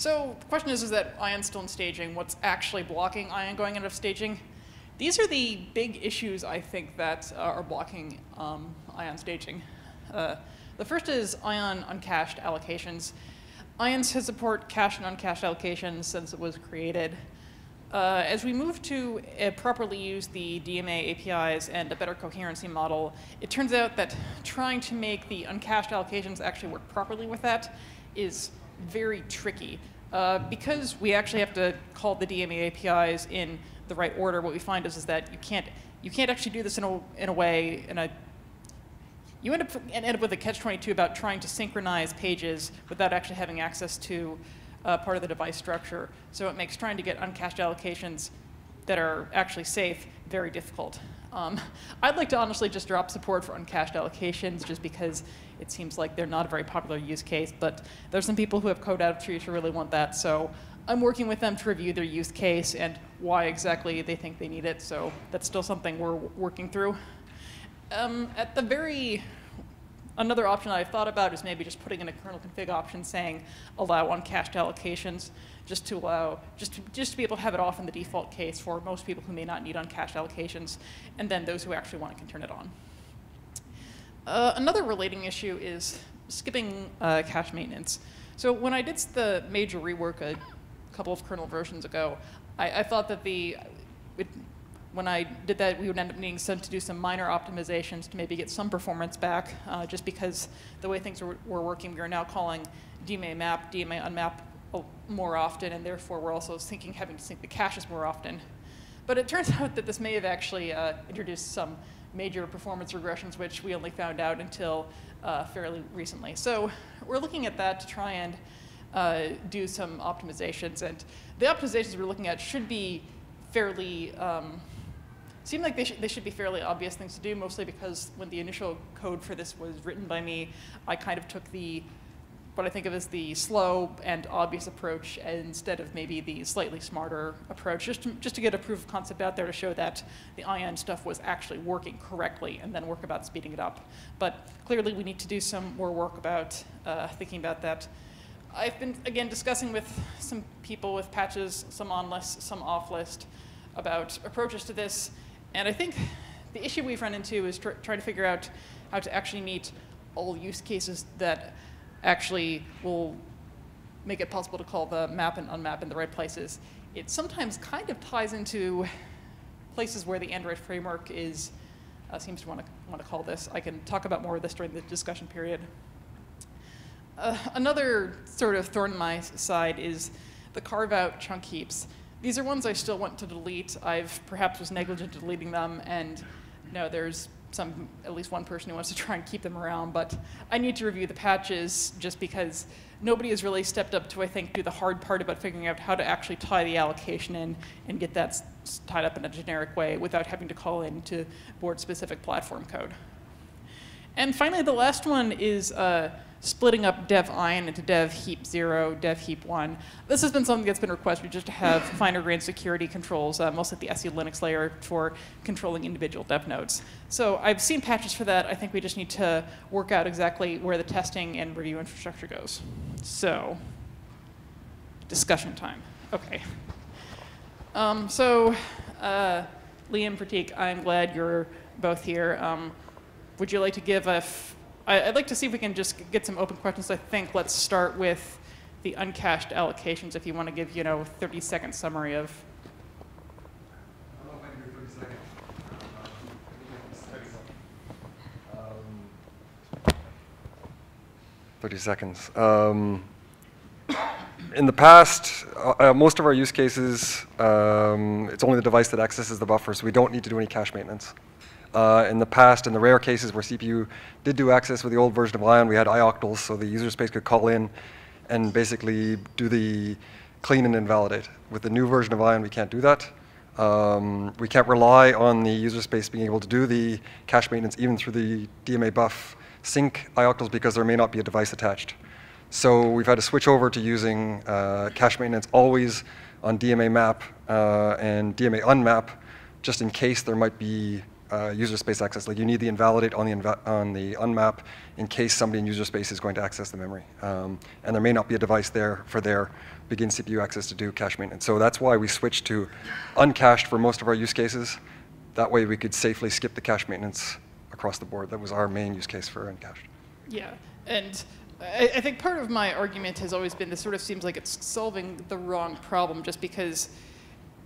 So the question is, is that ion still in staging? What's actually blocking ION going out of staging? These are the big issues, I think, that uh, are blocking um, ION staging. Uh, the first is ION uncached allocations. ION has support cached and uncached allocations since it was created. Uh, as we move to uh, properly use the DMA APIs and a better coherency model, it turns out that trying to make the uncached allocations actually work properly with that is very tricky. Uh, because we actually have to call the DMA APIs in the right order, what we find is, is that you can't, you can't actually do this in a, in a way, in a you end up, end up with a catch-22 about trying to synchronize pages without actually having access to uh, part of the device structure. So it makes trying to get uncached allocations that are actually safe very difficult. Um, I'd like to honestly just drop support for uncached allocations just because it seems like they're not a very popular use case, but there's some people who have code out of trees who really want that, so I'm working with them to review their use case and why exactly they think they need it, so that's still something we're working through. Um, at the very Another option I've thought about is maybe just putting in a kernel config option saying allow uncached allocations, just to allow, just to, just to be able to have it off in the default case for most people who may not need uncached allocations, and then those who actually want it can turn it on. Uh, another relating issue is skipping uh, cache maintenance. So when I did the major rework a couple of kernel versions ago, I, I thought that the it, when I did that, we would end up needing some, to do some minor optimizations to maybe get some performance back, uh, just because the way things were, were, working, we are now calling DMA map, DMA unmap more often, and therefore we're also thinking having to sync the caches more often. But it turns out that this may have actually uh, introduced some major performance regressions, which we only found out until uh, fairly recently. So we're looking at that to try and uh, do some optimizations. And the optimizations we're looking at should be fairly um, seem like they, sh they should be fairly obvious things to do, mostly because when the initial code for this was written by me, I kind of took the what I think of as the slow and obvious approach instead of maybe the slightly smarter approach, just to, just to get a proof of concept out there to show that the ION stuff was actually working correctly and then work about speeding it up. But clearly we need to do some more work about uh, thinking about that. I've been, again, discussing with some people with patches, some on list, some off list, about approaches to this. And I think the issue we've run into is tr trying to figure out how to actually meet all use cases that actually will make it possible to call the map and unmap in the right places. It sometimes kind of ties into places where the Android framework is uh, seems to want to want to call this. I can talk about more of this during the discussion period. Uh, another sort of thorn in my side is the carve out chunk heaps. These are ones I still want to delete. I've perhaps was negligent deleting them, and you know, there's some at least one person who wants to try and keep them around. But I need to review the patches just because nobody has really stepped up to I think do the hard part about figuring out how to actually tie the allocation in and get that tied up in a generic way without having to call in to board specific platform code. And finally, the last one is. Uh, splitting up dev ion into dev heap 0, dev heap 1. This has been something that's been requested just to have finer grained security controls, uh, mostly at the SELinux layer for controlling individual dev nodes. So I've seen patches for that. I think we just need to work out exactly where the testing and review infrastructure goes. So, discussion time. Okay. Um, so, uh, Liam, Pratik, I'm glad you're both here. Um, would you like to give a I, would like to see if we can just get some open questions. I think let's start with the uncached allocations if you want to give, you know, 30 second summary of. Thirty seconds. Um, in the past, uh, most of our use cases, um, it's only the device that accesses the buffer, so we don't need to do any cache maintenance. Uh, in the past, in the rare cases where CPU did do access with the old version of Ion, we had ioctls, so the user space could call in and basically do the clean and invalidate. With the new version of Ion, we can't do that. Um, we can't rely on the user space being able to do the cache maintenance even through the DMA buf sync ioctls because there may not be a device attached. So we've had to switch over to using uh, cache maintenance always on DMA map uh, and DMA unmap just in case there might be uh, user space access. Like you need the invalidate on the, on the unmap in case somebody in user space is going to access the memory. Um, and there may not be a device there for their begin CPU access to do cache maintenance. So that's why we switched to uncached for most of our use cases. That way we could safely skip the cache maintenance across the board. That was our main use case for uncached. Yeah, and I, I think part of my argument has always been this sort of seems like it's solving the wrong problem just because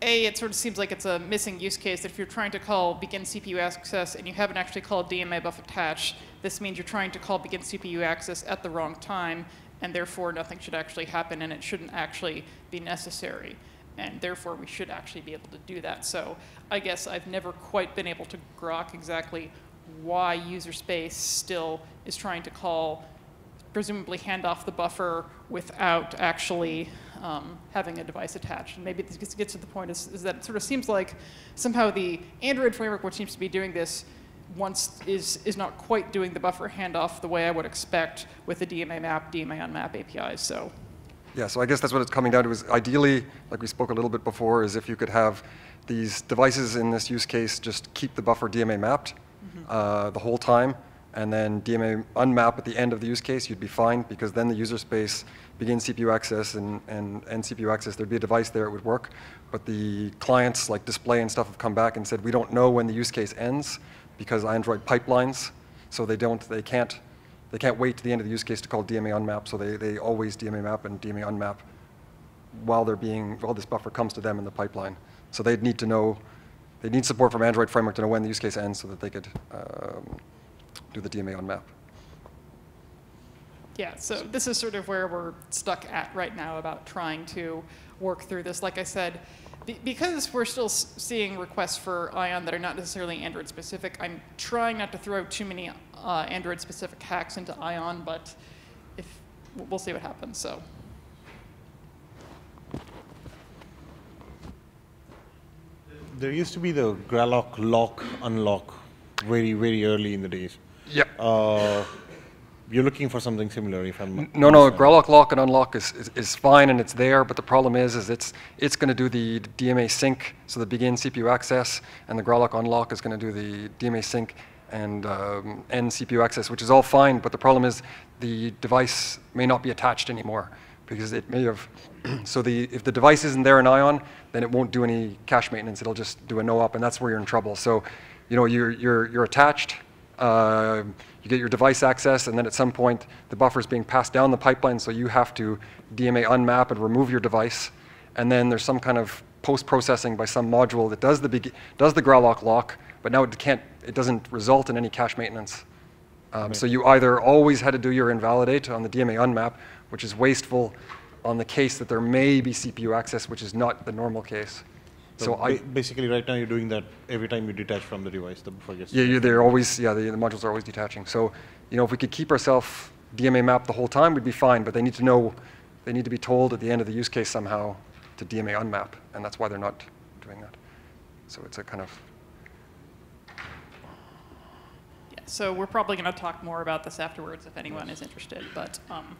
a, it sort of seems like it's a missing use case that if you're trying to call begin CPU access and you haven't actually called DMA buf attach, this means you're trying to call begin CPU access at the wrong time, and therefore nothing should actually happen and it shouldn't actually be necessary. And therefore we should actually be able to do that. So I guess I've never quite been able to grok exactly why user space still is trying to call, presumably hand off the buffer without actually um, having a device attached. And maybe this gets, gets to the point is, is that it sort of seems like somehow the Android framework, which seems to be doing this, once is, is not quite doing the buffer handoff the way I would expect with the DMA map, DMA unmap APIs. So Yeah, so I guess that's what it's coming down to is ideally, like we spoke a little bit before, is if you could have these devices in this use case just keep the buffer DMA mapped uh, the whole time, and then DMA unmap at the end of the use case, you'd be fine because then the user space begins CPU access and, and end CPU access. There'd be a device there, it would work. But the clients like display and stuff have come back and said, we don't know when the use case ends because Android pipelines, so they don't, they can't, they can't wait to the end of the use case to call DMA unmap, so they, they always DMA map and DMA unmap while they're being, while this buffer comes to them in the pipeline. So they'd need to know, they need support from Android framework to know when the use case ends so that they could um, do the DMA unmap. Yeah, so this is sort of where we're stuck at right now about trying to work through this. Like I said, be because we're still seeing requests for Ion that are not necessarily Android specific, I'm trying not to throw too many uh, Android specific hacks into Ion, but if we'll see what happens. So. There used to be the Gralloc lock unlock very very early in the days. Yeah. Uh, you're looking for something similar, if I'm No, no, Gralloc lock and unlock is, is, is fine and it's there, but the problem is, is it's, it's going to do the DMA sync, so the begin CPU access, and the Gralloc unlock is going to do the DMA sync and um, end CPU access, which is all fine, but the problem is the device may not be attached anymore because it may have, so the, if the device isn't there in ION, then it won't do any cache maintenance, it'll just do a no-op, and that's where you're in trouble. So, you know, you're, you're, you're attached, uh, you get your device access, and then at some point, the buffer is being passed down the pipeline, so you have to DMA unmap and remove your device. And then there's some kind of post-processing by some module that does the, does the Gralloc lock, but now it, can't, it doesn't result in any cache maintenance. Um, So you either always had to do your invalidate on the DMA unmap, which is wasteful on the case that there may be CPU access, which is not the normal case. So, So I, basically, right now you're doing that every time you detach from the device, the buffer gets. Yeah, they're always, yeah, the, the modules are always detaching. So, you know, if we could keep ourselves DMA mapped the whole time, we'd be fine, but they need to know, they need to be told at the end of the use case somehow to DMA unmap, and that's why they're not doing that. So it's a kind of, Yeah, so we're probably going to talk more about this afterwards if anyone is interested. But um,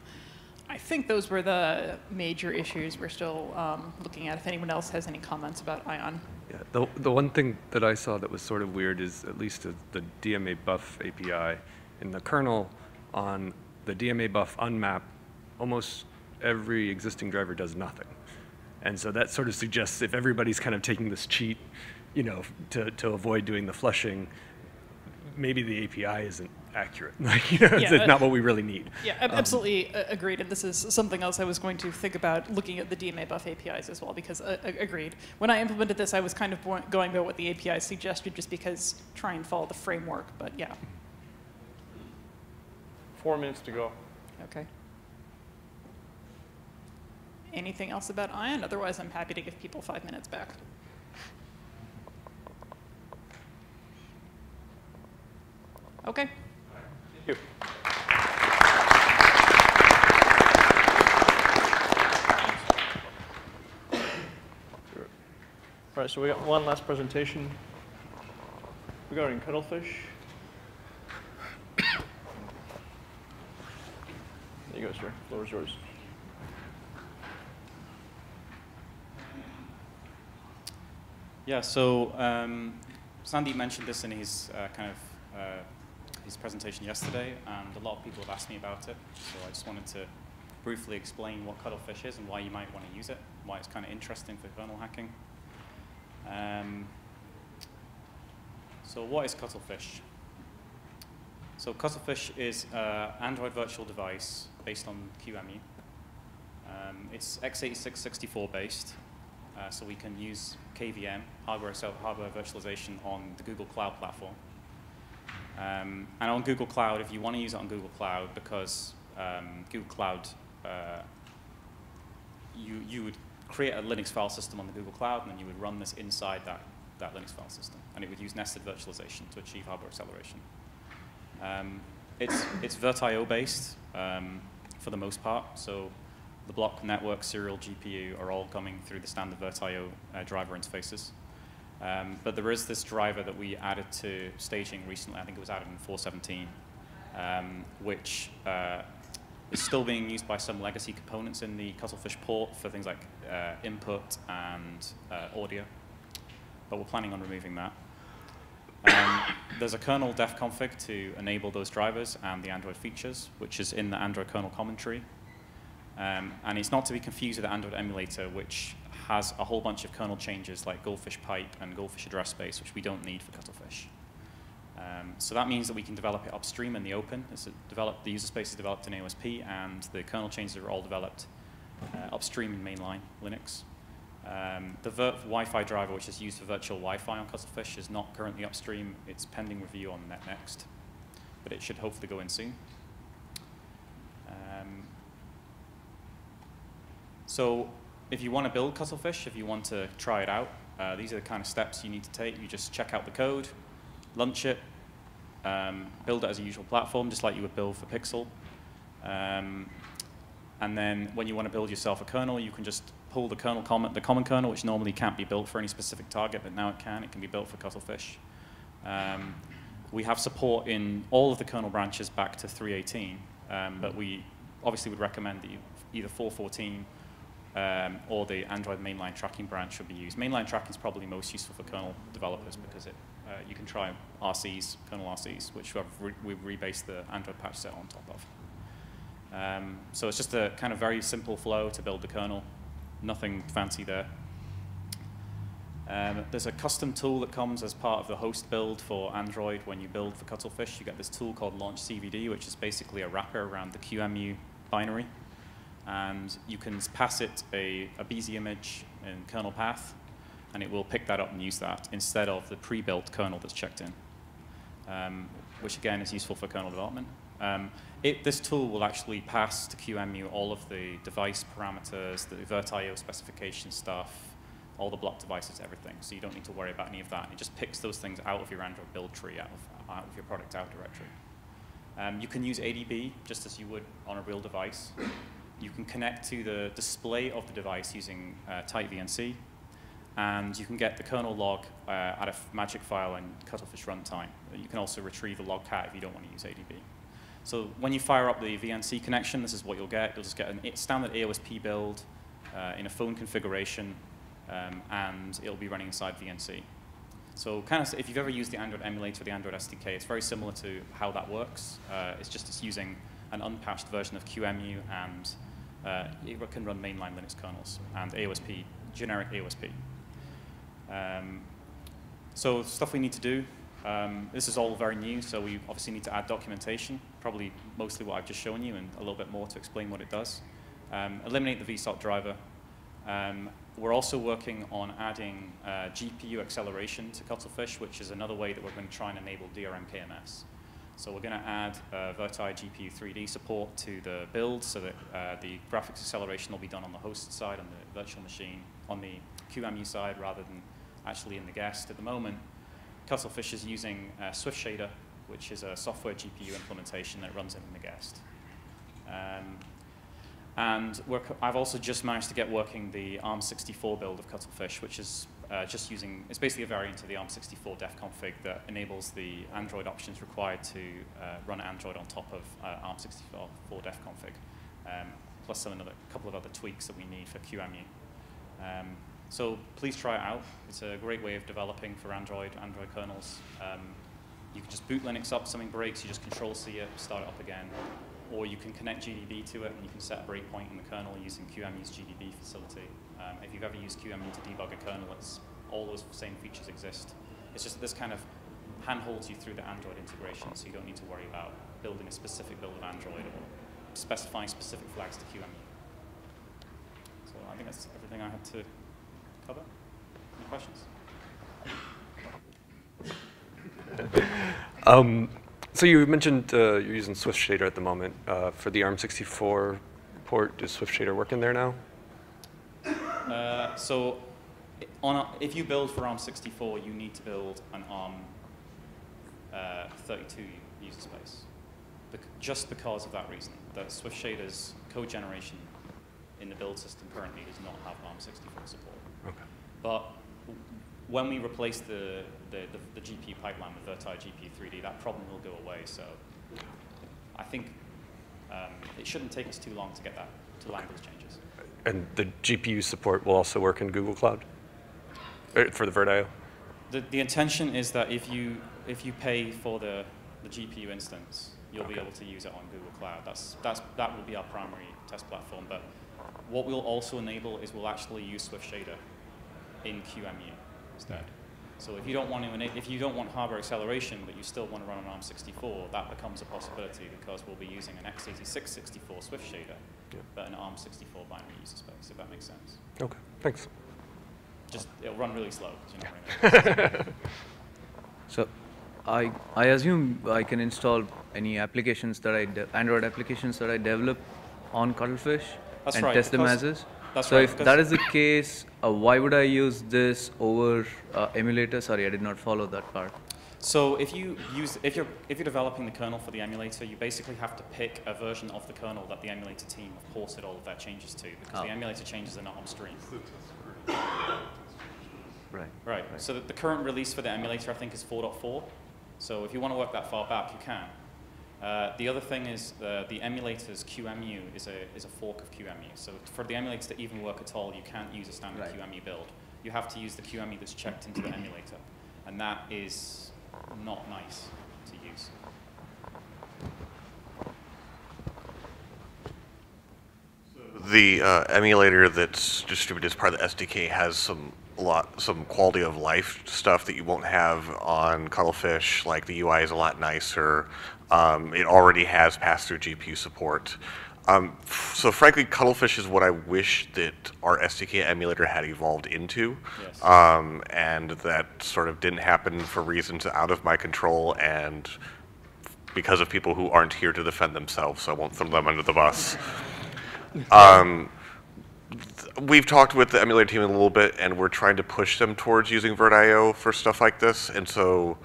I think those were the major issues we're still um, looking at. If anyone else has any comments about Ion. Yeah, the, the one thing that I saw that was sort of weird is at least the, DMA buf API in the kernel on the DMA buf unmap, almost every existing driver does nothing. And so that sort of suggests if everybody's kind of taking this cheat, you know, to, to avoid doing the flushing, maybe the API isn't accurate. Like, you know, it's, Yeah, it's uh, not what we really need. Yeah, ab- Um, absolutely uh, agreed. And this is something else I was going to think about looking at the DMA buf APIs as well, because uh, agreed. When I implemented this, I was kind of going by what the API suggested just because try and follow the framework. But yeah. Four minutes to go. Okay. Anything else about Ion? Otherwise, I'm happy to give people five minutes back. Okay. Thank you. All right, so we got one last presentation regarding cuttlefish. There you go, sir. Floor is yours. Yeah, so um, Sandeep mentioned this in his uh, kind of uh, his presentation yesterday, and a lot of people have asked me about it. So I just wanted to briefly explain what cuttlefish is and why you might want to use it, why it's kind of interesting for kernel hacking. Um, so what is cuttlefish? So cuttlefish is an Android virtual device based on QEMU. Um, it's x86 64 based, uh, so we can use KVM, hardware, hardware virtualization, on the Google Cloud platform. Um, and on Google Cloud, if you want to use it on Google Cloud, because um, Google Cloud, uh, you, you would create a Linux file system on the Google Cloud, and then you would run this inside that that Linux file system. And it would use nested virtualization to achieve hardware acceleration. Um, it's, it's VirtIO based um, for the most part. So the block network serial GPU are all coming through the standard VirtIO uh, driver interfaces. Um, but there is this driver that we added to staging recently. I think it was added in 417, um, which uh, is still being used by some legacy components in the Cuttlefish port for things like uh, input and uh, audio. But we're planning on removing that. Um, there's a kernel defconfig to enable those drivers and the Android features, which is in the Android kernel common tree. Um, and it's not to be confused with the Android emulator, which has a whole bunch of kernel changes like Goldfish pipe and Goldfish address space, which we don't need for Cuttlefish. Um, so that means that we can develop it upstream in the open. It's developed, the user space is developed in AOSP, and the kernel changes are all developed uh, upstream in mainline Linux. Um, the Wi-Fi driver, which is used for virtual Wi-Fi on Cuttlefish, is not currently upstream. It's pending review on net-next, but it should hopefully go in soon. Um, so if you want to build Cuttlefish, if you want to try it out, uh, these are the kind of steps you need to take. You just check out the code, launch it, um, build it as a usual platform, just like you would build for Pixel. Um, and then when you want to build yourself a kernel, you can just pull the kernel com the common kernel, which normally can't be built for any specific target, but now it can. It can be built for Cuttlefish. Um, we have support in all of the kernel branches back to 3.18, um, but we obviously would recommend that you either 4.14 um, or the Android mainline tracking branch should be used. Mainline tracking is probably most useful for kernel developers because it, uh, you can try RCs, kernel RCs, which we we've rebased the Android patch set on top of. Um, so it's just a kind of very simple flow to build the kernel. Nothing fancy there. Um, there's a custom tool that comes as part of the host build for Android. When you build for Cuttlefish, you get this tool called launch_cvd, which is basically a wrapper around the QEMU binary. And you can pass it a, a bzImage in kernel path, and it will pick that up and use that instead of the pre-built kernel that's checked in, um, which again is useful for kernel development. Um, it, this tool will actually pass to QEMU all of the device parameters, the VirtIO specification stuff, all the block devices, everything. So you don't need to worry about any of that. It just picks those things out of your Android build tree, out of, out of your product out directory. Um, you can use ADB just as you would on a real device. You can connect to the display of the device using uh, TightVNC, and you can get the kernel log uh, out of magic file and cuttlefish runtime. You can also retrieve the logcat if you don't want to use ADB. So when you fire up the VNC connection, this is what you'll get. You'll just get a standard AOSP build uh, in a phone configuration, um, and it'll be running inside VNC. So kind of, if you've ever used the Android emulator, or the Android SDK, it's very similar to how that works. Uh, it's just it's using an unpatched version of QEMU, and uh, it can run mainline Linux kernels and AOSP, generic AOSP. Um, so stuff we need to do, um, this is all very new, so we obviously need to add documentation, probably mostly what I've just shown you and a little bit more to explain what it does. Um, eliminate the VSOC driver. Um, we're also working on adding uh, GPU acceleration to Cuttlefish, which is another way that we're going to try and enable DRM KMS. So we're going to add uh, VirtIO GPU 3D support to the build so that uh, the graphics acceleration will be done on the host side, on the virtual machine, on the QEMU side rather than actually in the guest. At the moment, Cuttlefish is using uh, Swift Shader, which is a software GPU implementation that runs in the guest. Um, and I've also just managed to get working the ARM64 build of Cuttlefish, which is uh, just using, it's basically a variant of the ARM64 defconfig that enables the Android options required to uh, run Android on top of uh, ARM64 defconfig, um, plus some another couple of other tweaks that we need for QEMU. Um, so please try it out. It's a great way of developing for Android, Android kernels. Um, you can just boot Linux up, something breaks, you just control C it, start it up again. Or you can connect GDB to it and you can set a breakpoint in the kernel using QEMU's GDB facility. Um, if you've ever used QEMU to debug a kernel, it's, all those same features exist. It's just this kind of handholds you through the Android integration, so you don't need to worry about building a specific build of Android or specifying specific flags to QEMU. So I think that's everything I had to cover. Any questions? um, so you mentioned uh, you're using Swift Shader at the moment uh, for the ARM64 port. Does Swift Shader work in there now? Uh, so on a, if you build for ARM64, you need to build an ARM uh, 32 user space, bec just because of that reason. That Swift Shader's code generation in the build system currently does not have ARM64 support. Okay. But when we replace the, the, the, the GPU pipeline with VirtIO GPU 3D, that problem will go away. So I think um, it shouldn't take us too long to get that, to land those changes. And the GPU support will also work in Google Cloud Er, for the VirtIO? The, the intention is that if you, if you pay for the, the GPU instance, you'll be able to use it on Google Cloud. That's, that's, that will be our primary test platform. But what we'll also enable is we'll actually use Swift Shader in QEMU instead. So if you don't want to, ena- if you don't want hardware acceleration, but you still want to run on ARM64, that becomes a possibility because we'll be using an x86 64 Swift shader, Yeah. but an ARM64 binary user space, if that makes sense. Okay, thanks. Just, it'll run really slow. you're not running it. So, I I assume I can install any applications that I de- Android applications that I develop on Cuttlefish That's and right, test them as is. That's so right, if that is the case, uh, why would I use this over uh, emulator? Sorry, I did not follow that part. So if you use, if you're, if you're developing the kernel for the emulator, you basically have to pick a version of the kernel that the emulator team have ported all of their changes to, because the Oh. emulator changes are not on stream. Right. Right. So the, the current release for the emulator, I think, is 4.4. So if you want to work that far back, you can. Uh, the other thing is the, the emulator's QEMU is a, is a fork of QEMU. So for the emulator to even work at all, you can't use a standard Right. QEMU build. You have to use the QMU that's checked into the emulator. And that is not nice to use. The uh, emulator that's distributed as part of the SDK has some a lot some quality of life stuff that you won't have on Cuttlefish. Like the UI is a lot nicer. Um, it already has pass-through GPU support. Um, so frankly, Cuttlefish is what I wish that our SDK emulator had evolved into, Yes. um, and that sort of didn't happen for reasons out of my control and because of people who aren't here to defend themselves. So I won't throw them under the bus. Um, we've talked with the emulator team a little bit, and we're trying to push them towards using VirtIO for stuff like this. And so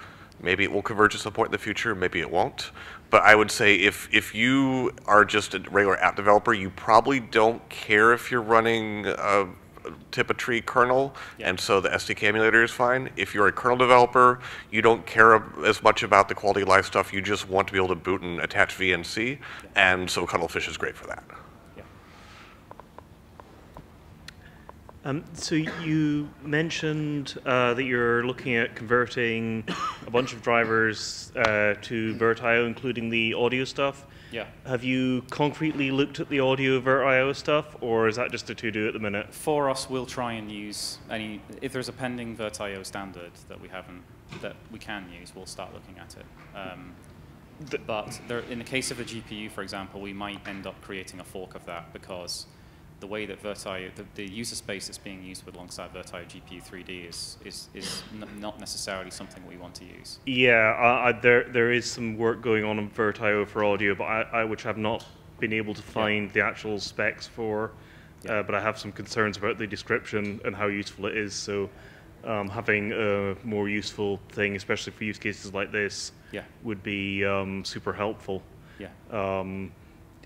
maybe it will converge at some point in the future, maybe it won't. But I would say if, if you are just a regular app developer, you probably don't care if you're running a tip a tree kernel, and so the SDK emulator is fine. If you're a kernel developer, you don't care as much about the quality of life stuff. You just want to be able to boot and attach VNC, and so Cuttlefish is great for that. Um, so you mentioned uh, that you're looking at converting a bunch of drivers uh, to VirtIO, including the audio stuff. Yeah. Have you concretely looked at the audio VirtIO stuff, or is that just a to-do at the minute? For us, we'll try and use any, if there's a pending VirtIO standard that we haven't, that we can use, we'll start looking at it. Um, but there, in the case of the GPU, for example, we might end up creating a fork of that because the way that VirtIO, the, the user space that's being used with alongside VirtIO GPU 3D is, is, is n- not necessarily something we want to use. Yeah, I, I, there there is some work going on in VirtIO for audio, but I, I which have not been able to find the actual specs for. Uh, but I have some concerns about the description and how useful it is. So, um, having a more useful thing, especially for use cases like this, Yeah. would be um, super helpful. Yeah. Um,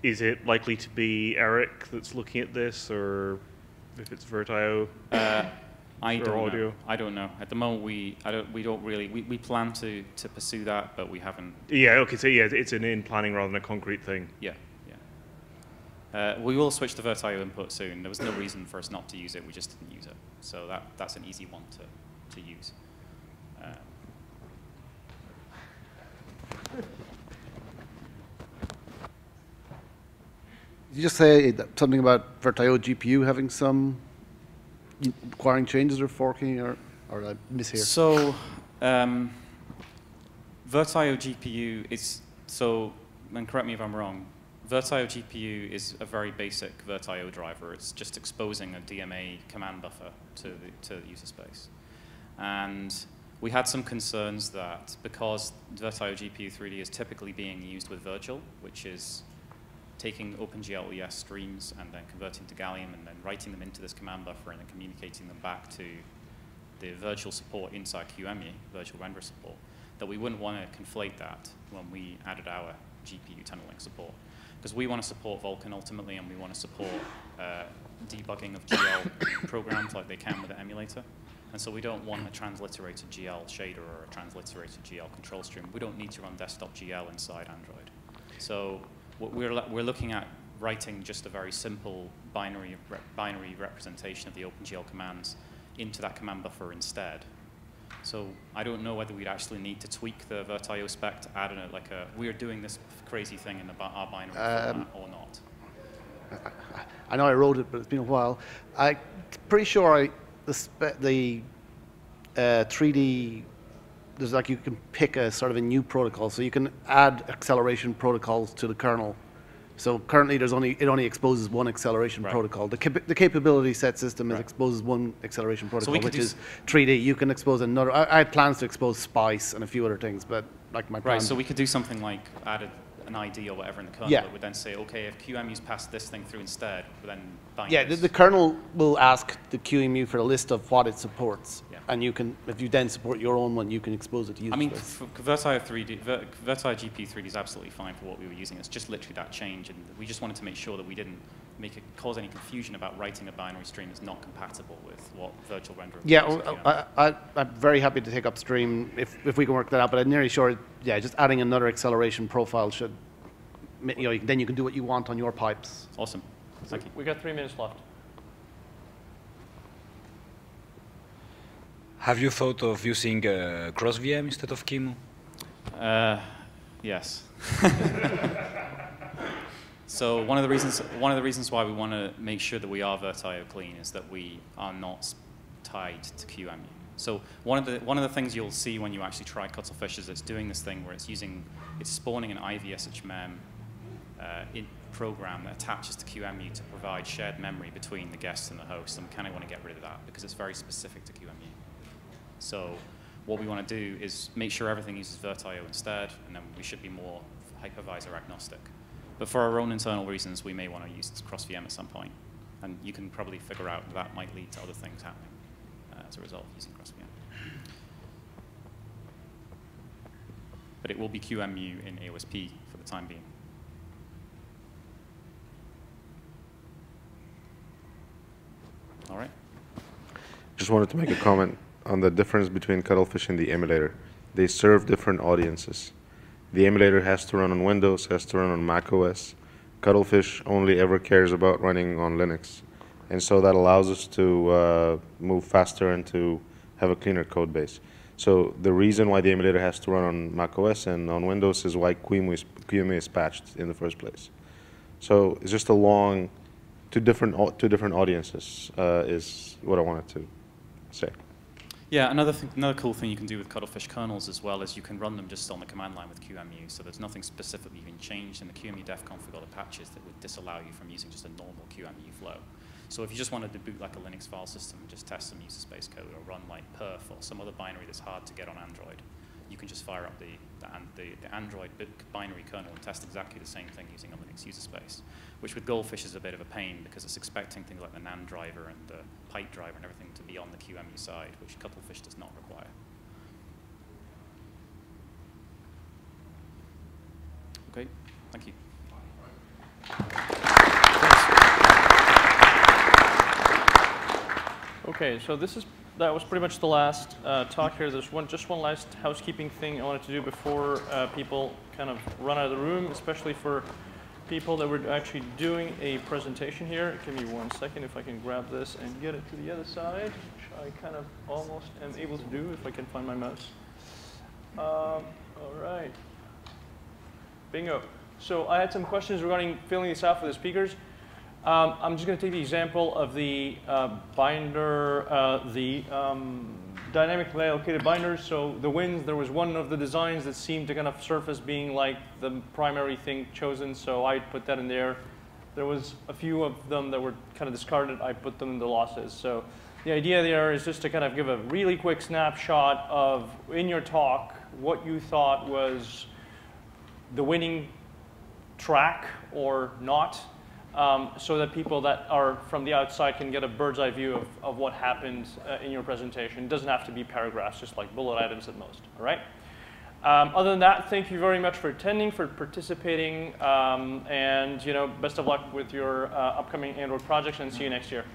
is it likely to be Eric that's looking at this, or if it's VirtIO? Uh, I don't audio? know. I don't know. At the moment, we I don't we don't really we, we plan to to pursue that, but we haven't. Yeah. Okay. So yeah, it's an in planning rather than a concrete thing. Yeah, yeah. Uh, we will switch to VirtIO input soon. There was no reason for us not to use it. We just didn't use it. So that that's an easy one to to use. Uh, you just say something about VirtIO GPU having some requiring changes or forking, or, or I mishear? So, um, VirtIO GPU is so. And correct me if I'm wrong. VirtIO GPU is a very basic VirtIO driver. It's just exposing a DMA command buffer to the, to the user space. And we had some concerns that because VirtIO GPU 3D is typically being used with virgl, which is taking OpenGL ES streams and then converting to Gallium and then writing them into this command buffer and then communicating them back to the virtual support inside QEMU, virtual render support, that we wouldn't want to conflate that when we added our GPU tunneling support. Because we want to support Vulkan ultimately, and we want to support uh, debugging of GL programs like they can with the emulator. And so we don't want a transliterated GL shader or a transliterated GL control stream. We don't need to run desktop GL inside Android. So we're, we're looking at writing just a very simple binary, re binary representation of the OpenGL commands into that command buffer instead. So I don't know whether we'd actually need to tweak the VirtIO spec to add in a, like a, we're doing this crazy thing in the, our binary Um, format or not. I know I wrote it, but it's been a while. I'm pretty sure I, the, the uh, 3D, there's like you can pick a sort of a new protocol, so you can add acceleration protocols to the kernel. So currently, there's only it only exposes one acceleration protocol. The, cap- the capability set system is exposes one acceleration protocol, could which is 3D. You can expose another. I, I had plans to expose Spice and a few other things, but like my plan. Right, so we could do something like add a, an ID or whatever in the kernel Yeah. that would then say, okay, if QEMU's passed this thing through instead, then bind Yeah, the, the kernel will ask the QEMU for a list of what it supports, and you can, if you then support your own one, you can expose it to users. I mean. VirtIO 3D, Vir- VirtIO GP 3D is absolutely fine for what we were using. It's just literally that change, and we just wanted to make sure that we didn't make it cause any confusion about writing a binary stream that's not compatible with what virtual render. Yeah, well. I, I, I'm very happy to take upstream if, if we can work that out, but I'm nearly sure, yeah, just adding another acceleration profile should, you know, then you can do what you want on your pipes. Awesome. Thank you. We got three minutes left. Have you thought of using uh, crosvm instead of QEMU? Uh, yes. so one of the reasons one of the reasons why we want to make sure that we are VirtIO clean is that we are not tied to QEMU. So one of the one of the things you'll see when you actually try Cuttlefish is it's doing this thing where it's using it's spawning an IVSHMEM uh, in program that attaches to QEMU to provide shared memory between the guest and the host. And we kind of want to get rid of that because it's very specific to QEMU. So what we want to do is make sure everything uses VirtIO instead, and then we should be more hypervisor agnostic. But for our own internal reasons, we may want to use crosvm at some point. And you can probably figure out that might lead to other things happening uh, as a result of using crosvm. But it will be QEMU in AOSP for the time being. All right. Just wanted to make a comment on the difference between Cuttlefish and the emulator. They serve different audiences. The emulator has to run on Windows, has to run on Mac OS. Cuttlefish only ever cares about running on Linux. And so that allows us to uh, move faster and to have a cleaner code base. So the reason why the emulator has to run on Mac OS and on Windows is why QEMU is, QEMU is patched in the first place. So it's just a long, two different, two different audiences uh, is what I wanted to say. Yeah, another, thing, another cool thing you can do with Cuttlefish kernels as well is you can run them just on the command line with QEMU. So there's nothing specifically been changed in the QEMU defconfig or the patches that would disallow you from using just a normal QEMU flow. So if you just wanted to boot like a Linux file system and just test some user space code or run like perf or some other binary that's hard to get on Android, you can just fire up the, the, an- the, the Android binary kernel and test exactly the same thing using a Linux user space, which with Goldfish is a bit of a pain because it's expecting things like the NAND driver and the pipe driver and everything to be on the QEMU side, which Cuttlefish does not require. Okay, thank you. Okay, so this is that was pretty much the last uh, talk here. There's one just one last housekeeping thing I wanted to do before uh, people kind of run out of the room, especially for people that were actually doing a presentation here. Give me one second if I can grab this and get it to the other side, which I kind of almost am able to do if I can find my mouse. Um, all right. Bingo. So I had some questions regarding filling this out for the speakers. Um, I'm just going to take the example of the uh, binder, uh, the um, dynamically allocated binders. So the wins, there was one of the designs that seemed to kind of surface being like the primary thing chosen, so I put that in there. There was a few of them that were kind of discarded. I put them in the losses. So the idea there is just to kind of give a really quick snapshot of, in your talk, what you thought was the winning track or not. Um, so that people that are from the outside can get a bird's eye view of, of what happened uh, in your presentation. It doesn't have to be paragraphs, just like bullet items at most, all right? Um, other than that, thank you very much for attending, for participating, um, and you know, best of luck with your uh, upcoming Android projects, and see you next year.